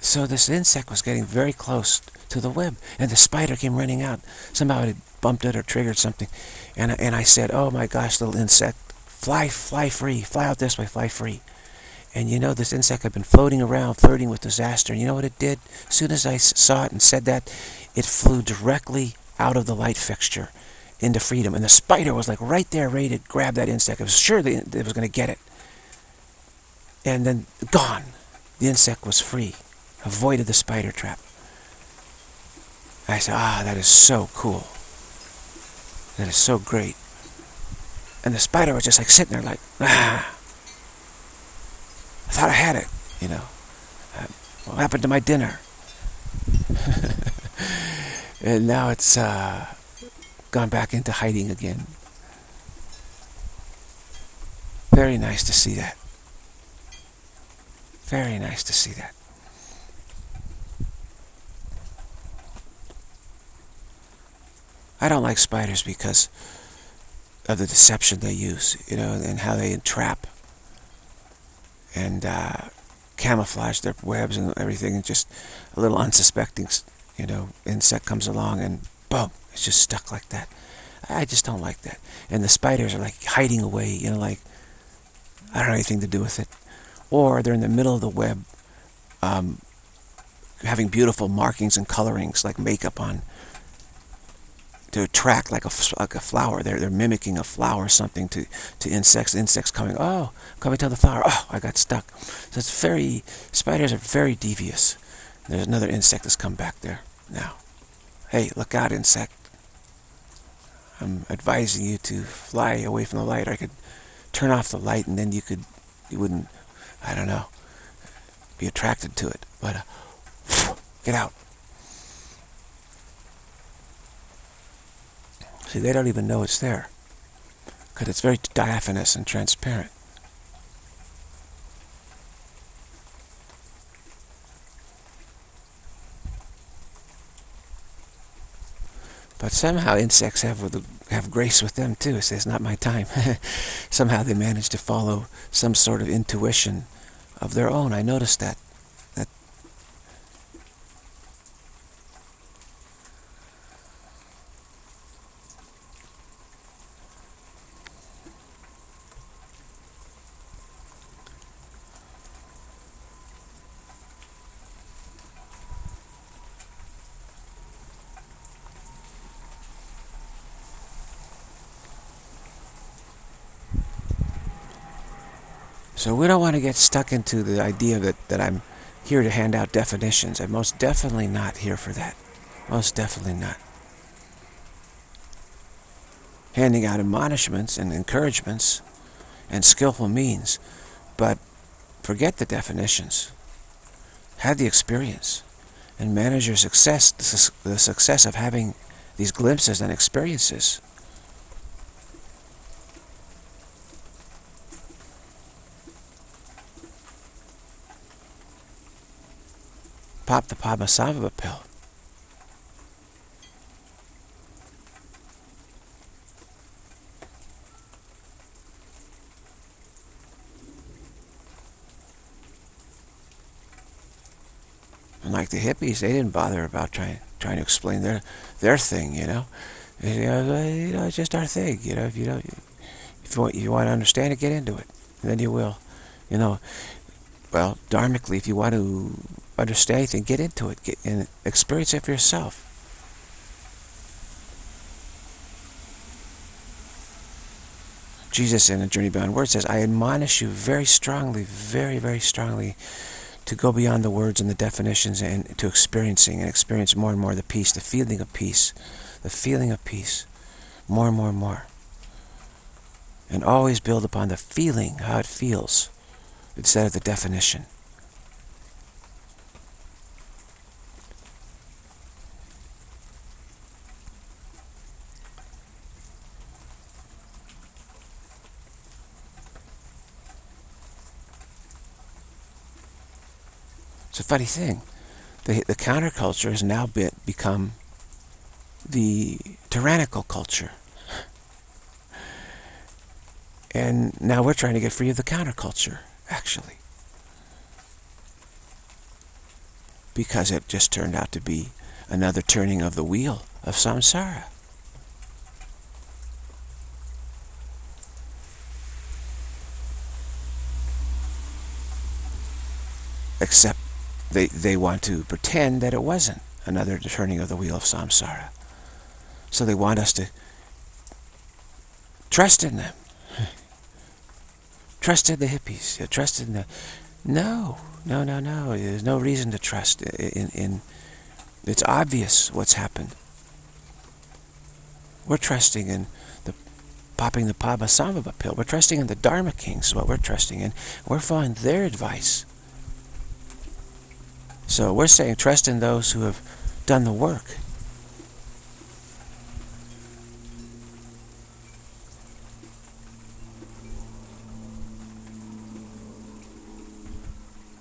so this insect was getting very close to the web, and the spider came running out. Somehow it bumped it or triggered something. And, and I said, oh my gosh, little insect, fly, fly free, fly out this way, fly free. And you know, this insect had been floating around, flirting with disaster. And you know what it did? As soon as I saw it and said that, it flew directly out of the light fixture into freedom. And the spider was like right there, ready to grab that insect. I was sure it was going to get it. And then gone. The insect was free, avoided the spider trap. I said, ah, that is so cool. That is so great. And the spider was just like sitting there like, ah. I thought I had it, you know. Uh, what happened to my dinner? and now it's uh, gone back into hiding again. Very nice to see that. Very nice to see that. I don't like spiders because of the deception they use, you know, and how they entrap and uh, camouflage their webs and everything, and just a little unsuspecting, you know, insect comes along and boom, it's just stuck like that. I just don't like that. And the spiders are like hiding away, you know, like I don't have anything to do with it. Or they're in the middle of the web, um, having beautiful markings and colorings like makeup on to attract like a, like a flower. They're, they're mimicking a flower or something to, to insects. Insects coming, oh, coming to the flower. Oh, I got stuck. So it's very, spiders are very devious. There's another insect that's come back there now. Hey, look out, insect. I'm advising you to fly away from the light. I could turn off the light and then you could, you wouldn't, I don't know, be attracted to it. But uh, get out. See, they don't even know it's there because it's very diaphanous and transparent. But somehow insects have have grace with them too. It says, not my time. somehow they manage to follow some sort of intuition of their own. I noticed that. So we don't want to get stuck into the idea that, that I'm here to hand out definitions. I'm most definitely not here for that. Most definitely not. Handing out admonishments and encouragements and skillful means, but forget the definitions. Have the experience. and manage your success, the success of having these glimpses and experiences. Pop the Padmasambhava pill. And like the hippies, they didn't bother about trying trying to explain their their thing, you know. You know, you know, it's just our thing. You know, if you don't, if you want, you want to understand it, get into it, and then you will. You know, well, dharmically, if you want to understand anything, get into it, get and experience it for yourself. Jesus in the Journey Beyond Words says, I admonish you very strongly, very, very strongly to go beyond the words and the definitions and to experiencing and experience more and more the peace, the feeling of peace, the feeling of peace, more and more and more. And always build upon the feeling, how it feels, instead of the definition. It's a funny thing. The, the counterculture has now become the tyrannical culture. And now we're trying to get free of the counterculture, actually. Because it just turned out to be another turning of the wheel of samsara. Except they, they want to pretend that it wasn't another turning of the wheel of samsara. So they want us to trust in them. Trust in the hippies. Trust in the... No, no, no, no. There's no reason to trust in... in it's obvious what's happened. We're trusting in the popping the Padmasambhava pill. We're trusting in the Dharma Kings, what we're trusting in. We're following their advice. So we're saying trust in those who have done the work.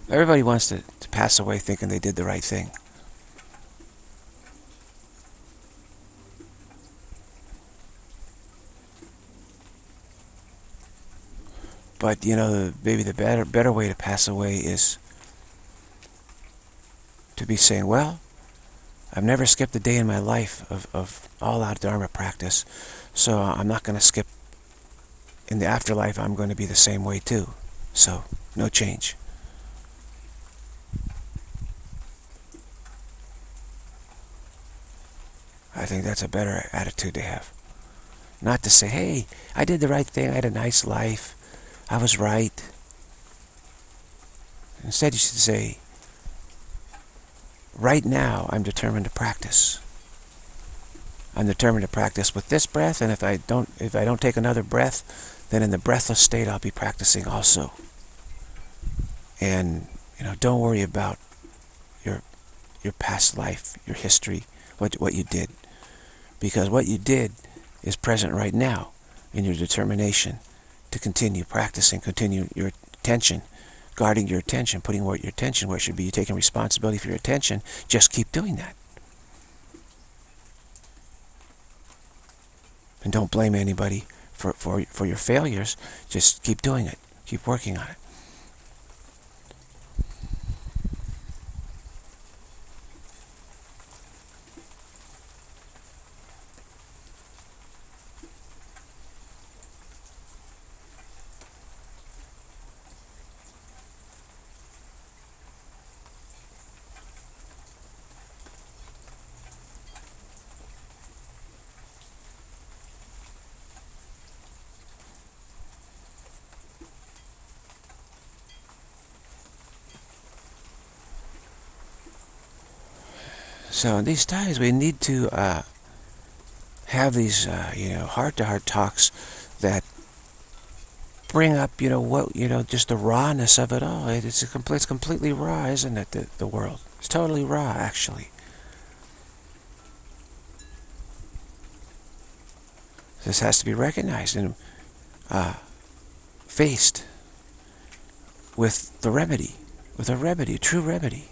Everybody wants to, to pass away thinking they did the right thing. But, you know, maybe the better, better way to pass away is be saying, well, I've never skipped a day in my life of, of all-out Dharma practice, so I'm not going to skip. In the afterlife, I'm going to be the same way too. So, no change. I think that's a better attitude to have. Not to say, hey, I did the right thing, I had a nice life, I was right. Instead, you should say, right now I'm determined to practice. I'm determined to practice with this breath, and if I don't if I don't take another breath, then in the breathless state I'll be practicing also. And you know, don't worry about your your past life, your history, what what you did. Because what you did is present right now in your determination to continue practicing, continue your attention guarding your attention, putting your attention where it should be, You're taking responsibility for your attention, just keep doing that. And don't blame anybody for, for, for your failures. Just keep doing it. Keep working on it. So these times, we need to uh, have these, uh, you know, heart-to-heart -heart talks that bring up, you know, what, you know, just the rawness of it all. It's, it's completely raw, isn't it, the, the world? It's totally raw, actually. This has to be recognized and uh, faced with the remedy, with a remedy, a true remedy.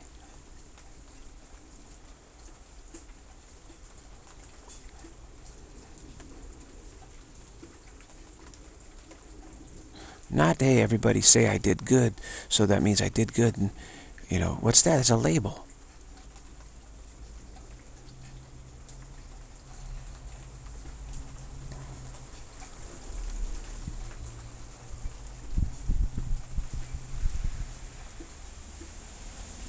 Not, hey, everybody say I did good, so that means I did good. And, you know, what's that? It's a label.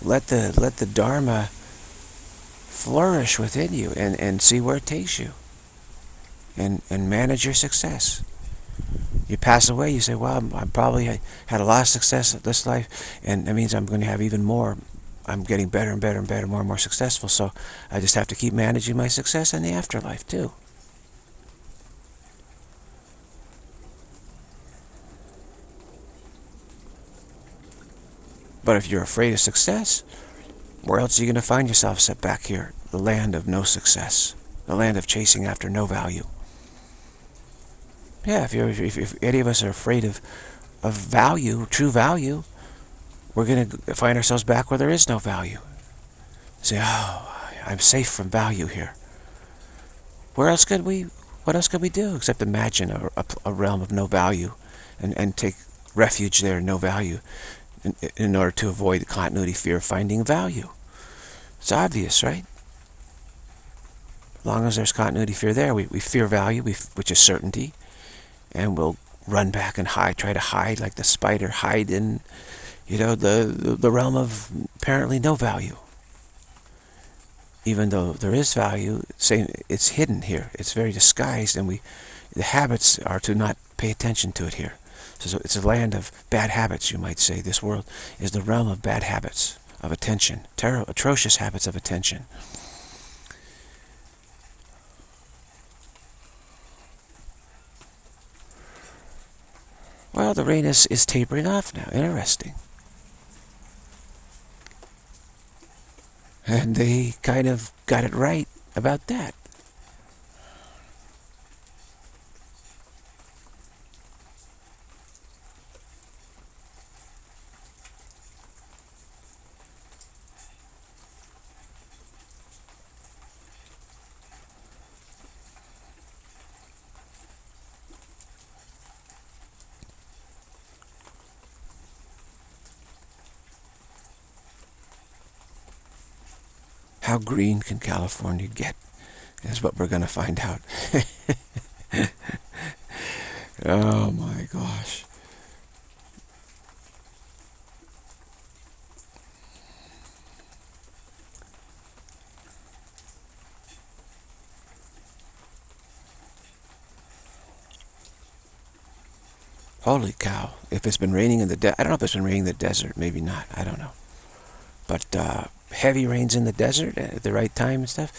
Let the let the Dharma flourish within you and, and see where it takes you. And and manage your success you pass away, you say, well, I probably had a lot of success at this life, and that means I'm going to have even more. I'm getting better and better and better, more and more successful, so I just have to keep managing my success in the afterlife, too. But if you're afraid of success, where else are you going to find yourself set back here? The land of no success, the land of chasing after no value. Yeah, if, you're, if, if any of us are afraid of, of value, true value, we're going to find ourselves back where there is no value. Say, oh, I'm safe from value here. Where else could we, what else could we do except imagine a, a, a realm of no value and, and take refuge there, no value, in, in order to avoid the continuity fear of finding value? It's obvious, right? As long as there's continuity fear there, we, we fear value, we, which is certainty and we'll run back and hide, try to hide like the spider, hide in, you know, the, the, realm of apparently no value. Even though there is value, saying it's hidden here. It's very disguised, and we, the habits are to not pay attention to it here. So it's a land of bad habits, you might say. This world is the realm of bad habits, of attention, terrible, atrocious habits of attention. Well, the rain is, is tapering off now. Interesting. And they kind of got it right about that. How green can California get? Is what we're going to find out. oh my gosh. Holy cow. If it's been raining in the desert, I don't know if it's been raining in the desert, maybe not, I don't know. But uh, heavy rains in the desert at the right time and stuff,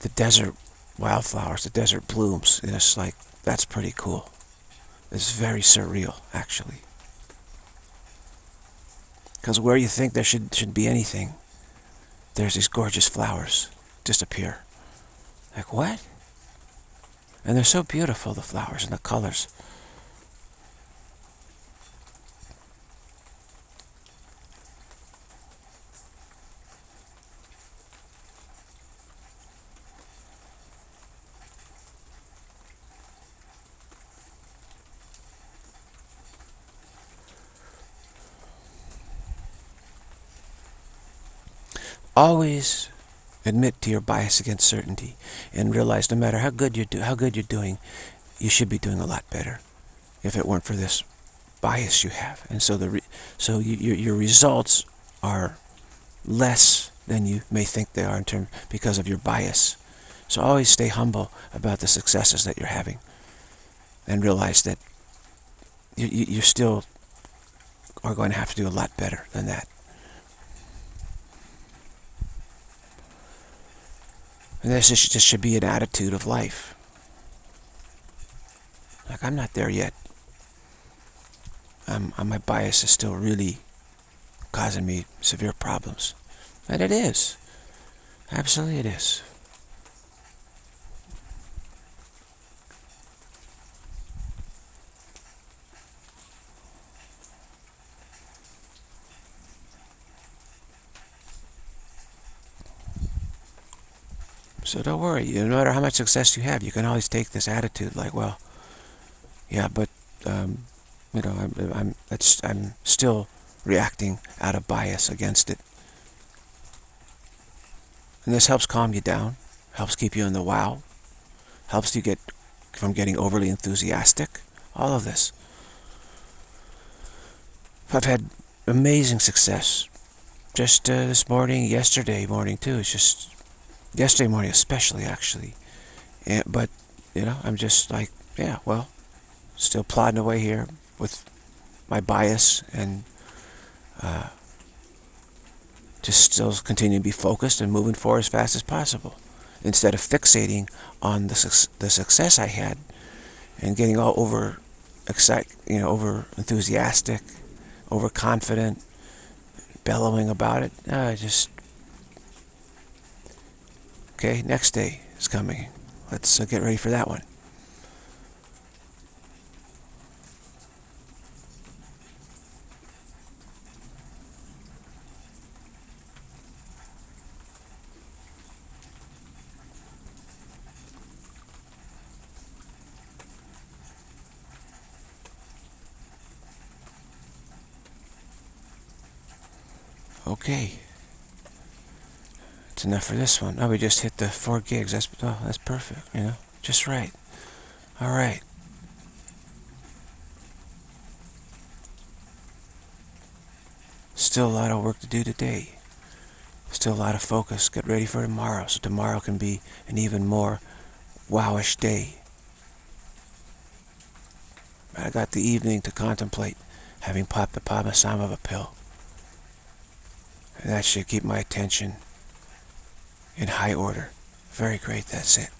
the desert wildflowers, the desert blooms, and it's like, that's pretty cool. It's very surreal, actually. Because where you think there should, should be anything, there's these gorgeous flowers disappear. Like, what? And they're so beautiful, the flowers and the colors. Always admit to your bias against certainty and realize no matter how good you do how good you're doing you should be doing a lot better if it weren't for this bias you have. And so the so you, your, your results are less than you may think they are in term because of your bias. So always stay humble about the successes that you're having and realize that you, you, you still are going to have to do a lot better than that And this just should be an attitude of life. Like, I'm not there yet. I'm, my bias is still really causing me severe problems. And it is. Absolutely it is. So don't worry. No matter how much success you have, you can always take this attitude like, well, yeah, but um, you know, I'm, I'm, I'm still reacting out of bias against it. And this helps calm you down, helps keep you in the wow, helps you get from getting overly enthusiastic. All of this. I've had amazing success. Just uh, this morning, yesterday morning too. It's just yesterday morning especially actually. And, but you know, I'm just like, yeah, well, still plodding away here with my bias and uh, just still continue to be focused and moving forward as fast as possible instead of fixating on the, su the success I had and getting all over excite, you know, over enthusiastic, overconfident, bellowing about it. I just okay. Next day is coming. Let's uh, get ready for that one. Okay. Enough for this one. Oh, we just hit the four gigs. That's oh, that's perfect. You know, just right. All right. Still a lot of work to do today. Still a lot of focus. Get ready for tomorrow, so tomorrow can be an even more wowish day. I got the evening to contemplate having popped the Padmasambhava pill. And that should keep my attention in high order. Very great, that's it.